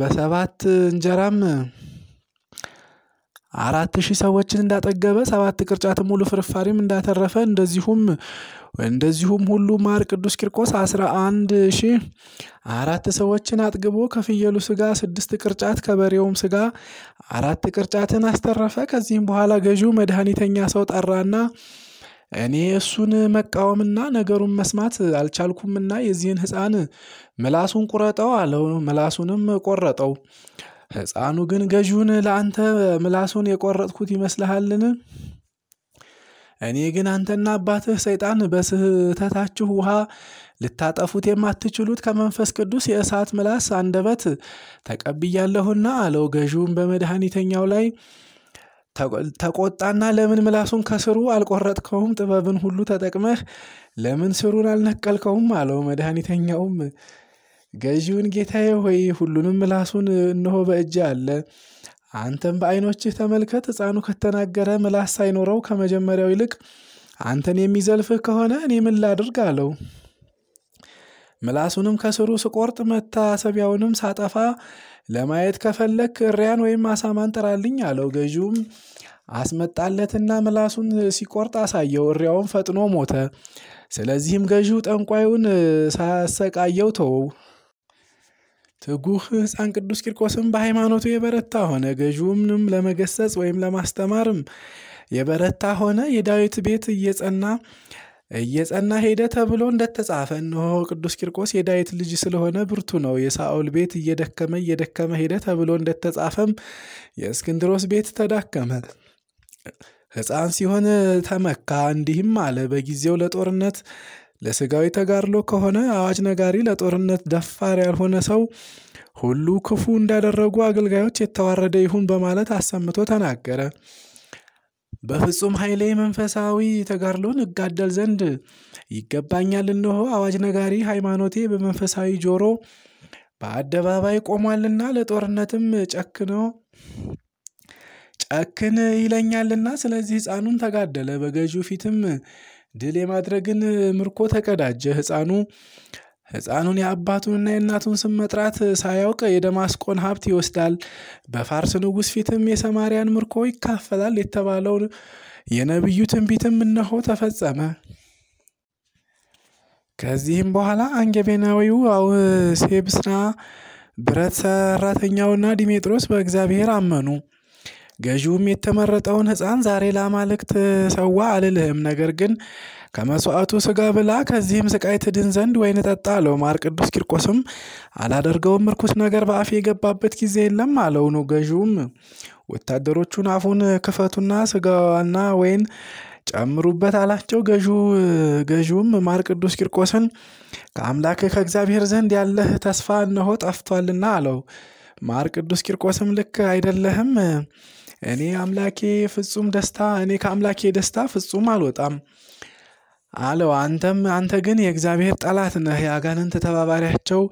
በሰባት እንጀራም አራት ሺህ ሰዎችን እንዳጠገበ ሰባት ቅርጫት ሙሉ ፍርፋሪም እንዳተረፈ እንደዚሁም እንደዚሁም ሁሉ ማር ቅዱስ ቂርቆስ አስራ አንድ ሺህ አራት ሰዎችን አጥግቦ ከፍየሉ ስጋ ስድስት ቅርጫት ከበሬውም ስጋ አራት ቅርጫትን አስተረፈ። ከዚህም በኋላ ገዢው መድኃኒተኛ ሰው ጠራና እኔ እሱን መቃወምና ነገሩን መስማት አልቻልኩምና የዚህን ሕፃን ምላሱን ቁረጠው አለው። ምላሱንም ቆረጠው። ሕፃኑ ግን ገዢውን ለአንተ ምላሱን የቆረጥኩት ይመስልሃልን? እኔ ግን አንተና አባትህ ሰይጣን በስህተታችሁ ውሃ ልታጠፉት የማትችሉት ከመንፈስ ቅዱስ የእሳት ምላስ አንደበት ተቀብያለሁና አለው። ገዢውም በመድኃኒተኛው ላይ ተቆጣና ለምን ምላሱን ከስሩ አልቆረጥከውም? ጥበብን ሁሉ ተጠቅመህ ለምን ስሩን አልነቀልከውም? አለው። መድኃኒተኛውም ገዢውን ጌታዬ ሆይ ሁሉንም ምላሱን እነሆ በእጅ አለ። አንተም በዓይኖችህ ተመልከት። ሕፃኑ ከተናገረ ምላስ ሳይኖረው ከመጀመሪያው ይልቅ አንተን የሚዘልፍህ ከሆነ እኔ ምን ላድርግ? አለው። ምላሱንም ከስሩ ስቆርጥ መታሰቢያውንም ሳጠፋ ለማየት ከፈለክ እሪያን ወይም አሳማን ጥራልኝ አለው። ገዢውም አስመጣለትና ምላሱን ሲቆርጥ አሳየው። እሪያውን ፈጥኖ ሞተ። ስለዚህም ገዢው ጠንቋዩን ሳሰቃየው ተወው። ትጉህ ሕፃን ቅዱስ ቂርቆስም በሃይማኖቱ የበረታ ሆነ። ገዢውንም ለመገሰጽ ወይም ለማስተማርም የበረታ ሆነ። የዳዊት ቤት እየጸና እየጸና ሄደ ተብሎ እንደተጻፈ እነሆ ቅዱስ ቂርቆስ የዳዊት ልጅ ስለሆነ ብርቱ ነው። የሳኦል ቤት እየደከመ እየደከመ ሄደ ተብሎ እንደተጻፈም የእስክንድሮስ ቤት ተዳከመ። ሕፃን ሲሆን ተመካ፣ እንዲህም አለ። በጊዜው ለጦርነት ለስጋዊ ተጋድሎ ከሆነ አዋጅ ነጋሪ፣ ለጦርነት ደፋር ያልሆነ ሰው ሁሉ ክፉ እንዳደረጉ አገልጋዮች የተዋረደ ይሁን በማለት አሰምቶ ተናገረ። በፍጹም ኃይሌ መንፈሳዊ ተጋድሎን እጋደል ዘንድ ይገባኛል። እነሆ አዋጅ ነጋሪ ሃይማኖቴ በመንፈሳዊ ጆሮ በአደባባይ ቆሟልና ለጦርነትም ጨክኖ ጨክን ይለኛልና። ስለዚህ ሕፃኑን ተጋደለ። በገዢው ፊትም ድል የማድረግን ምርኮ ተቀዳጀ። ሕፃኑ ሕፃኑን የአባቱንና የእናቱን ስም መጥራት ሳያውቅ የደማስቆን ሀብት ይወስዳል፣ በፋርስ ንጉሥ ፊትም የሰማርያን ምርኮ ይካፈላል የተባለው የነቢዩ ትንቢትም እነሆ ተፈጸመ። ከዚህም በኋላ አንጌቤናዊው አውሴብስና ብረት ሰራተኛውና ዲሜጥሮስ በእግዚአብሔር አመኑ። ገዢውም የተመረጠውን ሕፃን ዛሬ ለአማልክት ሰዋ አልልህም፣ ነገር ግን ከመስዋዕቱ ስጋ ብላ ከዚህም ስቃይ ትድን ዘንድ ወይን ጠጣ አለው። ማር ቅዱስ ቂርቆስም አላደርገውም፣ ርኩስ ነገር በአፍ የገባበት ጊዜ የለም አለው ነው። ገዢውም ወታደሮቹን አፉን ክፈቱና ስጋዋና ወይን ጨምሩበት አላቸው። ገዢውም ማር ቅዱስ ቂርቆስን ከአምላክ ከእግዚአብሔር ዘንድ ያለህ ተስፋ እነሆ ጠፍቷልና አለው። ማር ቅዱስ ቂርቆስም ልክ አይደለህም፣ እኔ አምላኬ ፍጹም ደስታ እኔ ከአምላኬ ደስታ ፍጹም አልወጣም አለው። አንተም አንተ ግን የእግዚአብሔር ጠላት ነህ፣ የአጋንንት ተባባሪያቸው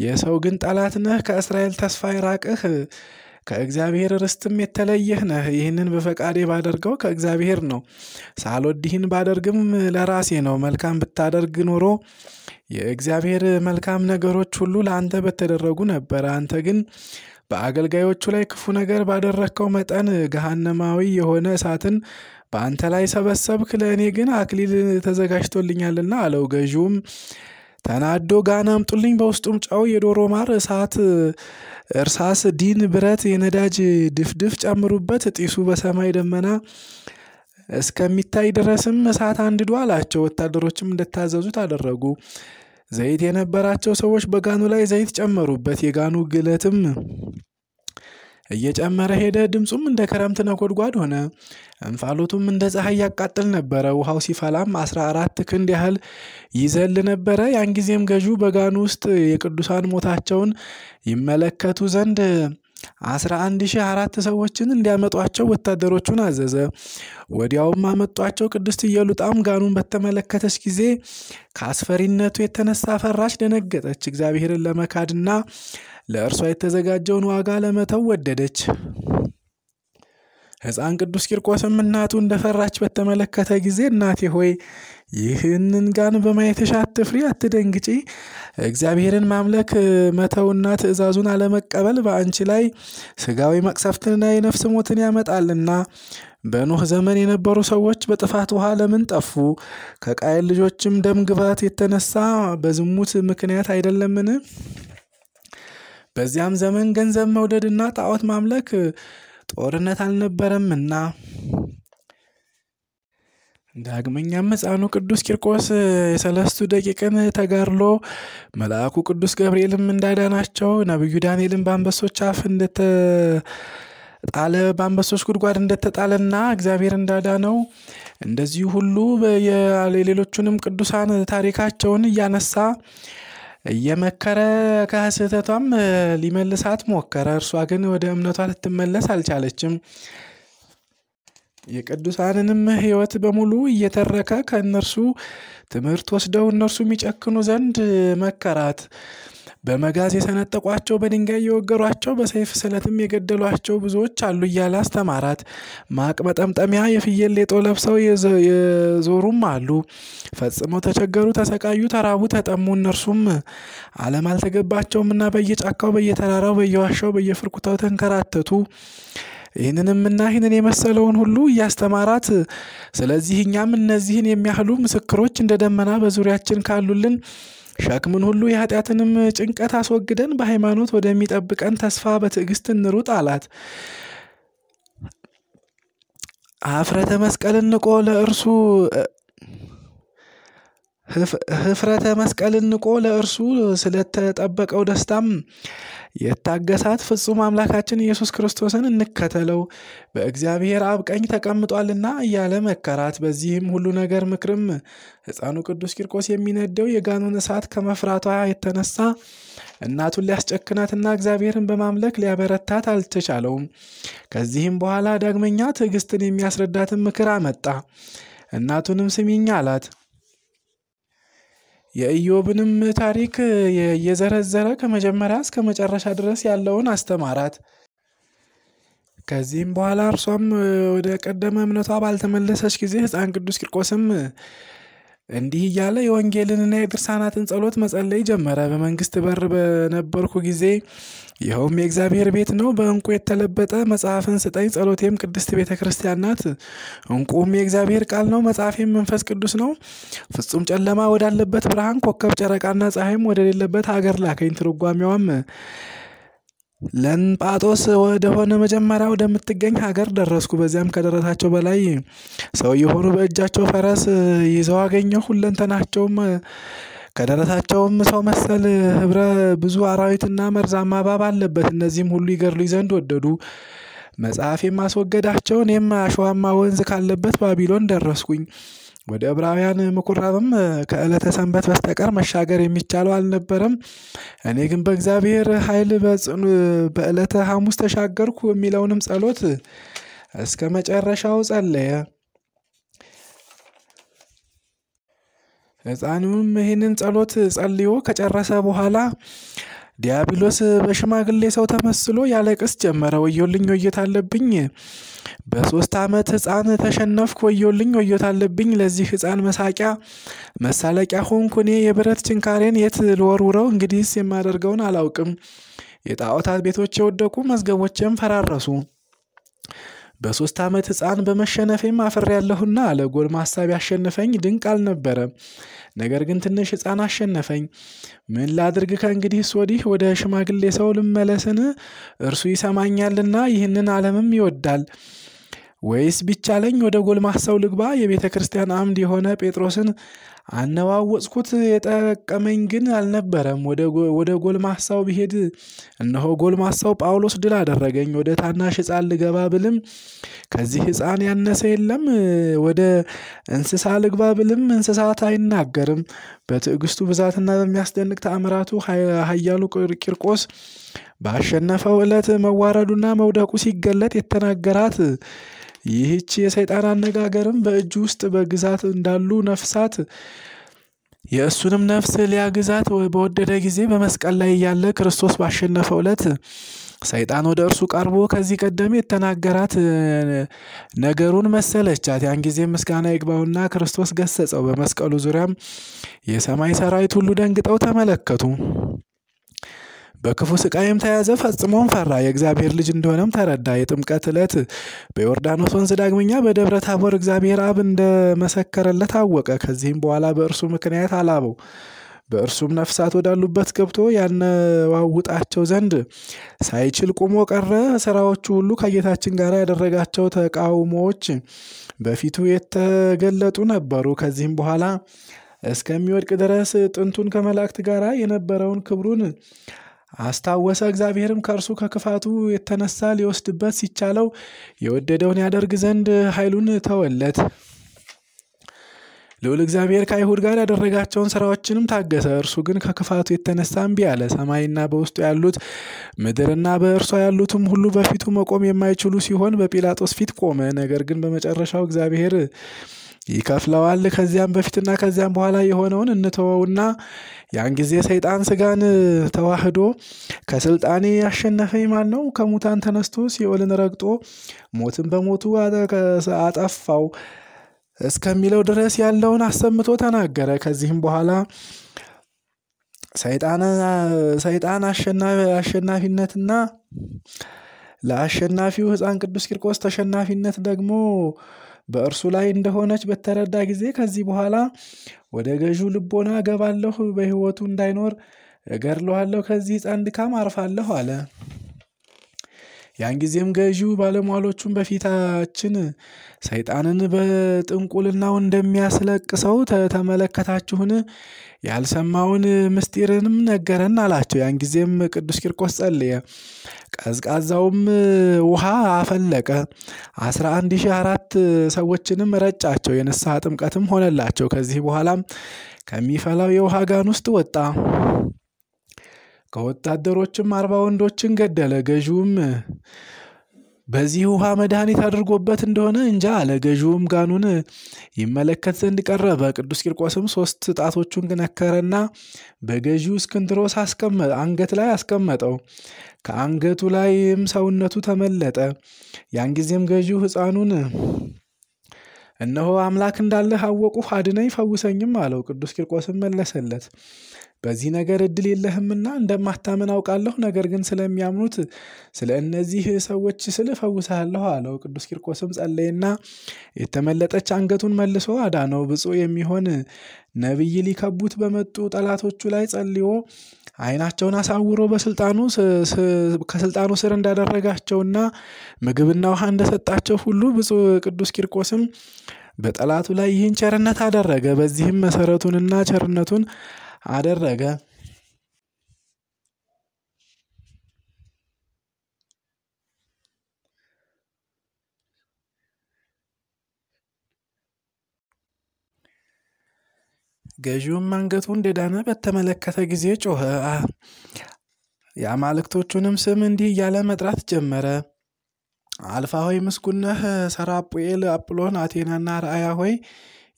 የሰው ግን ጠላት ነህ። ከእስራኤል ተስፋ የራቅህ ከእግዚአብሔር ርስትም የተለየህ ነህ። ይህንን በፈቃዴ ባደርገው ከእግዚአብሔር ነው፣ ሳልወድ ይህን ባደርግም ለራሴ ነው። መልካም ብታደርግ ኖሮ የእግዚአብሔር መልካም ነገሮች ሁሉ ለአንተ በተደረጉ ነበረ። አንተ ግን በአገልጋዮቹ ላይ ክፉ ነገር ባደረግከው መጠን ገሃነማዊ የሆነ እሳትን በአንተ ላይ ሰበሰብክ። ለእኔ ግን አክሊል ተዘጋጅቶልኛልና አለው። ገዢውም ተናዶ ጋን አምጡልኝ፣ በውስጡም ጨው፣ የዶሮ ማር፣ እሳት፣ እርሳስ፣ ዲን፣ ብረት፣ የነዳጅ ድፍድፍ ጨምሩበት፣ ጢሱ በሰማይ ደመና እስከሚታይ ድረስም እሳት አንድዶ አላቸው። ወታደሮችም እንደታዘዙት አደረጉ። ዘይት የነበራቸው ሰዎች በጋኑ ላይ ዘይት ጨመሩበት። የጋኑ ግለትም እየጨመረ ሄደ። ድምፁም እንደ ክረምት ነጎድጓድ ሆነ። እንፋሎቱም እንደ ፀሐይ ያቃጥል ነበረ። ውሃው ሲፈላም አስራ አራት ክንድ ያህል ይዘል ነበረ። ያን ጊዜም ገዢው በጋኑ ውስጥ የቅዱሳን ሞታቸውን ይመለከቱ ዘንድ አስራ አንድ ሺህ አራት ሰዎችን እንዲያመጧቸው ወታደሮቹን አዘዘ። ወዲያውም አመጧቸው። ቅድስት ኢየሉጣም ጋኑን በተመለከተች ጊዜ ከአስፈሪነቱ የተነሳ ፈራች፣ ደነገጠች። እግዚአብሔርን ለመካድና ለእርሷ የተዘጋጀውን ዋጋ ለመተው ወደደች። ሕፃን ቅዱስ ቂርቆስም እናቱ እንደፈራች በተመለከተ ጊዜ እናቴ ሆይ ይህንን ጋን በማየትሽ አትፍሪ፣ አትደንግጪ። እግዚአብሔርን ማምለክ መተውና ትእዛዙን አለመቀበል በአንቺ ላይ ስጋዊ መቅሰፍትንና የነፍስ ሞትን ያመጣልና። በኖህ ዘመን የነበሩ ሰዎች በጥፋት ውሃ ለምን ጠፉ? ከቃየል ልጆችም ደም ግባት የተነሳ በዝሙት ምክንያት አይደለምን? በዚያም ዘመን ገንዘብ መውደድና ጣዖት ማምለክ ጦርነት አልነበረምና። ዳግመኛም ሕፃኑ ቅዱስ ቂርቆስ የሰለስቱ ደቂቅን ተጋድሎ መልአኩ ቅዱስ ገብርኤልም እንዳዳናቸው ነቢዩ ዳንኤልን በአንበሶች አፍ እንደተጣለ በአንበሶች ጉድጓድ እንደተጣለና እግዚአብሔር እንዳዳነው እንደዚሁ ሁሉ የሌሎቹንም ቅዱሳን ታሪካቸውን እያነሳ እየመከረ ከስህተቷም ሊመልሳት ሞከረ። እርሷ ግን ወደ እምነቷ ልትመለስ አልቻለችም። የቅዱሳንንም ሕይወት በሙሉ እየተረከ ከእነርሱ ትምህርት ወስደው እነርሱ የሚጨክኑ ዘንድ መከራት። በመጋዝ የሰነጠቋቸው፣ በድንጋይ የወገሯቸው፣ በሰይፍ ስለትም የገደሏቸው ብዙዎች አሉ እያለ አስተማራት። ማቅ መጠምጠሚያ የፍየል ሌጦ ለብሰው የዞሩም አሉ። ፈጽመው ተቸገሩ፣ ተሰቃዩ፣ ተራቡ፣ ተጠሙ። እነርሱም ዓለም አልተገባቸውም እና በየጫካው፣ በየተራራው፣ በየዋሻው፣ በየፍርኩታው ተንከራተቱ። ይህንንምና ይህንን የመሰለውን ሁሉ እያስተማራት፣ ስለዚህ እኛም እነዚህን የሚያህሉ ምስክሮች እንደ ደመና በዙሪያችን ካሉልን ሸክምን ሁሉ የኃጢአትንም ጭንቀት አስወግደን በሃይማኖት ወደሚጠብቀን ተስፋ በትዕግስት እንሩጥ አላት። ኀፍረተ መስቀልን ንቆ ለእርሱ ህፍረተ መስቀልን ንቆ ለእርሱ ስለተጠበቀው ደስታም የታገሳት ፍጹም አምላካችን ኢየሱስ ክርስቶስን እንከተለው በእግዚአብሔር አብ ቀኝ ተቀምጧልና እያለ መከራት። በዚህም ሁሉ ነገር ምክርም ሕፃኑ ቅዱስ ቂርቆስ የሚነደው የጋኑን እሳት ከመፍራቷ የተነሳ እናቱን ሊያስጨክናትና እግዚአብሔርን በማምለክ ሊያበረታት አልተቻለውም። ከዚህም በኋላ ዳግመኛ ትዕግስትን የሚያስረዳትን ምክር አመጣ። እናቱንም ስሚኝ አላት። የኢዮብንም ታሪክ እየዘረዘረ ከመጀመሪያ እስከ መጨረሻ ድረስ ያለውን አስተማራት። ከዚህም በኋላ እርሷም ወደ ቀደመ እምነቷ ባልተመለሰች ጊዜ ሕፃን ቅዱስ ቂርቆስም እንዲህ እያለ የወንጌልንና የድርሳናትን ጸሎት መጸለይ ጀመረ። በመንግስት በር በነበርኩ ጊዜ ይኸውም የእግዚአብሔር ቤት ነው። በእንቁ የተለበጠ መጽሐፍን ስጠኝ። ጸሎቴም ቅድስት ቤተ ክርስቲያን ናት። እንቁም የእግዚአብሔር ቃል ነው። መጽሐፌም መንፈስ ቅዱስ ነው። ፍጹም ጨለማ ወዳለበት ብርሃን፣ ኮከብ ጨረቃና ፀሐይም ወደሌለበት ሀገር ላከኝ። ትርጓሜዋም ለንጳጦስ ወደሆነ መጀመሪያ ወደምትገኝ ሀገር ደረስኩ። በዚያም ከደረታቸው በላይ ሰው የሆኑ በእጃቸው ፈረስ ይዘው አገኘሁ። ሁለንተናቸውም ከደረታቸውም ሰው መሰል ህብረ ብዙ አራዊትና መርዛማ እባብ አለበት። እነዚህም ሁሉ ይገድሉኝ ዘንድ ወደዱ። መጽሐፍ የማስወገዳቸው እኔም አሸዋማ ወንዝ ካለበት ባቢሎን ደረስኩኝ። ወደ ዕብራውያን ምኩራብም ከዕለተ ሰንበት በስተቀር መሻገር የሚቻለው አልነበረም። እኔ ግን በእግዚአብሔር ኃይል በጽኑ በዕለተ ሐሙስ ተሻገርኩ የሚለውንም ጸሎት እስከ መጨረሻው ጸለየ። ሕፃኑም ይህንን ጸሎት ጸልዮ ከጨረሰ በኋላ ዲያብሎስ በሽማግሌ ሰው ተመስሎ ያለቅስ ጀመረ። ወዮልኝ ወዮት አለብኝ በሶስት ዓመት ሕፃን ተሸነፍኩ። ወዮልኝ ወዮት አለብኝ። ለዚህ ሕፃን መሳቂያ መሳለቂያ ሆንኩ። እኔ የብረት ችንካሬን የት ልወርውረው? እንግዲህስ የማደርገውን አላውቅም። የጣዖታት ቤቶች የወደቁ፣ መዝገቦቼም ፈራረሱ። በሶስት ዓመት ሕፃን በመሸነፌም አፍሬያለሁና ጎልማሳ ቢያሸንፈኝ ድንቅ አልነበረም። ነገር ግን ትንሽ ሕፃን አሸነፈኝ። ምን ላድርግ? ከእንግዲህስ ወዲህ ወደ ሽማግሌ ሰው ልመለስን? እርሱ ይሰማኛልና ይህንን ዓለምም ይወዳል። ወይስ ቢቻለኝ ወደ ጎልማሳው ልግባ? የቤተ ክርስቲያን አምድ የሆነ ጴጥሮስን አነዋወጽኩት፣ የጠቀመኝ ግን አልነበረም። ወደ ጎልማሳው ብሄድ እነሆ ጎልማሳው ጳውሎስ ድል አደረገኝ። ወደ ታናሽ ሕፃን ልገባ ብልም ከዚህ ሕፃን ያነሰ የለም። ወደ እንስሳ ልግባ ብልም እንስሳት አይናገርም። በትዕግስቱ ብዛትና በሚያስደንቅ ተአምራቱ ኃያሉ ቂርቆስ ባሸነፈው ዕለት መዋረዱና መውደቁ ሲገለጥ የተናገራት ይህች የሰይጣን አነጋገርም በእጁ ውስጥ በግዛት እንዳሉ ነፍሳት የእሱንም ነፍስ ሊያግዛት በወደደ ጊዜ በመስቀል ላይ እያለ ክርስቶስ ባሸነፈው ዕለት ሰይጣን ወደ እርሱ ቀርቦ ከዚህ ቀደም የተናገራት ነገሩን መሰለቻት። ያን ጊዜ ምስጋና ይግባውና ክርስቶስ ገሰጸው። በመስቀሉ ዙሪያም የሰማይ ሰራዊት ሁሉ ደንግጠው ተመለከቱ። በክፉ ስቃይም ተያዘ፣ ፈጽሞም ፈራ። የእግዚአብሔር ልጅ እንደሆነም ተረዳ። የጥምቀት ዕለት በዮርዳኖስ ወንዝ ዳግመኛ በደብረ ታቦር እግዚአብሔር አብ እንደመሰከረለት አወቀ። ከዚህም በኋላ በእርሱ ምክንያት አላበው። በእርሱም ነፍሳት ወዳሉበት ገብቶ ያነዋውጣቸው ዘንድ ሳይችል ቁሞ ቀረ። ስራዎቹ ሁሉ ከጌታችን ጋር ያደረጋቸው ተቃውሞዎች በፊቱ የተገለጡ ነበሩ። ከዚህም በኋላ እስከሚወድቅ ድረስ ጥንቱን ከመላእክት ጋር የነበረውን ክብሩን አስታወሰ። እግዚአብሔርም ከእርሱ ከክፋቱ የተነሳ ሊወስድበት ሲቻለው የወደደውን ያደርግ ዘንድ ኃይሉን ተወለት። ልዑል እግዚአብሔር ከአይሁድ ጋር ያደረጋቸውን ስራዎችንም ታገሰ። እርሱ ግን ከክፋቱ የተነሳ እምቢ አለ። ሰማይና በውስጡ ያሉት ምድርና በእርሷ ያሉትም ሁሉ በፊቱ መቆም የማይችሉ ሲሆን በጲላጦስ ፊት ቆመ። ነገር ግን በመጨረሻው እግዚአብሔር ይከፍለዋል። ከዚያም በፊትና ከዚያም በኋላ የሆነውን እንተወውና ያን ጊዜ ሰይጣን ስጋን ተዋህዶ ከስልጣኔ ያሸነፈኝ ማን ነው? ከሙታን ተነስቶ ሲኦልን ረግጦ ሞትን በሞቱ አጠፋው እስከሚለው ድረስ ያለውን አሰምቶ ተናገረ። ከዚህም በኋላ ሰይጣን አሸናፊነትና ለአሸናፊው ሕፃን ቅዱስ ቂርቆስ ተሸናፊነት ደግሞ በእርሱ ላይ እንደሆነች በተረዳ ጊዜ ከዚህ በኋላ ወደ ገዢው ልቦና እገባለሁ፣ በሕይወቱ እንዳይኖር እገድለዋለሁ፣ ከዚህ ሕፃን ድካም አርፋለሁ አለ። ያን ጊዜም ገዢው ባለሟሎቹን በፊታችን ሰይጣንን በጥንቁልናው እንደሚያስለቅሰው ተመለከታችሁን? ያልሰማውን ምስጢርንም ነገረን አላቸው። ያን ጊዜም ቅዱስ ቂርቆስ ጸለየ። ቀዝቃዛውም ውሃ አፈለቀ። አስራ አንድ ሺህ አራት ሰዎችንም ረጫቸው። የንስሐ ጥምቀትም ሆነላቸው። ከዚህ በኋላም ከሚፈላው የውሃ ጋን ውስጥ ወጣ። ከወታደሮችም አርባ ወንዶችን ገደለ። ገዢውም በዚህ ውሃ መድኃኒት አድርጎበት እንደሆነ እንጃ አለ። ገዢውም ጋኑን ይመለከት ዘንድ ቀረበ። ቅዱስ ቂርቆስም ሶስት ጣቶቹን ነከረና በገዢው እስክንድሮስ አንገት ላይ አስቀመጠው። ከአንገቱ ላይም ሰውነቱ ተመለጠ። ያን ጊዜም ገዢው ሕፃኑን እነሆ አምላክ እንዳለህ አወቁህ፣ አድነኝ ፈውሰኝም አለው። ቅዱስ ቂርቆስም መለሰለት በዚህ ነገር እድል የለህምና እንደማታምን አውቃለሁ። ነገር ግን ስለሚያምኑት ስለ እነዚህ ሰዎች ስል እፈውስሃለሁ አለው። ቅዱስ ቂርቆስም ጸለየና የተመለጠች አንገቱን መልሶ አዳነው። ብፁዕ የሚሆን ነቢይ ሊከቡት በመጡ ጠላቶቹ ላይ ጸልዮ ዓይናቸውን አሳውሮ በስልጣኑ ከስልጣኑ ስር እንዳደረጋቸውና ምግብና ውሃ እንደሰጣቸው ሁሉ ብፁዕ ቅዱስ ቂርቆስም በጠላቱ ላይ ይህን ቸርነት አደረገ። በዚህም መሰረቱንና ቸርነቱን አደረገ። ገዢውም አንገቱ እንደዳነ በተመለከተ ጊዜ ጮኸ። የአማልክቶቹንም ስም እንዲህ እያለ መጥራት ጀመረ። አልፋ ሆይ ምስጉን ነህ። ሰራጴል፣ አጵሎን፣ አቴናና ርአያ ሆይ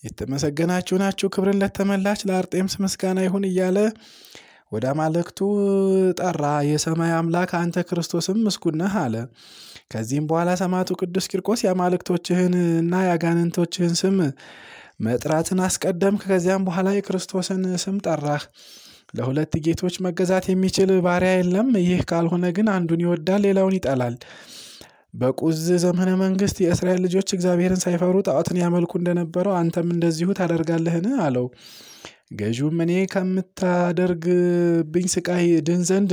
የተመሰገናችሁ ናችሁ። ክብርን ለተመላች ለአርጤምስ ምስጋና ይሁን እያለ ወደ አማልክቱ ጠራ። የሰማይ አምላክ አንተ ክርስቶስም ምስጉን ነህ አለ። ከዚህም በኋላ ሰማዕቱ ቅዱስ ቂርቆስ የአማልክቶችህን እና የአጋንንቶችህን ስም መጥራትን አስቀደምክ። ከዚያም በኋላ የክርስቶስን ስም ጠራህ። ለሁለት ጌቶች መገዛት የሚችል ባሪያ የለም። ይህ ካልሆነ ግን አንዱን ይወዳል፣ ሌላውን ይጠላል። በቁዝ ዘመነ መንግስት የእስራኤል ልጆች እግዚአብሔርን ሳይፈሩ ጣዖትን ያመልኩ እንደነበረው አንተም እንደዚሁ ታደርጋለህን? አለው። ገዢውም እኔ ከምታደርግብኝ ስቃይ ድን ዘንድ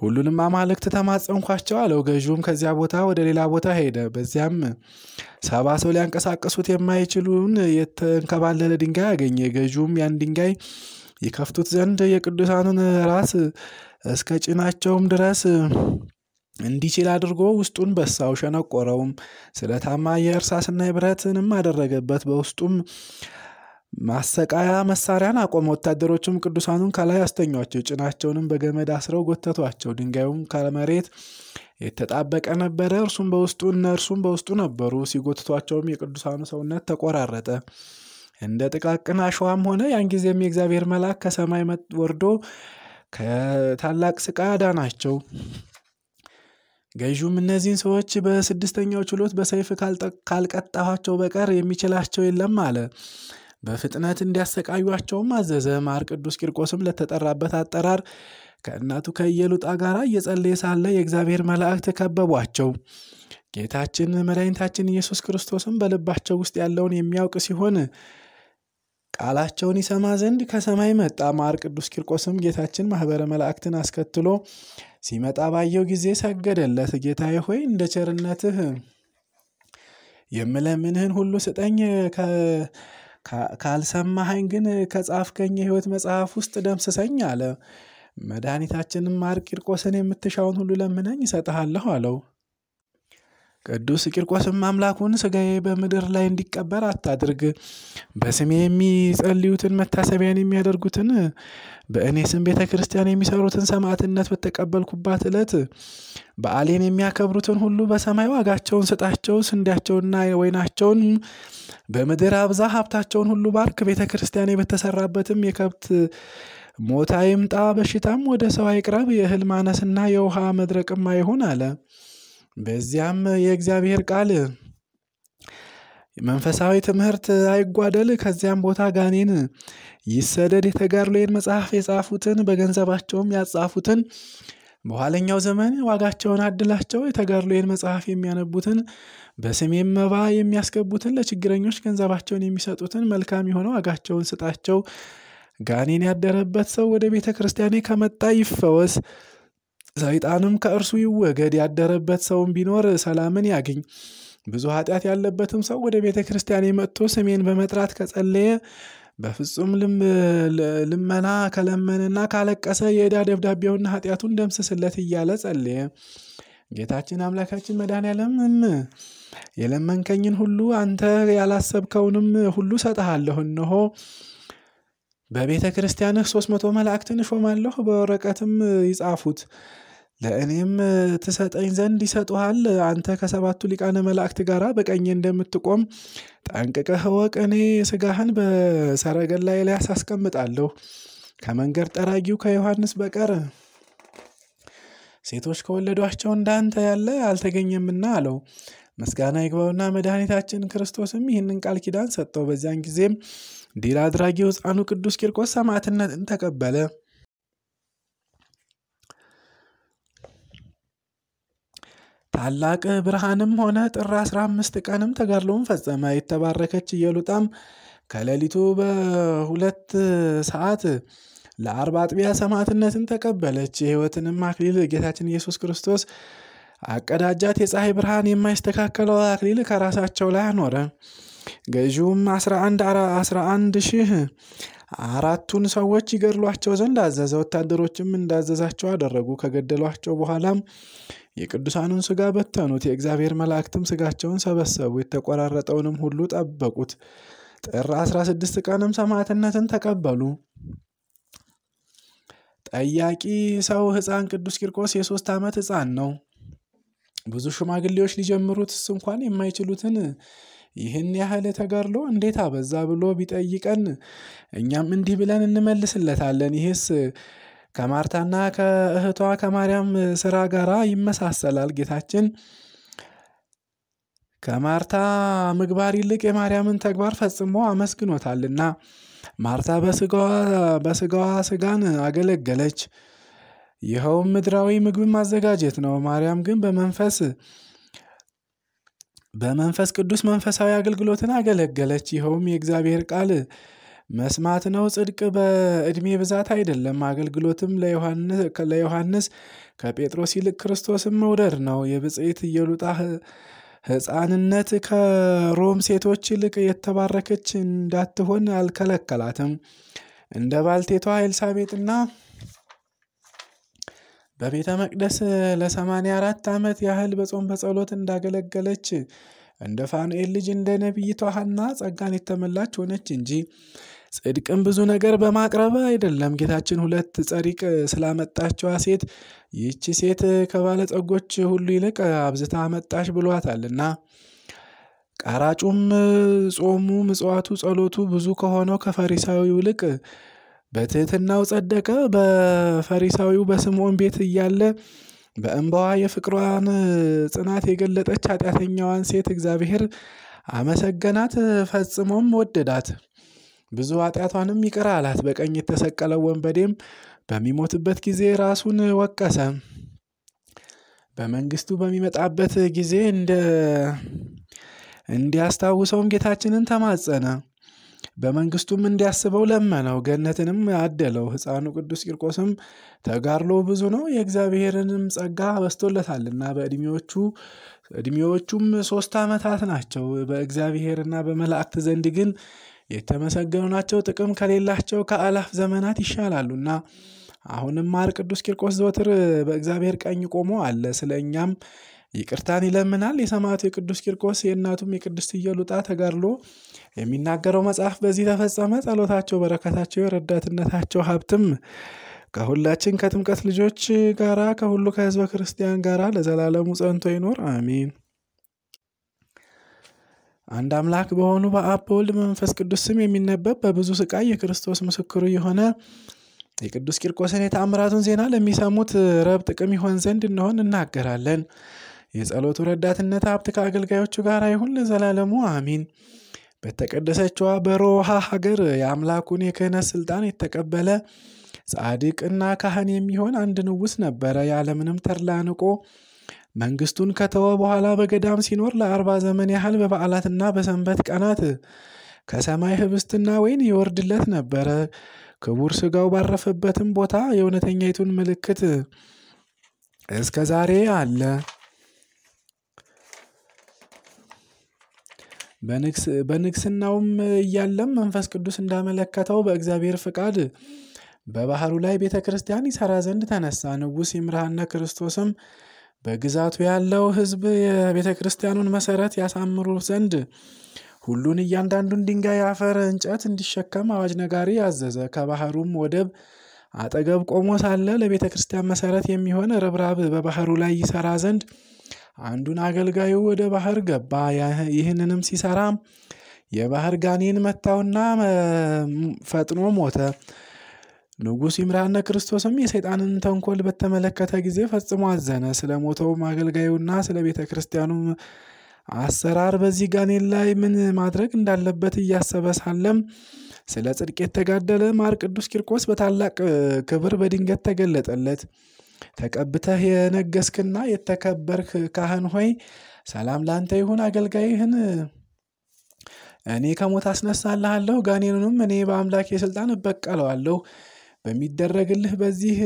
ሁሉንም አማልክት ተማጸንኳቸው አለው። ገዢውም ከዚያ ቦታ ወደ ሌላ ቦታ ሄደ። በዚያም ሰባ ሰው ሊያንቀሳቀሱት የማይችሉን የተንከባለለ ድንጋይ አገኘ። ገዢውም ያን ድንጋይ ይከፍቱት ዘንድ የቅዱሳኑን ራስ እስከ ጭናቸውም ድረስ እንዲችል አድርጎ ውስጡን በሳው፣ ሸነቆረውም። ስለታማ የእርሳስና የብረትንም አደረገበት። በውስጡም ማሰቃያ መሳሪያን አቆመ። ወታደሮቹም ቅዱሳኑን ከላይ አስተኟቸው፣ ጭናቸውንም በገመድ አስረው ጎተቷቸው። ድንጋዩም ከመሬት የተጣበቀ ነበረ፣ እርሱም በውስጡ እነርሱም በውስጡ ነበሩ። ሲጎትቷቸውም የቅዱሳኑ ሰውነት ተቆራረጠ፣ እንደ ጥቃቅን አሸዋም ሆነ። ያን ጊዜም የእግዚአብሔር መልአክ ከሰማይ ወርዶ ከታላቅ ስቃይ አዳናቸው። ገዢውም እነዚህን ሰዎች በስድስተኛው ችሎት በሰይፍ ካልቀጣኋቸው በቀር የሚችላቸው የለም አለ። በፍጥነት እንዲያሰቃዩቸውም አዘዘ። ማር ቅዱስ ቂርቆስም ለተጠራበት አጠራር ከእናቱ ከኢየሉጣ ጋር እየጸለየ ሳለ የእግዚአብሔር መላእክት ከበቧቸው። ጌታችን መድኃኒታችን ኢየሱስ ክርስቶስም በልባቸው ውስጥ ያለውን የሚያውቅ ሲሆን ቃላቸውን ይሰማ ዘንድ ከሰማይ መጣ። ማር ቅዱስ ቂርቆስም ጌታችን ማኅበረ መላእክትን አስከትሎ ሲመጣ ባየው ጊዜ ሰገደለት። ጌታዬ ሆይ እንደ ቸርነትህ የምለምንህን ሁሉ ስጠኝ ካልሰማኸኝ ግን ከጻፍከኝ የሕይወት መጽሐፍ ውስጥ ደምስሰኝ አለ። መድኃኒታችንም ማር ቂርቆስን የምትሻውን ሁሉ ለምነኝ እሰጥሃለሁ አለው። ቅዱስ ቂርቆስም አምላኩን ሥጋዬ በምድር ላይ እንዲቀበር አታድርግ፣ በስሜ የሚጸልዩትን መታሰቢያን የሚያደርጉትን በእኔ ስም ቤተ ክርስቲያን የሚሰሩትን ሰማዕትነት በተቀበልኩባት ዕለት በዓሌን የሚያከብሩትን ሁሉ በሰማይ ዋጋቸውን ስጣቸው፣ ስንዴያቸውንና ወይናቸውን በምድር አብዛ፣ ሀብታቸውን ሁሉ ባርክ። ቤተ ክርስቲያኔ በተሰራበትም የከብት ሞት አይምጣ፣ በሽታም ወደ ሰው አይቅረብ፣ የእህል ማነስና የውሃ መድረቅም አይሁን አለ። በዚያም የእግዚአብሔር ቃል መንፈሳዊ ትምህርት አይጓደል። ከዚያም ቦታ ጋኔን ይሰደድ። የተጋድሎዬን መጽሐፍ የጻፉትን በገንዘባቸውም ያጻፉትን በኋለኛው ዘመን ዋጋቸውን አድላቸው። የተጋድሎዬን መጽሐፍ የሚያነቡትን በስሜም መባ የሚያስገቡትን ለችግረኞች ገንዘባቸውን የሚሰጡትን መልካም የሆነ ዋጋቸውን ስጣቸው። ጋኔን ያደረበት ሰው ወደ ቤተ ክርስቲያኔ ከመጣ ይፈወስ፣ ሰይጣንም ከእርሱ ይወገድ። ያደረበት ሰውም ቢኖር ሰላምን ያግኝ። ብዙ ኃጢአት ያለበትም ሰው ወደ ቤተ ክርስቲያኔ መጥቶ ስሜን በመጥራት ከጸለየ በፍጹም ልመና ከለመንና ካለቀሰ የዕዳ ደብዳቤውና ኃጢአቱን ደምስስለት እያለ ጸለየ። ጌታችን አምላካችን መድኃኔዓለምም የለመንከኝን ሁሉ አንተ ያላሰብከውንም ሁሉ እሰጥሃለሁ። እነሆ በቤተ ክርስቲያንህ ሶስት መቶ መላእክትን እሾማለሁ፣ በወረቀትም ይጻፉት ለእኔም ትሰጠኝ ዘንድ ይሰጡሃል። አንተ ከሰባቱ ሊቃነ መላእክት ጋር በቀኜ እንደምትቆም ጠንቅቀህ እወቅ። እኔ ሥጋህን በሰረገላዬ ላይ አሳስቀምጣለሁ። ከመንገድ ጠራጊው ከዮሐንስ በቀር ሴቶች ከወለዷቸው እንዳንተ ያለ አልተገኘምና አለው። ምስጋና ይግባውና መድኃኒታችን ክርስቶስም ይህንን ቃል ኪዳን ሰጠው። በዚያን ጊዜም ድል አድራጊው ሕፃኑ ቅዱስ ቂርቆስ ሰማዕትነትን ተቀበለ። ታላቅ ብርሃንም ሆነ። ጥር አስራ አምስት ቀንም ተጋድሎውን ፈጸመ። የተባረከች ኢየሉጣም ከሌሊቱ በሁለት ሰዓት ለአርባ አጥቢያ ሰማዕትነትን ተቀበለች። የሕይወትንም አክሊል ጌታችን ኢየሱስ ክርስቶስ አቀዳጃት። የፀሐይ ብርሃን የማይስተካከለው አክሊል ከራሳቸው ላይ አኖረ። ገዢውም አስራ አንድ ሺህ አራቱን ሰዎች ይገድሏቸው ዘንድ አዘዘ። ወታደሮችም እንዳዘዛቸው አደረጉ። ከገደሏቸው በኋላም የቅዱሳኑን ሥጋ በተኑት። የእግዚአብሔር መላእክትም ሥጋቸውን ሰበሰቡ፣ የተቆራረጠውንም ሁሉ ጠበቁት። ጥር 16 ቀንም ሰማዕትነትን ተቀበሉ። ጠያቂ ሰው ሕፃን ቅዱስ ቂርቆስ የሶስት ዓመት ሕፃን ነው። ብዙ ሽማግሌዎች ሊጀምሩትስ እንኳን የማይችሉትን ይህን ያህል ተጋድሎ እንዴት አበዛ ብሎ ቢጠይቀን እኛም እንዲህ ብለን እንመልስለታለን። ይህስ ከማርታና ከእህቷ ከማርያም ስራ ጋር ይመሳሰላል። ጌታችን ከማርታ ምግባር ይልቅ የማርያምን ተግባር ፈጽሞ አመስግኖታልና። ማርታ በስጋዋ ስጋን አገለገለች፣ ይኸውም ምድራዊ ምግብን ማዘጋጀት ነው። ማርያም ግን በመንፈስ በመንፈስ ቅዱስ መንፈሳዊ አገልግሎትን አገለገለች። ይኸውም የእግዚአብሔር ቃል መስማት ነው። ጽድቅ በዕድሜ ብዛት አይደለም። አገልግሎትም ለዮሐንስ ከጴጥሮስ ይልቅ ክርስቶስን መውደድ ነው። የብፅዕት ኢየሉጣ ሕፃንነት ከሮም ሴቶች ይልቅ የተባረከች እንዳትሆን አልከለከላትም። እንደ ባልቴቷ ኤልሳቤጥና በቤተ መቅደስ ለሰማንያ አራት ዓመት ያህል በጾም በጸሎት እንዳገለገለች እንደ ፋኑኤል ልጅ እንደ ነቢይቷ ሐና ጸጋን የተመላች ሆነች እንጂ ጽድቅም ብዙ ነገር በማቅረብ አይደለም። ጌታችን ሁለት ጸሪቅ ስላመጣችዋ ሴት ይህች ሴት ከባለጸጎች ሁሉ ይልቅ አብዝታ አመጣሽ ብሏታልና። ቀራጩም ጾሙ፣ ምጽዋቱ፣ ጸሎቱ ብዙ ከሆነው ከፈሪሳዊው ይልቅ በትህትናው ጸደቀ። በፈሪሳዊው በስምዖን ቤት እያለ በእንባዋ የፍቅሯን ጽናት የገለጠች ኃጢአተኛዋን ሴት እግዚአብሔር አመሰገናት፣ ፈጽሞም ወደዳት። ብዙ ኃጢአቷንም ይቅር አላት። በቀኝ የተሰቀለው ወንበዴም በሚሞትበት ጊዜ ራሱን ወቀሰ። በመንግስቱ በሚመጣበት ጊዜ እንዲያስታውሰውም ጌታችንን ተማጸነ። በመንግስቱም እንዲያስበው ለመነው። ገነትንም አደለው። ሕፃኑ ቅዱስ ቂርቆስም ተጋድሎ ብዙ ነው፣ የእግዚአብሔርንም ጸጋ በስቶለታልና በዕድሜዎቹ ዕድሜዎቹም ሶስት ዓመታት ናቸው። በእግዚአብሔርና በመላእክት ዘንድ ግን የተመሰገኑ ናቸው። ጥቅም ከሌላቸው ከአላፍ ዘመናት ይሻላሉና። አሁንም ማር ቅዱስ ቂርቆስ ዘወትር በእግዚአብሔር ቀኝ ቆሞ አለ። ስለ እኛም ይቅርታን ይለምናል። የሰማዕቱ የቅዱስ ቂርቆስ የእናቱም የቅድስት ኢየሉጣ ተጋድሎ የሚናገረው መጽሐፍ በዚህ ተፈጸመ። ጸሎታቸው፣ በረከታቸው፣ የረዳትነታቸው ሀብትም ከሁላችን ከጥምቀት ልጆች ጋራ ከሁሉ ከሕዝበ ክርስቲያን ጋራ ለዘላለሙ ጸንቶ ይኖር አሜን። አንድ አምላክ በሆኑ በአብ በወልድ በመንፈስ ቅዱስ ስም የሚነበብ በብዙ ስቃይ የክርስቶስ ምስክሩ የሆነ የቅዱስ ቂርቆስን የተአምራቱን ዜና ለሚሰሙት ረብ ጥቅም ይሆን ዘንድ እንሆን እናገራለን። የጸሎቱ ረዳትነት ሀብት ከአገልጋዮቹ ጋር ይሁን ለዘላለሙ አሚን። በተቀደሰችዋ በሮሃ ሀገር የአምላኩን የክህነት ስልጣን የተቀበለ ጻድቅና ካህን የሚሆን አንድ ንጉሥ ነበረ። ያለምንም ተድላ ንቆ መንግስቱን ከተወ በኋላ በገዳም ሲኖር ለአርባ ዘመን ያህል በበዓላትና በሰንበት ቀናት ከሰማይ ህብስትና ወይን ይወርድለት ነበረ። ክቡር ስጋው ባረፈበትም ቦታ የእውነተኛይቱን ምልክት እስከ ዛሬ አለ። በንግስናውም እያለም መንፈስ ቅዱስ እንዳመለከተው በእግዚአብሔር ፍቃድ በባህሩ ላይ ቤተ ክርስቲያን ይሰራ ዘንድ ተነሳ። ንጉሥ ይምርሃነ ክርስቶስም በግዛቱ ያለው ሕዝብ የቤተ ክርስቲያኑን መሰረት ያሳምሩ ዘንድ ሁሉን እያንዳንዱን ድንጋይ፣ አፈር፣ እንጨት እንዲሸከም አዋጅ ነጋሪ አዘዘ። ከባህሩም ወደብ አጠገብ ቆሞ ሳለ ለቤተ ክርስቲያን መሰረት የሚሆን ርብራብ በባህሩ ላይ ይሰራ ዘንድ አንዱን አገልጋዩ ወደ ባህር ገባ። ይህንንም ሲሰራ የባህር ጋኔን መታውና ፈጥኖ ሞተ። ንጉሥ ይምርሃነ ክርስቶስም የሰይጣንን ተንኮል በተመለከተ ጊዜ ፈጽሞ አዘነ። ስለ ሞተውም አገልጋዩና ስለ ቤተ ክርስቲያኑ አሰራር በዚህ ጋኔን ላይ ምን ማድረግ እንዳለበት እያሰበ ሳለም ስለ ጽድቅ የተጋደለ ማር ቅዱስ ቂርቆስ በታላቅ ክብር በድንገት ተገለጠለት። ተቀብተህ የነገስክና የተከበርክ ካህን ሆይ ሰላም ላንተ ይሁን። አገልጋይህን እኔ ከሞት አስነሳልሃለሁ፣ ጋኔኑንም እኔ በአምላኬ ስልጣን እበቀለዋለሁ። በሚደረግልህ በዚህ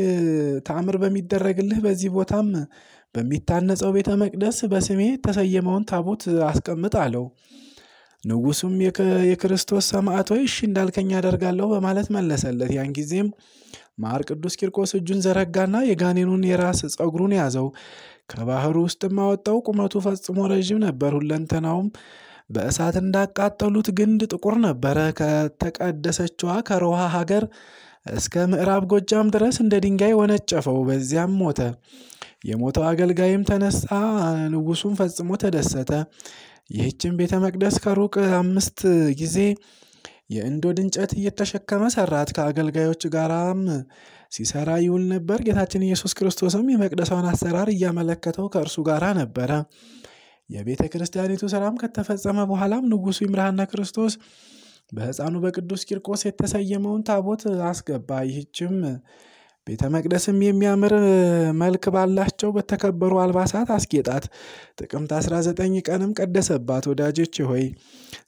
ተአምር በሚደረግልህ በዚህ ቦታም በሚታነጸው ቤተ መቅደስ በስሜ የተሰየመውን ታቦት አስቀምጥ አለው። ንጉሱም የክርስቶስ ሰማዕት ሆይ እሺ እንዳልከኝ አደርጋለሁ በማለት መለሰለት። ያን ጊዜም ማር ቅዱስ ቂርቆስ እጁን ዘረጋና የጋኔኑን የራስ ፀጉሩን ያዘው፣ ከባህሩ ውስጥም አወጣው። ቁመቱ ፈጽሞ ረዥም ነበር። ሁለንተናውም በእሳት እንዳቃጠሉት ግንድ ጥቁር ነበረ። ከተቀደሰችዋ ከሮሃ ሀገር እስከ ምዕራብ ጎጃም ድረስ እንደ ድንጋይ ወነጨፈው፣ በዚያም ሞተ። የሞተው አገልጋይም ተነሳ፣ ንጉሱም ፈጽሞ ተደሰተ። ይህችን ቤተ መቅደስ ከሩቅ አምስት ጊዜ የእንዶድ እንጨት እየተሸከመ ሰራት። ከአገልጋዮች ጋራም ሲሰራ ይውል ነበር። ጌታችን ኢየሱስ ክርስቶስም የመቅደሷን አሰራር እያመለከተው ከእርሱ ጋራ ነበረ። የቤተ ክርስቲያኒቱ ስራም ከተፈጸመ በኋላም ንጉሱ ይምርሃነ ክርስቶስ በሕፃኑ በቅዱስ ቂርቆስ የተሰየመውን ታቦት አስገባ። ይህችም ቤተ መቅደስም የሚያምር መልክ ባላቸው በተከበሩ አልባሳት አስጌጣት። ጥቅምት 19 ቀንም ቀደሰባት። ወዳጆች ሆይ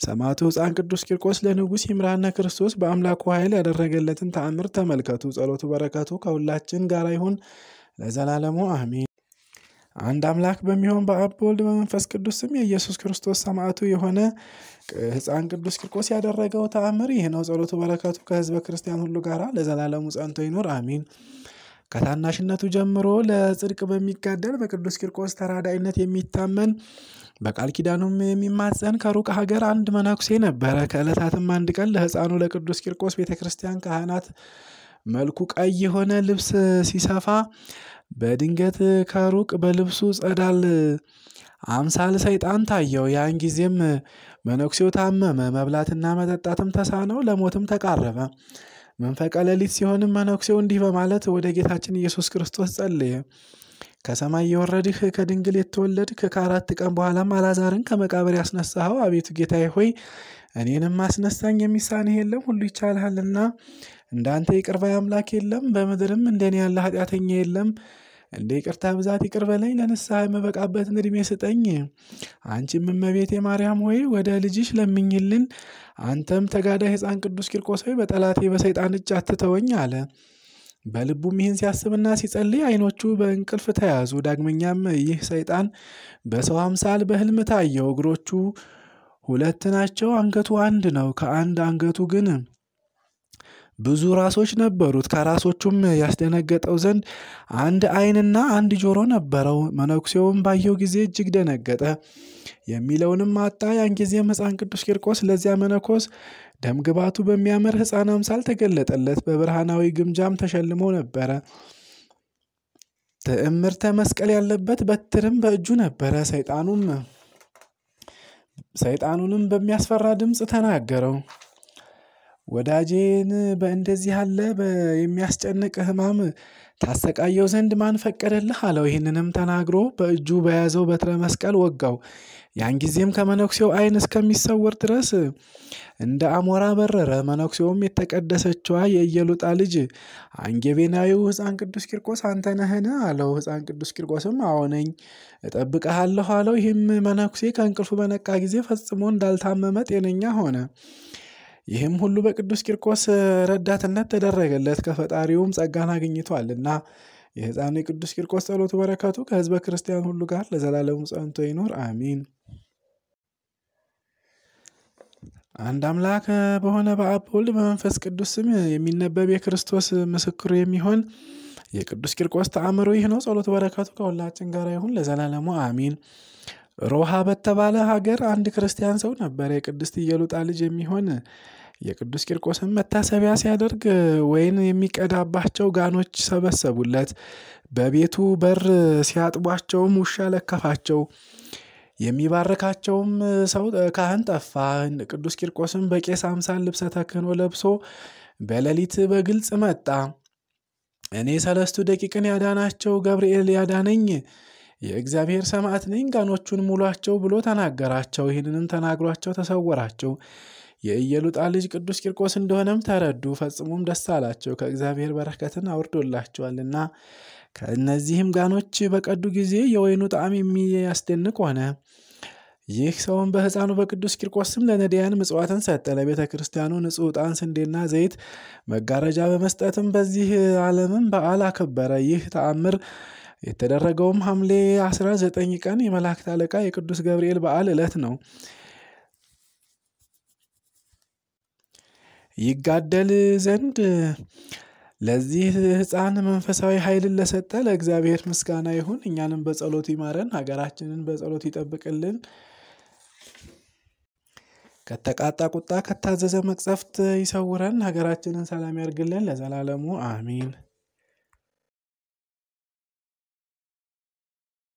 ሰማዕቱ ሕፃን ቅዱስ ቂርቆስ ለንጉሥ ይምርሃነ ክርስቶስ በአምላኩ ኃይል ያደረገለትን ተአምር ተመልከቱ። ጸሎቱ በረከቱ ከሁላችን ጋር ይሁን ለዘላለሙ አሜን። አንድ አምላክ በሚሆን በአብ በወልድ በመንፈስ ቅዱስ ስም የኢየሱስ ክርስቶስ ሰማዕቱ የሆነ ሕፃን ቅዱስ ቂርቆስ ያደረገው ተአምር ይህ ነው። ጸሎቱ በረከቱ ከሕዝበ ክርስቲያን ሁሉ ጋር ለዘላለሙ ጸንቶ ይኑር አሚን። ከታናሽነቱ ጀምሮ ለጽድቅ በሚጋደል በቅዱስ ቂርቆስ ተራዳይነት የሚታመን በቃል ኪዳኑም የሚማጸን ከሩቅ ሀገር አንድ መነኩሴ ነበረ። ከዕለታትም አንድ ቀን ለሕፃኑ ለቅዱስ ቂርቆስ ቤተ ክርስቲያን ካህናት መልኩ ቀይ የሆነ ልብስ ሲሰፋ በድንገት ከሩቅ በልብሱ ጸዳል አምሳል ሰይጣን ታየው። ያን ጊዜም መነኩሴው ታመመ፣ መብላትና መጠጣትም ተሳነው፣ ለሞትም ተቃረበ። መንፈቀ ሌሊት ሲሆንም መነኩሴው እንዲህ በማለት ወደ ጌታችን ኢየሱስ ክርስቶስ ጸለየ። ከሰማይ የወረድህ ከድንግል የተወለድክ ከአራት ቀን በኋላም አላዛርን ከመቃብር ያስነሳኸው አቤቱ ጌታዬ ሆይ እኔንም አስነሳኝ፣ የሚሳንህ የለም፣ ሁሉ ይቻልሃልና። እንዳንተ ይቅር ባይ አምላክ የለም፣ በምድርም እንደኔ ያለ ኃጢአተኛ የለም። እንደ ይቅርታ ብዛት ይቅር በለኝ፣ ለንስሐ የምበቃበትን ዕድሜ ስጠኝ። አንቺም እመቤቴ ማርያም ሆይ ወደ ልጅሽ ለምኝልን። አንተም ተጋዳይ ሕፃን ቅዱስ ቂርቆስ ሆይ በጠላቴ በሰይጣን እጅ አትተወኝ አለ። በልቡም ይህን ሲያስብና ሲጸልይ ዓይኖቹ በእንቅልፍ ተያዙ። ዳግመኛም ይህ ሰይጣን በሰው አምሳል በሕልም ታየው። እግሮቹ ሁለት ናቸው፣ አንገቱ አንድ ነው። ከአንድ አንገቱ ግን ብዙ ራሶች ነበሩት። ከራሶቹም ያስደነገጠው ዘንድ አንድ ዓይንና አንድ ጆሮ ነበረው። መነኩሴውም ባየው ጊዜ እጅግ ደነገጠ፣ የሚለውንም አጣ። ያን ጊዜም ሕፃን ቅዱስ ቂርቆስ ለዚያ መነኮስ ደምግባቱ በሚያምር ሕፃን አምሳል ተገለጠለት። በብርሃናዊ ግምጃም ተሸልሞ ነበረ። ትዕምርተ መስቀል ያለበት በትርም በእጁ ነበረ። ሰይጣኑም ሰይጣኑንም በሚያስፈራ ድምፅ ተናገረው ወዳጄን በእንደዚህ ያለ የሚያስጨንቅ ሕማም ታሰቃየው ዘንድ ማን ፈቀደልህ? አለው። ይህንንም ተናግሮ በእጁ በያዘው በትረ መስቀል ወጋው። ያን ጊዜም ከመነኩሴው ዓይን እስከሚሰወር ድረስ እንደ አሞራ በረረ። መነኩሴውም የተቀደሰችዋ የኢየሉጣ ልጅ አንጌቤናዊው ሕፃን ቅዱስ ቂርቆስ አንተ ነህን? አለው። ሕፃን ቅዱስ ቂርቆስም አዎ ነኝ፣ እጠብቅሃለሁ አለው። ይህም መነኩሴ ከእንቅልፉ በነቃ ጊዜ ፈጽሞ እንዳልታመመ ጤነኛ ሆነ። ይህም ሁሉ በቅዱስ ቂርቆስ ረዳትነት ተደረገለት፣ ከፈጣሪውም ጸጋን አግኝቷልና። የሕፃኑ የቅዱስ ቂርቆስ ጸሎቱ በረከቱ ከሕዝበ ክርስቲያን ሁሉ ጋር ለዘላለሙ ጸንቶ ይኖር አሚን። አንድ አምላክ በሆነ በአብ በወልድ በመንፈስ ቅዱስ ስም የሚነበብ የክርስቶስ ምስክሩ የሚሆን የቅዱስ ቂርቆስ ተአምሮ ይህ ነው። ጸሎቱ በረከቱ ከሁላችን ጋር ይሁን ለዘላለሙ አሚን። ሮሃ በተባለ ሀገር አንድ ክርስቲያን ሰው ነበረ። የቅድስት ኢየሉጣ ልጅ የሚሆን የቅዱስ ቂርቆስን መታሰቢያ ሲያደርግ ወይን የሚቀዳባቸው ጋኖች ሰበሰቡለት። በቤቱ በር ሲያጥቧቸውም ውሻ ለከፋቸው። የሚባርካቸውም ሰው ካህን ጠፋ። ቅዱስ ቂርቆስም በቄስ አምሳል ልብሰ ተክህኖ ለብሶ በሌሊት በግልጽ መጣ። እኔ ሰለስቱ ደቂቅን ያዳናቸው ገብርኤል ያዳነኝ የእግዚአብሔር ሰማዕት ነኝ፣ ጋኖቹን ሙሏቸው ብሎ ተናገራቸው። ይህንንም ተናግሯቸው ተሰወራቸው። የኢየሉጣ ልጅ ቅዱስ ቂርቆስ እንደሆነም ተረዱ። ፈጽሞም ደስ አላቸው፣ ከእግዚአብሔር በረከትን አውርዶላቸዋልና። ከእነዚህም ጋኖች በቀዱ ጊዜ የወይኑ ጣዕም የሚያስደንቅ ሆነ። ይህ ሰውም በሕፃኑ በቅዱስ ቂርቆስ ስም ለነዳያን ምጽዋትን ሰጠ። ለቤተ ክርስቲያኑ ንጹሕ ዕጣን፣ ስንዴና ዘይት፣ መጋረጃ በመስጠትም በዚህ ዓለምም በዓል አከበረ። ይህ ተአምር የተደረገውም ሐምሌ 19 ቀን የመላእክት አለቃ የቅዱስ ገብርኤል በዓል ዕለት ነው። ይጋደል ዘንድ ለዚህ ሕፃን መንፈሳዊ ኃይልን ለሰጠ ለእግዚአብሔር ምስጋና ይሁን። እኛንም በጸሎቱ ይማረን፣ ሀገራችንን በጸሎቱ ይጠብቅልን። ከተቃጣ ቁጣ ከታዘዘ መቅሰፍት ይሰውረን፣ ሀገራችንን ሰላም ያርግልን ለዘላለሙ አሚን።